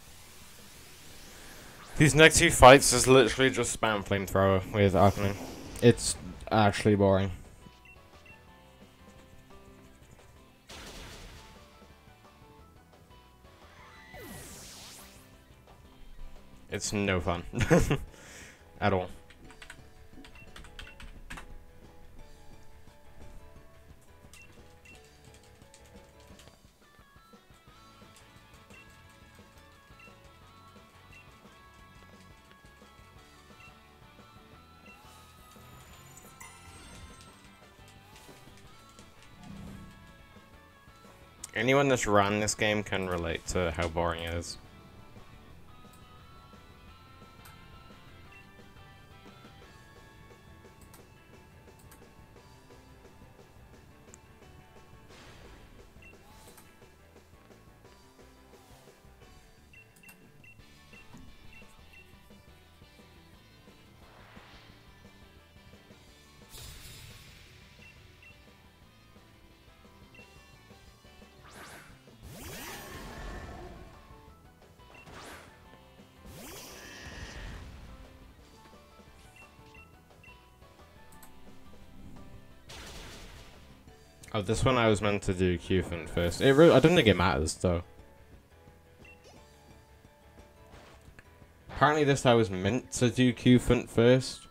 [SPEAKER 1] These next two fights is literally just spam flamethrower with Arcanine. It's actually boring. It's no fun. At all. Anyone that's run this game can relate to how boring it is. Oh, this one I was meant to do Cufant first. It really, I don't think it matters, though. Apparently this I was meant to do Cufant first.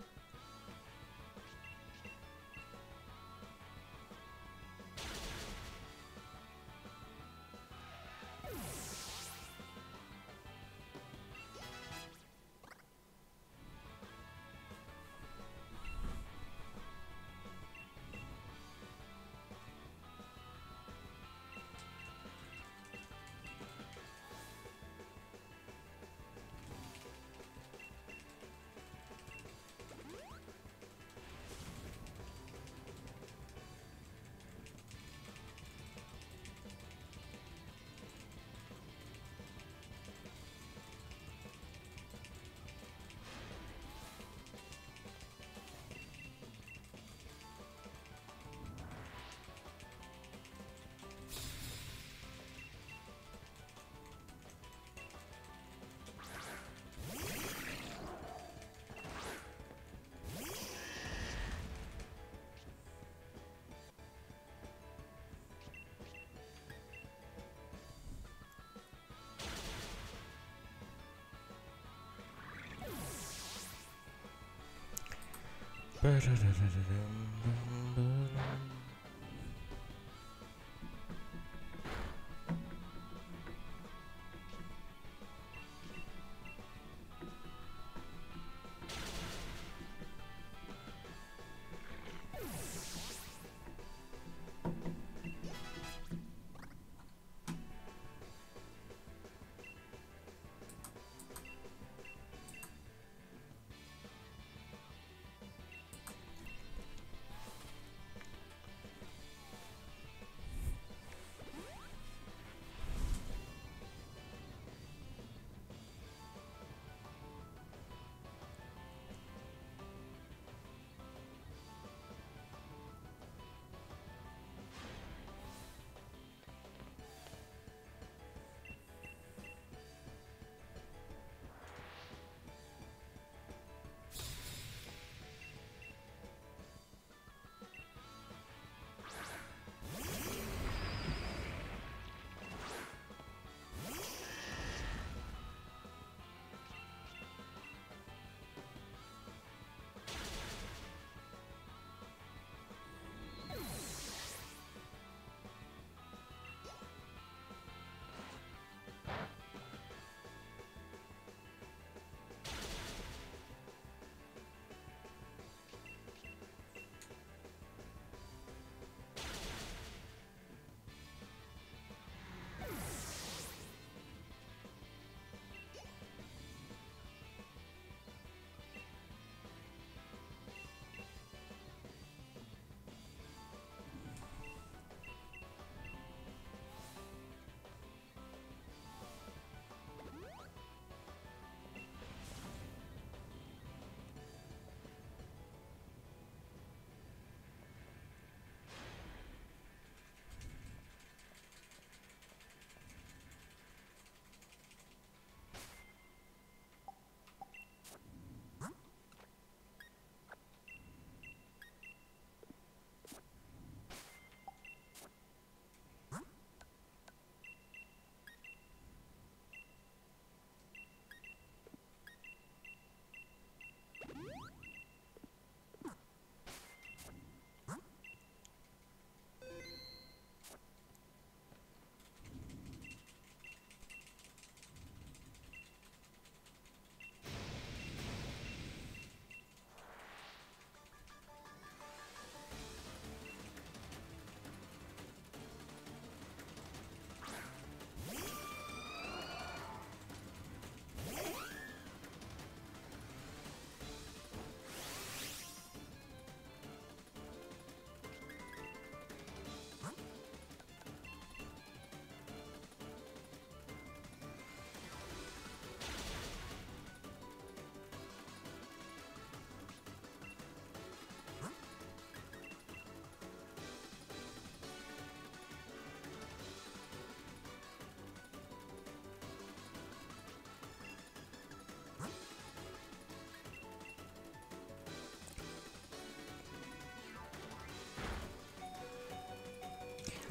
[SPEAKER 1] da, da, da.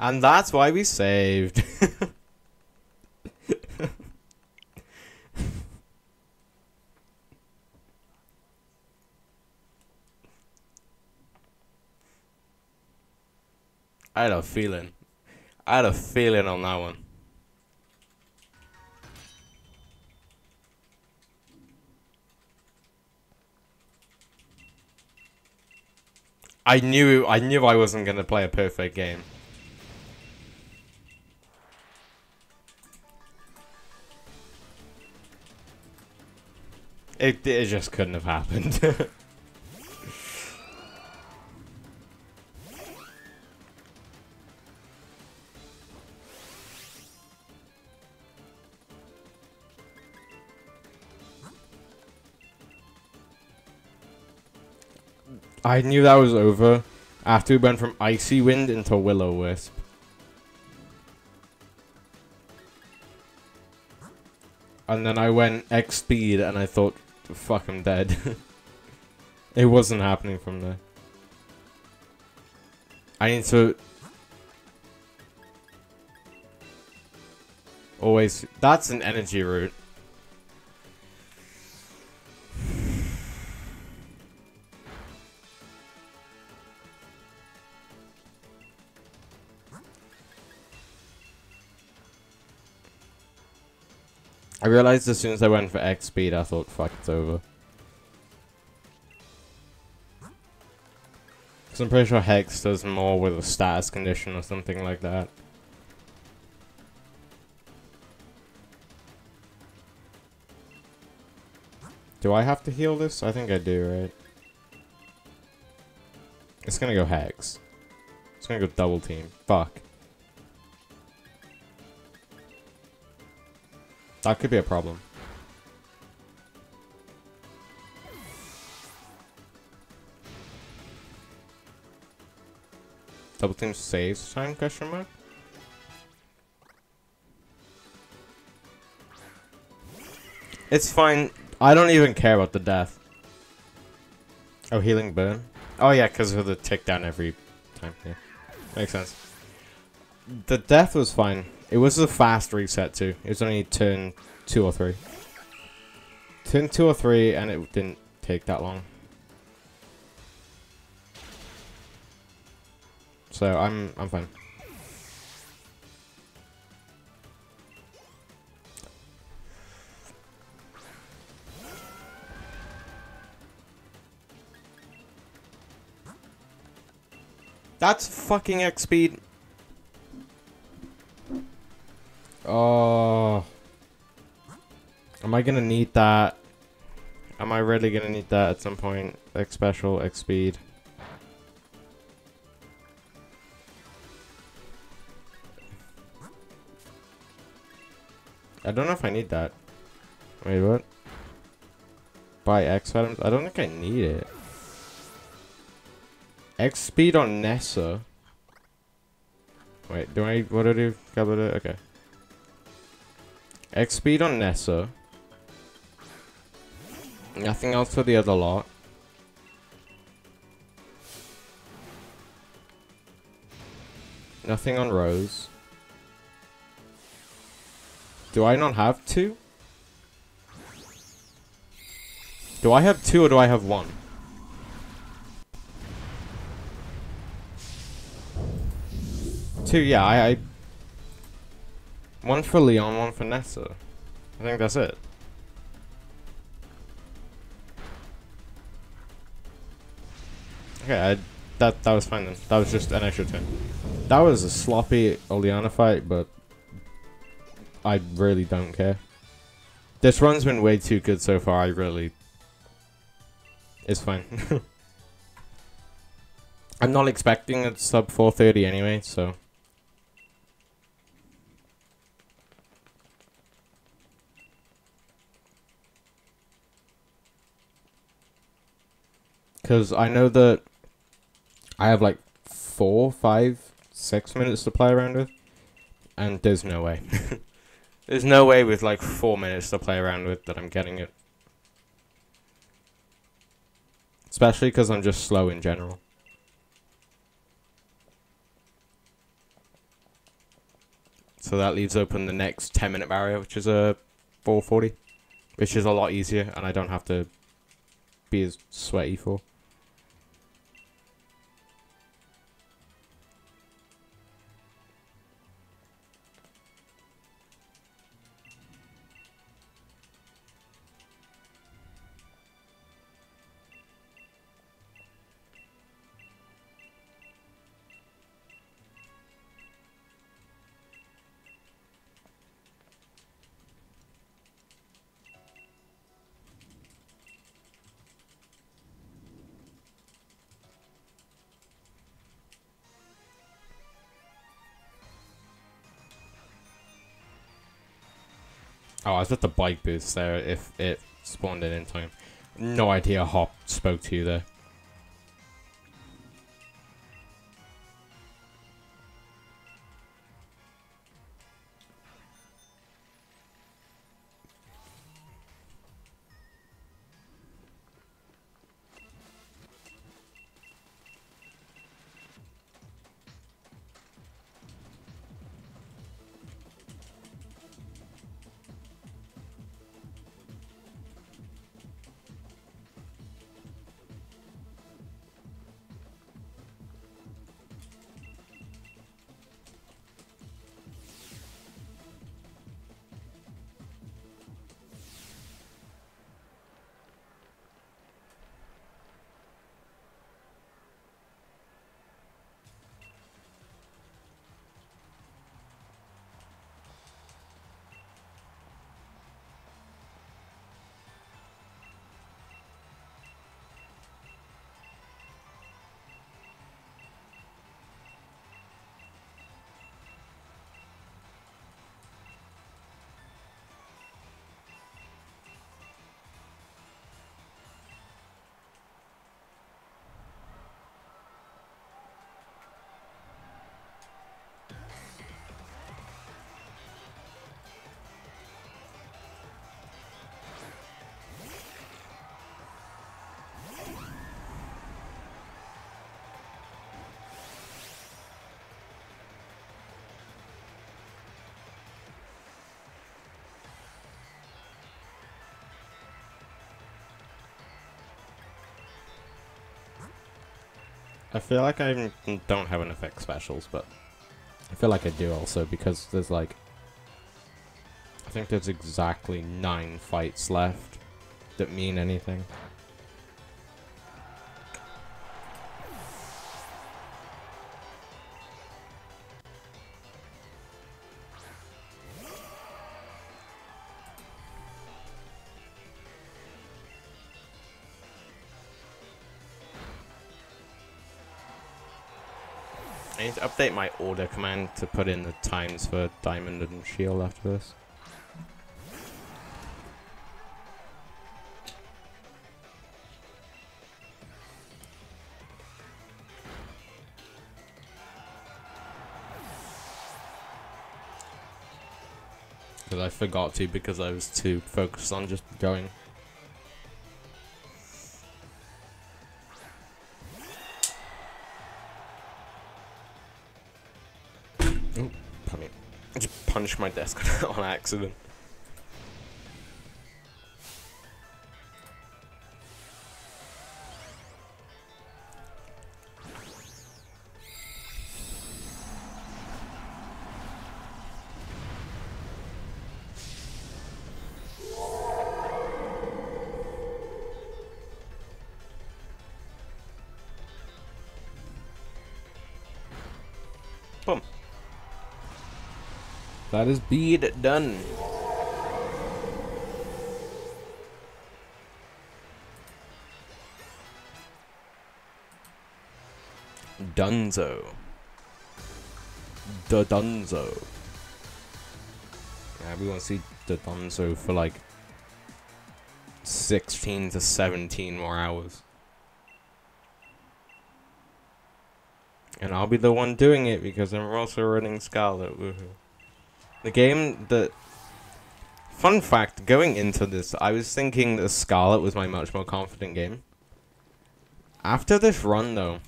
[SPEAKER 1] And that's why we saved. I had a feeling. I had a feeling on that one. I knew I knew I wasn't gonna play a perfect game. It it just couldn't have happened. I knew that was over after we went from Icy Wind into Will-O-Wisp. And then I went X speed and I thought, fuck, I'm dead. it wasn't happening from there. I need to... Always... That's an energy root. Realized as soon as I went for X speed, I thought, fuck, it's over. Because I'm pretty sure Hex does more with a status condition or something like that. Do I have to heal this? I think I do, right? It's gonna go Hex. It's gonna go double team. Fuck. That could be a problem. Double team saves time question mark? It's fine. I don't even care about the death. Oh, healing burn? Oh yeah, because of the tick down every time. Yeah. Makes sense. The death was fine. It was a fast reset too. It was only turn two or three. Turn two or three, and it didn't take that long. So I'm I'm fine. That's fucking X speed. Oh. Am I gonna need that? Am I really gonna need that at some point? X special, X speed. I don't know if I need that. Wait, what? Buy X items? I don't think I need it. X speed on Nessa. Wait, do I, what do I do? Okay. X speed on Nessa. Nothing else for the other lot. Nothing on Rose. Do I not have two? Do I have two or do I have one? Two, yeah, I, I one for Leon, one for Nessa. I think that's it. Okay, I, that that was fine then. That was just an extra turn. That was a sloppy Oleana fight, but I really don't care. This run's been way too good so far, I really... It's fine. I'm not expecting a sub 430 anyway, so... Because I know that I have like four, five, six minutes to play around with. And there's no way. there's no way with like four minutes to play around with that I'm getting it. Especially because I'm just slow in general. So that leaves open the next 10 minute barrier, which is a 440. Which is a lot easier, and I don't have to be as sweaty for. Oh, I was at the bike booth there if it spawned in in time. No idea Hop spoke to you there. I feel like I don't have enough X specials, but I feel like I do also because there's like I think there's exactly nine fights left that mean anything. Need to update my order command to put in the times for diamond and shield after this. Because I forgot to because I was too focused on just going. My desk on accident. That is Bede done. Dunzo. The Dunzo. Yeah, we want to see the Dunzo for like 16 to 17 more hours. And I'll be the one doing it because I'm also running Scarlet. Woohoo. The game that... Fun fact, going into this, I was thinking that Scarlet was my much more confident game. After this run, though,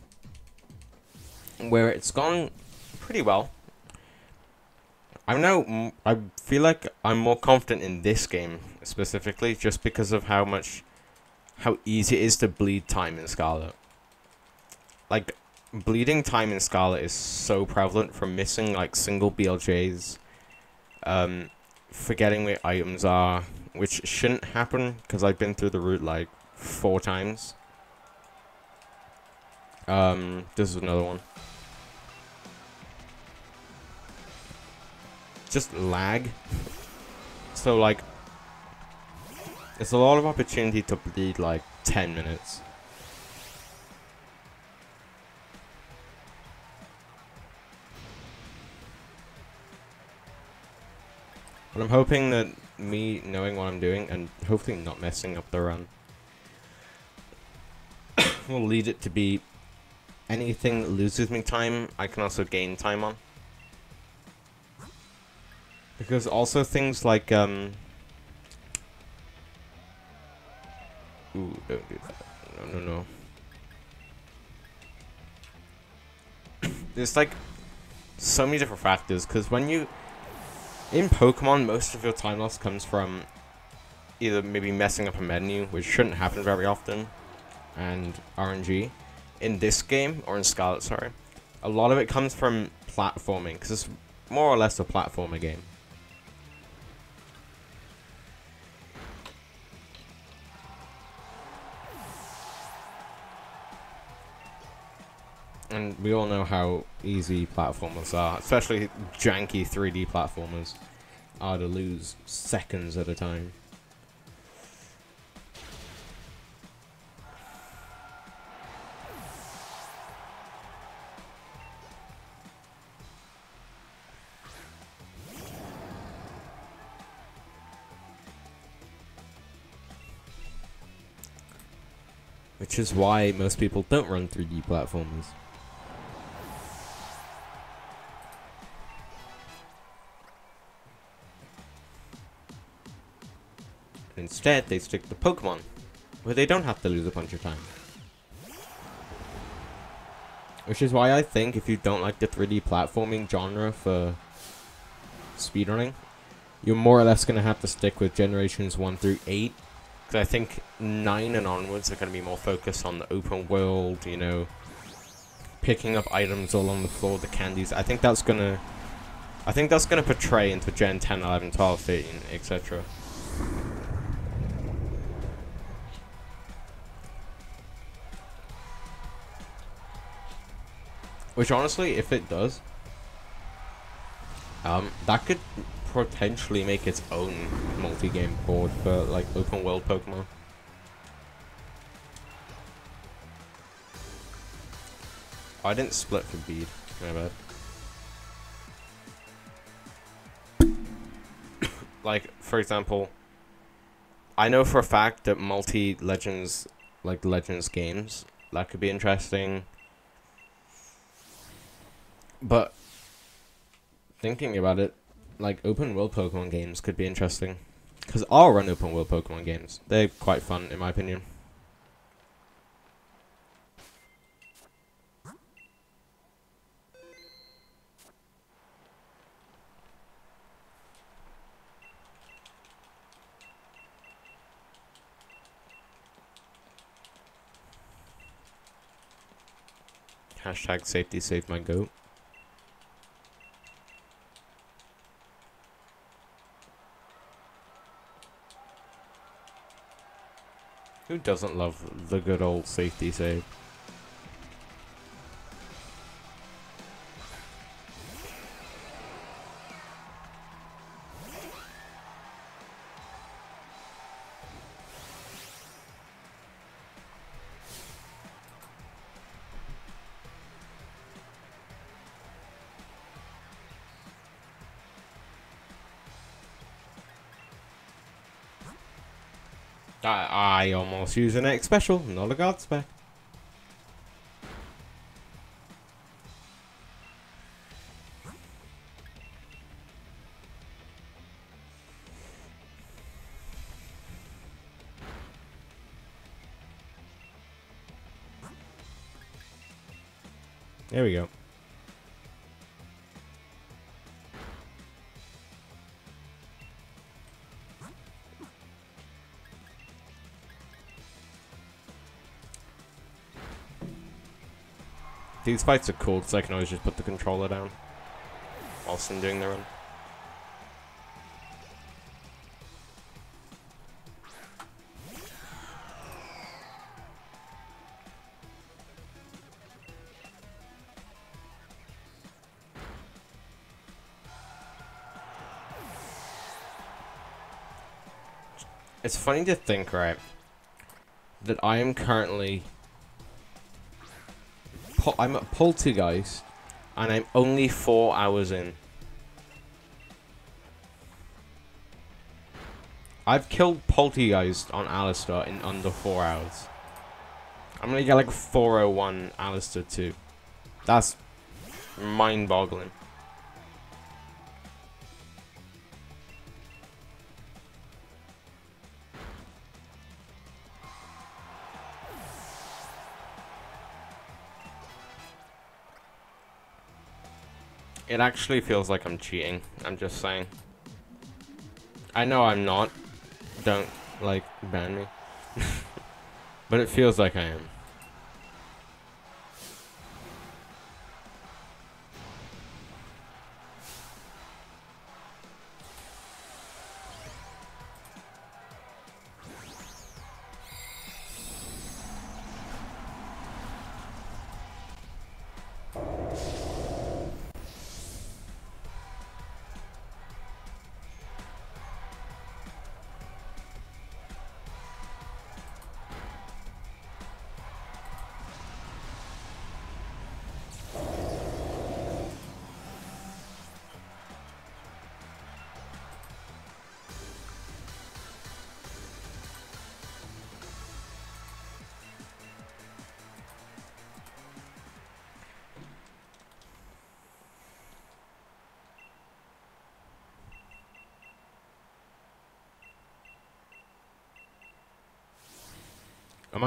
[SPEAKER 1] where it's gone pretty well, I know. I feel like I'm more confident in this game specifically, just because of how much, how easy it is to bleed time in Scarlet. Like, bleeding time in Scarlet is so prevalent from missing like single BLJs, um, forgetting where items are, which shouldn't happen because I've been through the route like four times. Um, this is another one. Just lag. So like, it's a lot of opportunity to bleed like 10 minutes. But I'm hoping that me knowing what I'm doing and hopefully not messing up the run will lead it to be anything that loses me time, I can also gain time on. Because also things like, um... Ooh, don't do that. No, no, no. There's like so many different factors, because when you in Pokemon, most of your time loss comes from either maybe messing up a menu, which shouldn't happen very often, and RNG. In this game, or in Scarlet, sorry, a lot of it comes from platforming, because it's more or less a platformer game. And we all know how easy platformers are, especially janky 3D platformers, are to lose seconds at a time. Which is why most people don't run 3D platformers. Instead, they stick to Pokemon, where they don't have to lose a bunch of time. Which is why I think if you don't like the 3D platforming genre for speedrunning, you're more or less going to have to stick with generations 1 through 8. Because I think 9 and onwards are going to be more focused on the open world, you know, picking up items all on the floor, the candies. I think that's going to... I think that's going to portray into Gen 10, 11, 12, 13, etc. Which honestly, if it does, um, that could potentially make its own multi-game board for like open world Pokemon. I didn't split for Bede. My bad. like, for example, I know for a fact that multi-legends, like legends games, that could be interesting. But thinking about it, like open world Pokemon games could be interesting. Because I'll run open world Pokemon games. They're quite fun, in my opinion. Hashtag safety save my goat. Who doesn't love the good old safety save? I, almost use an X special, not a god spec. These fights are cool because I can always just put the controller down whilst I'm doing the run. It's funny to think, right, that I am currently... I'm at Poltergeist, and I'm only four hours in. I've killed Poltergeist on Allister in under four hours. I'm gonna get like 401 Allister too. That's mind-boggling. It actually feels like I'm cheating. I'm just saying. I know I'm not. Don't, like, ban me. but it feels like I am.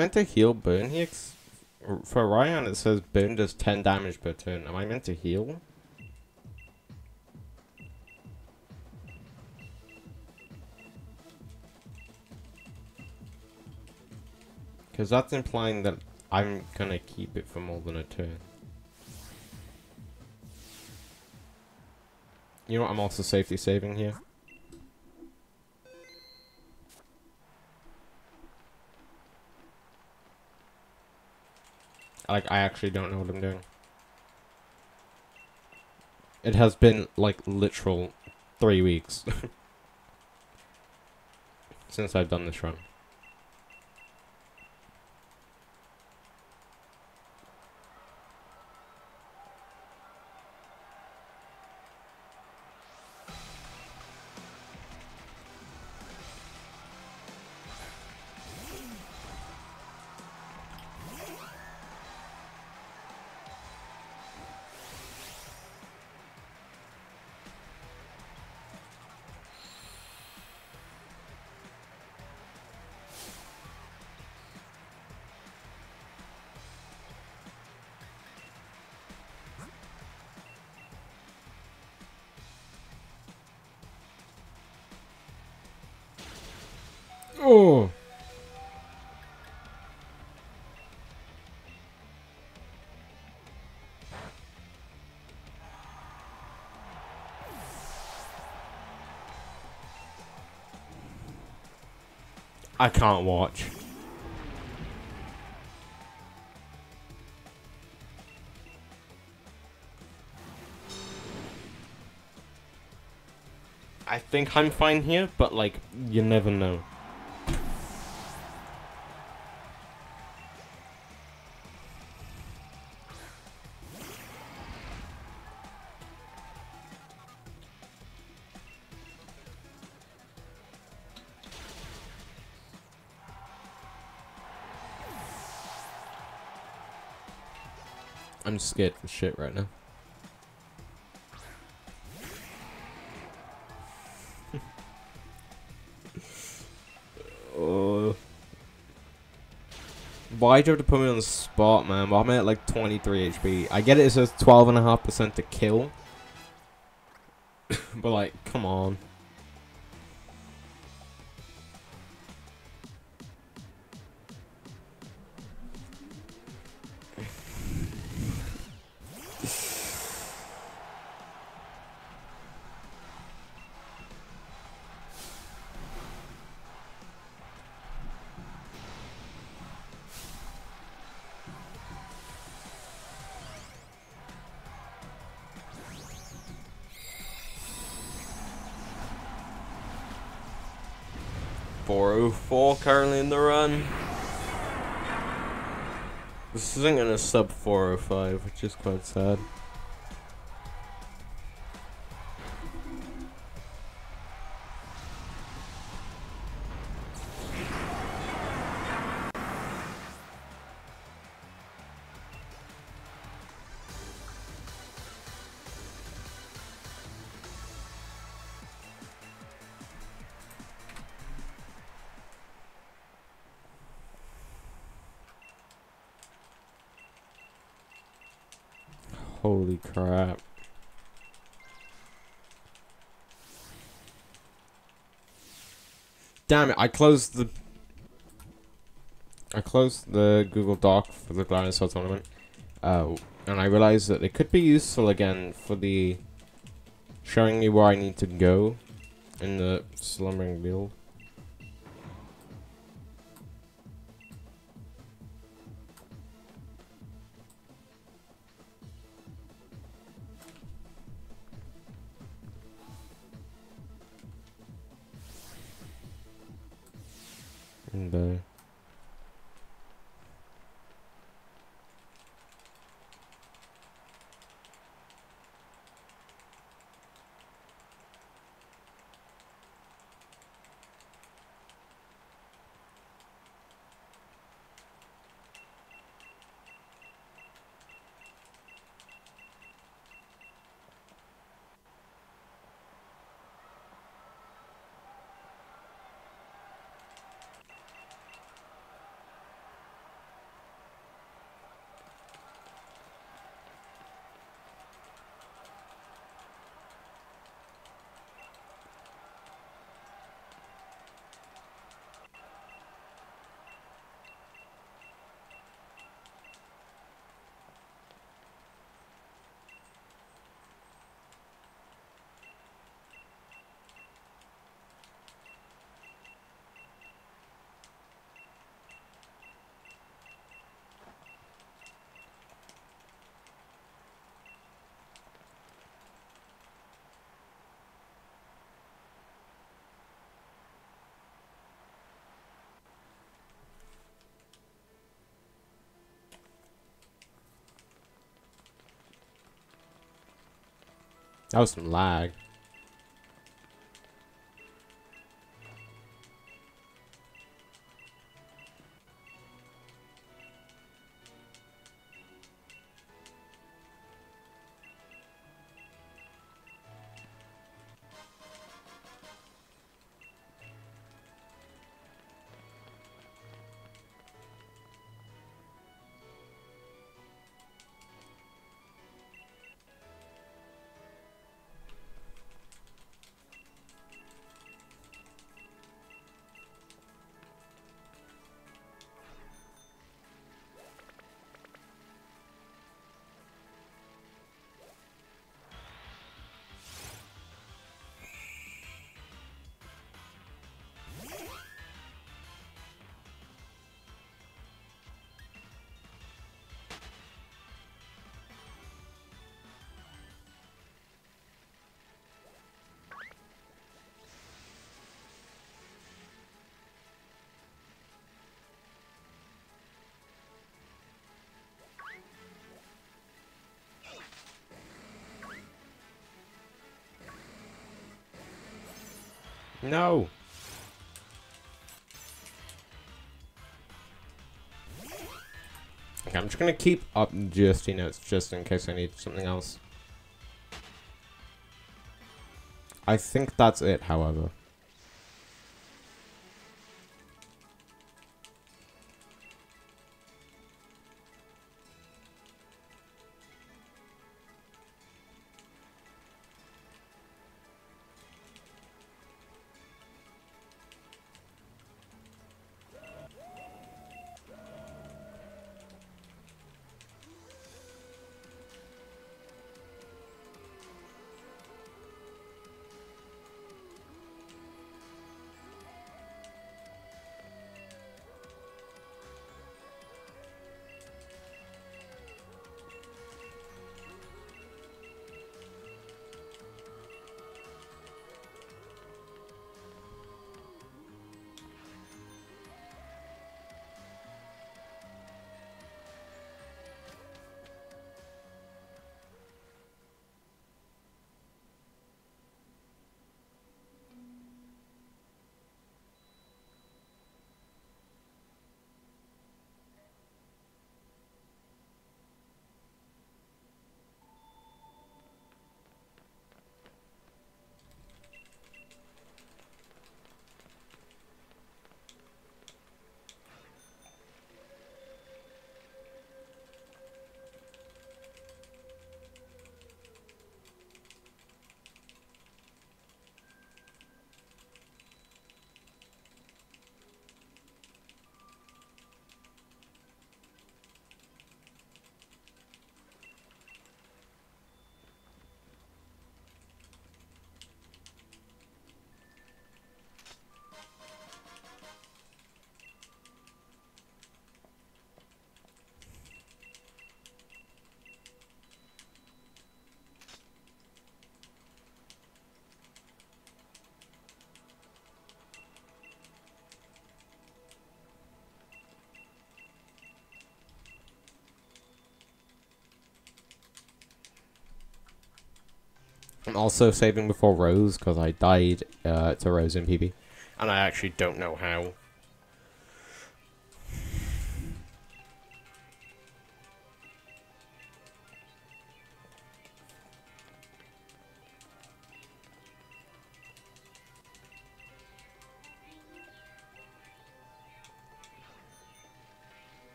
[SPEAKER 1] Meant to heal burn here? For Ryan, it says burn does 10 damage per turn. Am I meant to heal? Because that's implying that I'm gonna keep it for more than a turn. You know what, I'm also safety saving here. Like, I actually don't know what I'm doing. It has been, like, literal three weeks. since I've done this run. I can't watch. I think I'm fine here, but like, you never know. Scared for shit right now. Why'd you have to put me on the spot, man? Well, I'm at like 23 HP. I get it, it says 12.5% to kill. but like, come on. Sub 405, which is quite sad. Damn it, I closed the... I closed the Google Doc for the Dinosaur tournament. Uh, and I realized that it could be useful again for the... Showing me where I need to go in the Slumbering Weald. That was some lag. No! Okay, I'm just gonna keep up GST notes just in case I need something else. I think that's it, however. I'm also saving before Rose because I died uh, to Rose in PB. And I actually don't know how.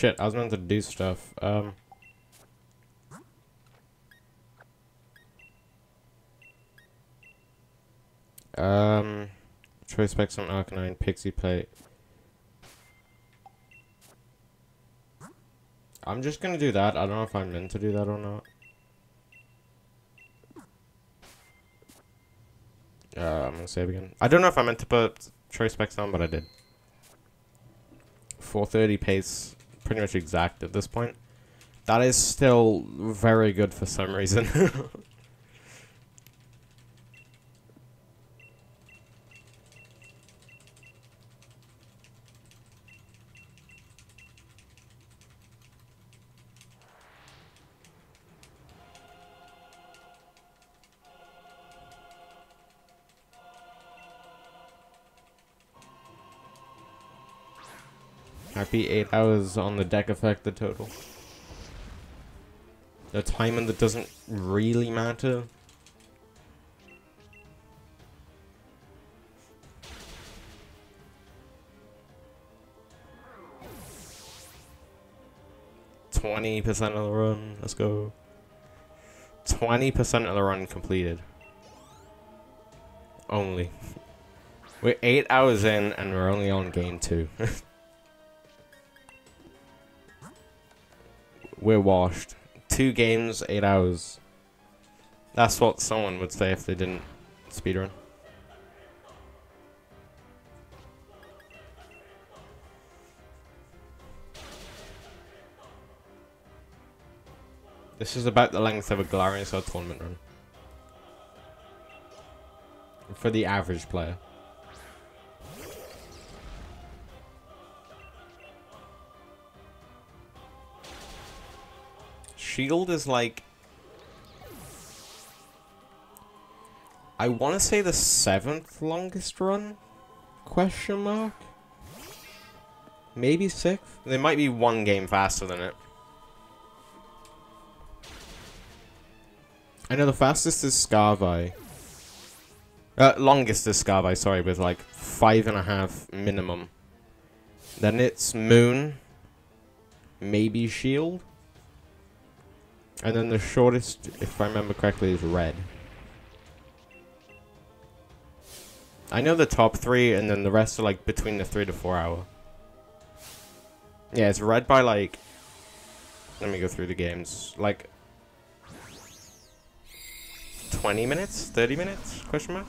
[SPEAKER 1] Shit, I was meant to do stuff. Um... Um... Choice specs on Arcanine, Pixie Plate. I'm just gonna do that. I don't know if I'm meant to do that or not. Uh, I'm gonna save again. I don't know if I meant to put choice specs on, but I did. 430 pace, pretty much exact at this point. That is still very good for some reason. Happy 8 hours on the deck effect the total. The timing that doesn't really matter. Twenty percent of the run. Let's go. Twenty percent of the run completed. Only. We're eight hours in and we're only on game two. we're washed. Two games, eight hours. That's what someone would say if they didn't speedrun. This is about the length of a Galarian tournament run. For the average player. Shield is like... I want to say the seventh longest run? Question mark? Maybe sixth? There might be one game faster than it. I know the fastest is Scarvi. Uh, longest is Scarvi, sorry, with like five and a half minimum. Then it's Moon. Maybe Shield. And then the shortest, if I remember correctly, is red. I know the top three, and then the rest are like between the three to four hour. Yeah, it's red by like. Let me go through the games. Like. 20 minutes? 30 minutes? Question mark?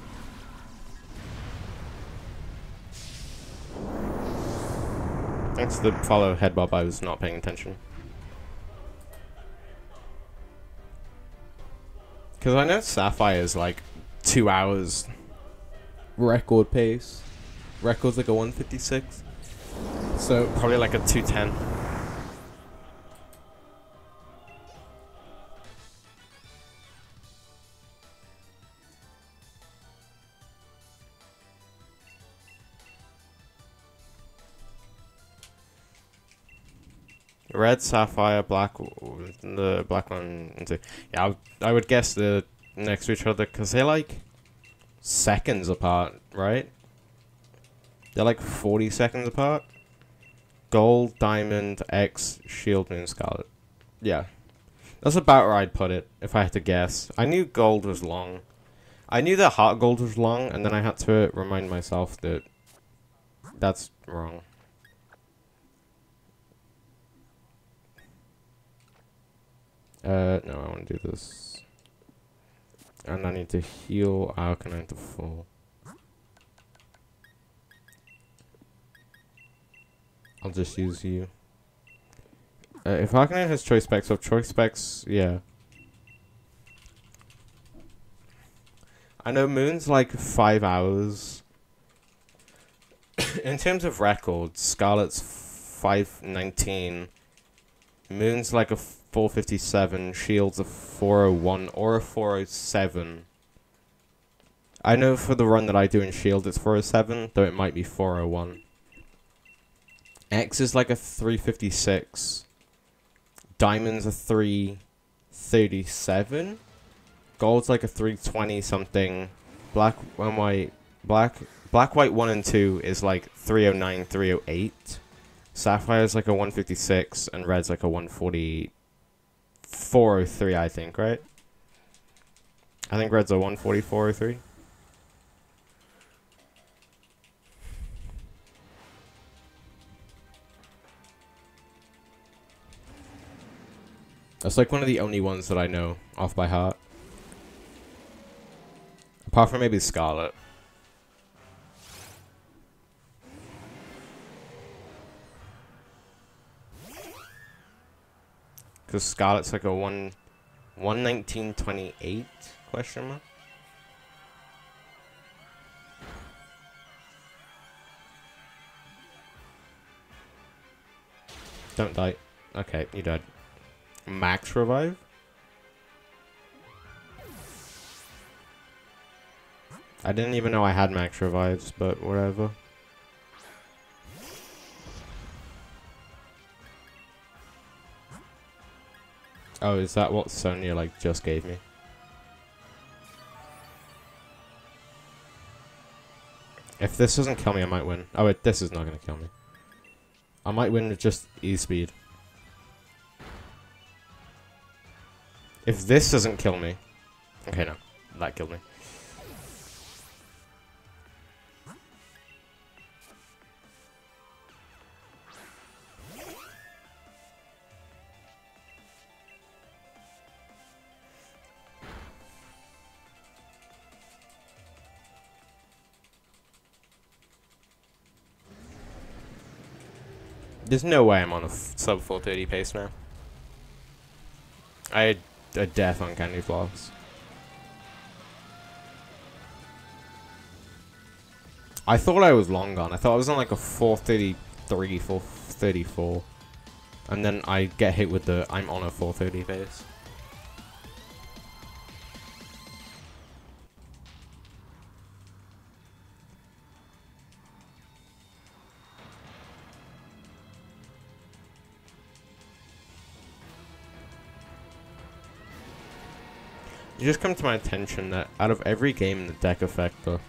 [SPEAKER 1] Thanks to the follow head bob, I was not paying attention. Because I know Sapphire is like two hours record pace. Record's like a 156. So probably like a 210. Red, Sapphire, Black, the Black one, yeah, I, I would guess the next to each other because they're like seconds apart, right? They're like 40 seconds apart. Gold, Diamond, X, Shield, Moon, Scarlet. Yeah. That's about where I'd put it, if I had to guess. I knew Gold was long. I knew that Heart Gold was long, and then I had to remind myself that that's wrong. Uh, no, I want to do this. And I need to heal Arcanine to full. I'll just use you. Uh, if Arcanine has choice specs, so choice specs, yeah. I know Moon's like five hours. In terms of records, Scarlet's 519. Moon's like a 457. Shield's a 401 or a 407. I know for the run that I do in Shield it's 407, though it might be 401. X is like a 356. Diamond's a 337. Gold's like a 320 something. Black and white, black, black, white 1 and 2 is like 309, 308. Sapphire's like a 156, and red's like a 140, 403, I think, right? I think red's a 14403. That's like one of the only ones that I know off by heart. Apart from maybe Scarlet. Because Scarlet's like a one, one nineteen twenty eight question mark. Don't die. Okay, you died. Max revive? I didn't even know I had max revives, but whatever. Oh, is that what Sonia, like, just gave me? If this doesn't kill me, I might win. Oh, wait, this is not going to kill me. I might win with just E-speed. If this doesn't kill me... Okay, no. That killed me. There's no way I'm on a sub 430 pace now. I had a death on Candy Floss. I thought I was long gone. I thought I was on like a 433, 434. And then I get hit with the I'm on a 430 pace. It just come to my attention that out of every game in the deck effector,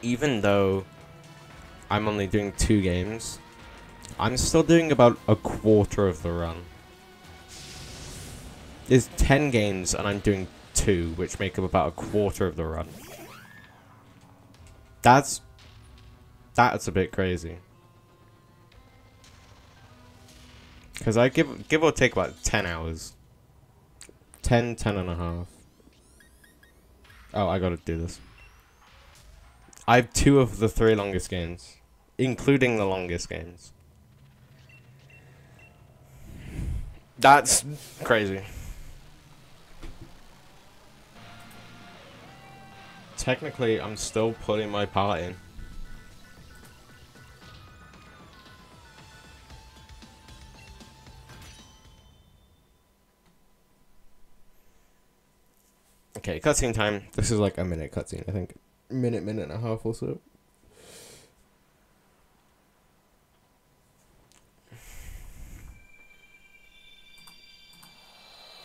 [SPEAKER 1] even though I'm only doing two games, I'm still doing about a quarter of the run. There's 10 games and I'm doing two, which make up about a quarter of the run. That's... That's a bit crazy. Because I give, give or take about 10 hours 10, 10 and a half. Oh, I gotta do this. I have two of the three longest games, including the longest games. That's crazy. Technically, I'm still putting my part in. Okay, cutscene time. This is like a minute cutscene, I think. Minute, minute and a half or so.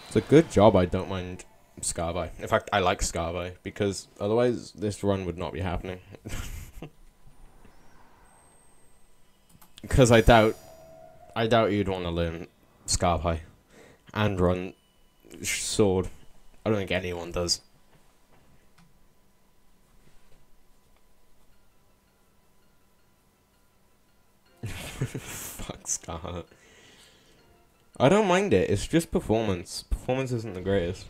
[SPEAKER 1] It's a good job I don't mind Scarvi. In fact, I like Scarvi, because otherwise this run would not be happening. Because I doubt, I doubt you'd want to learn Scarvi and run Sword. I don't think anyone does. Fuck Scarlet. I don't mind it. It's just performance. Performance isn't the greatest.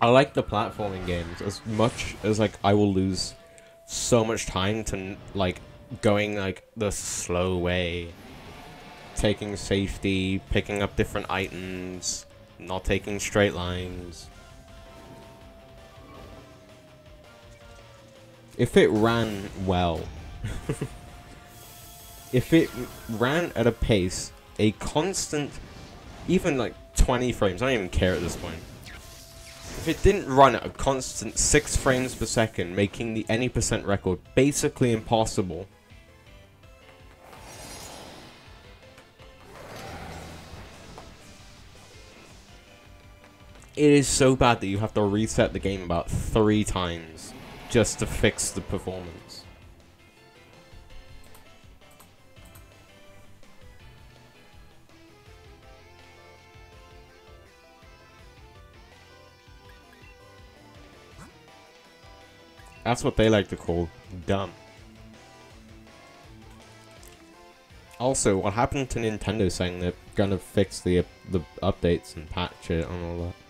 [SPEAKER 1] I like the platforming games as much as like I will lose so much time to like going like the slow way, taking safety, picking up different items, not taking straight lines. If it ran well, if it ran at a pace, a constant, even like 20 frames, I don't even care at this point if it didn't run at a constant 6 frames per second, making the any percent record basically impossible. It is so bad that you have to reset the game about three times just to fix the performance. That's what they like to call dumb. Also, what happened to Nintendo saying they're gonna fix the the updates and patch it and all that?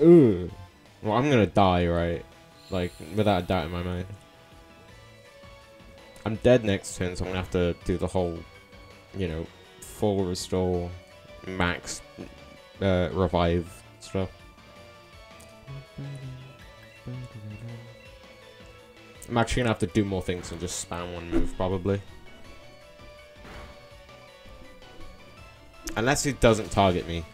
[SPEAKER 1] Ooh. Well, I'm gonna die, right? Like, without a doubt in my mind. I'm dead next turn, so I'm gonna have to do the whole, you know, full restore, max, uh, revive stuff. I'm actually gonna have to do more things than just spam one move, probably. Unless it doesn't target me.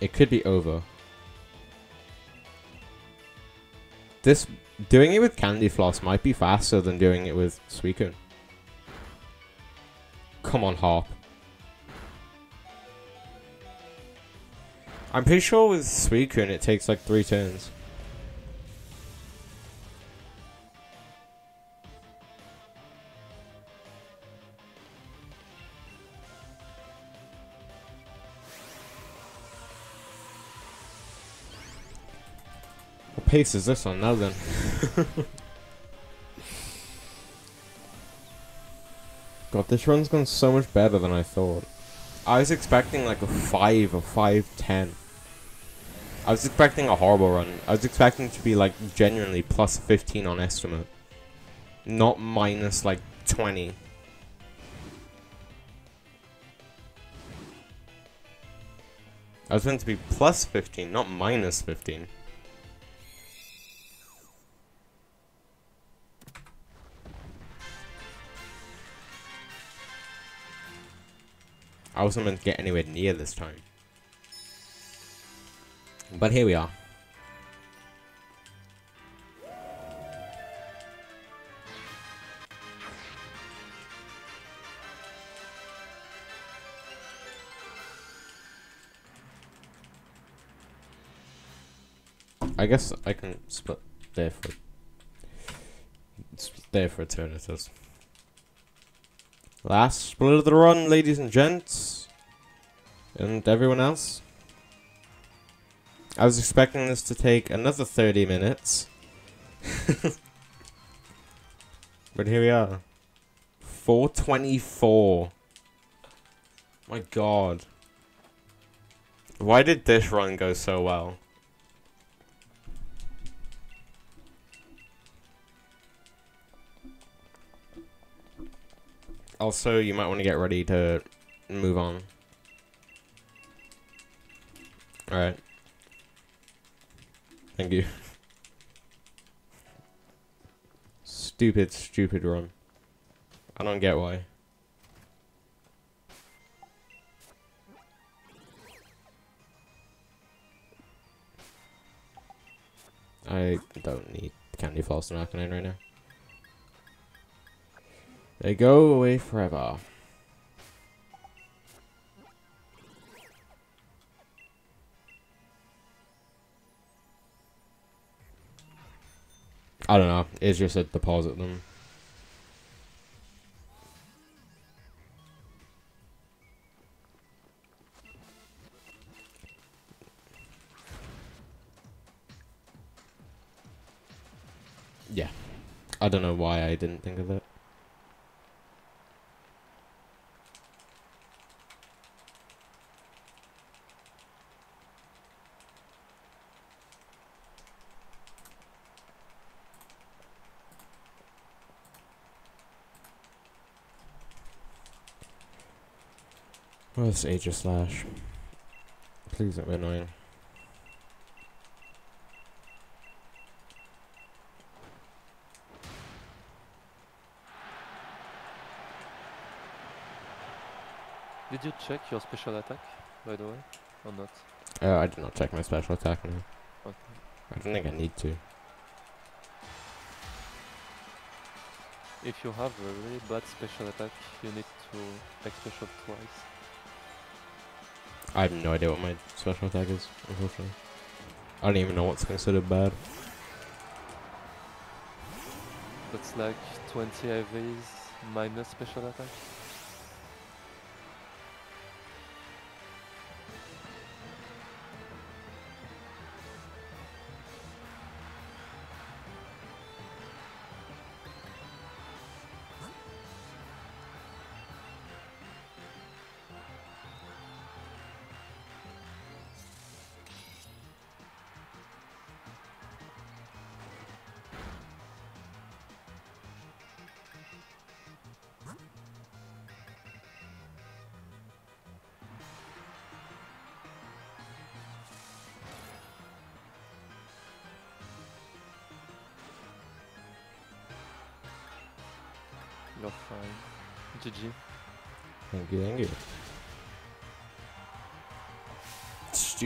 [SPEAKER 1] It could be over. This, doing it with Candy Floss might be faster than doing it with Suicune. Come on, Harp. I'm pretty sure with Suicune it takes like three turns. Pace is this one now then? God, this run's gone so much better than I thought. I was expecting like a 5 or 510. I was expecting a horrible run. I was expecting to be like genuinely plus 15 on estimate. Not minus like 20. I was meant to be plus 15, not minus 15. I wasn't meant to get anywhere near this time. But here we are. I guess I can split there for there for eternities. Last split of the run, ladies and gents. And everyone else. I was expecting this to take another 30 minutes. but here we are. 424. My god. Why did this run go so well? Also, you might want to get ready to move on. Alright. Thank you. stupid, stupid run. I don't get why. I don't need candy floss and Arcanine right now. They go away forever. I don't know. It's just a deposit them. Yeah. I don't know why I didn't think of that. Oh, this Aegislash. Please don't be annoying.
[SPEAKER 2] Did you check your special attack, by the way, or not?
[SPEAKER 1] Uh, I did not check my special attack now.
[SPEAKER 2] Okay.
[SPEAKER 1] I don't think I need to.
[SPEAKER 2] If you have a really bad special attack, you need to extra shot twice.
[SPEAKER 1] I have no idea what my special attack is, unfortunately. I don't even know what's considered bad.
[SPEAKER 2] That's like 20 IVs minus special attack.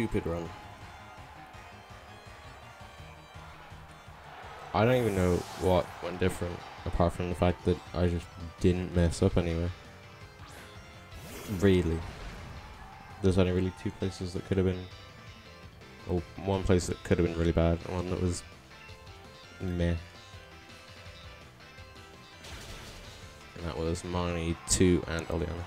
[SPEAKER 1] Stupid run. I don't even know what went different, apart from the fact that I just didn't mess up anyway. Really. There's only really two places that could have been... Or one place that could have been really bad, one that was... meh. And that was Marnie 2 and Oleana.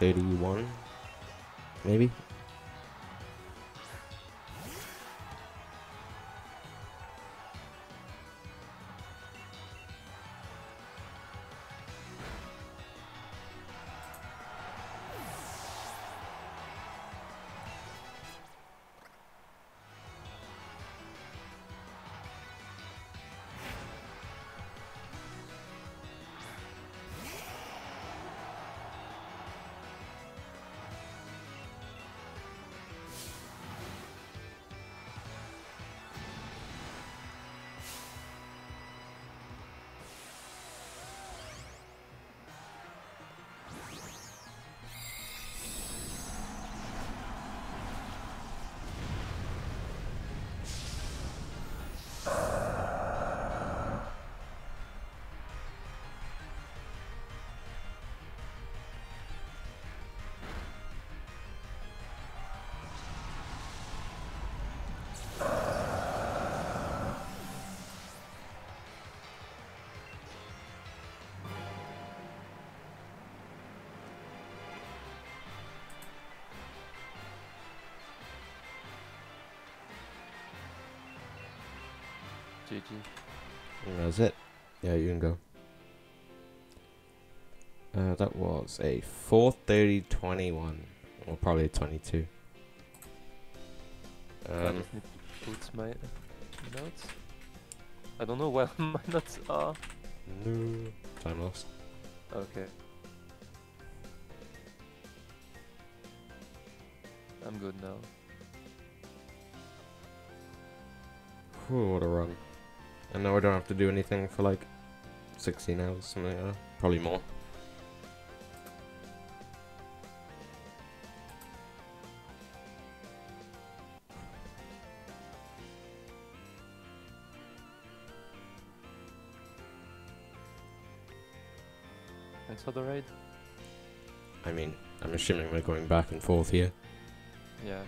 [SPEAKER 1] 431, maybe?
[SPEAKER 2] GG.
[SPEAKER 1] And that's it. Yeah, you can go. Uh, that was a 430-21. Or probably a 22.
[SPEAKER 2] I
[SPEAKER 1] Um,
[SPEAKER 2] just need to put my notes. I don't know where my notes are.
[SPEAKER 1] no. Time lost.
[SPEAKER 2] Okay. I'm good now.
[SPEAKER 1] Whew, what a run. And now I don't have to do anything for like 16 hours, something like that. Probably more.
[SPEAKER 2] Thanks for the raid.
[SPEAKER 1] I mean, I'm assuming we're going back and forth here.
[SPEAKER 2] Yeah,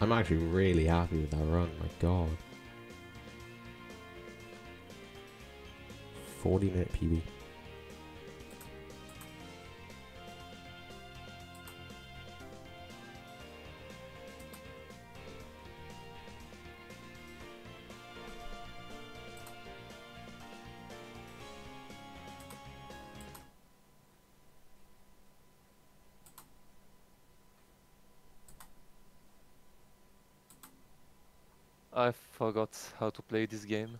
[SPEAKER 1] I'm actually really happy with that run, my god. 40 minute PB.
[SPEAKER 2] Forgot how to play this game.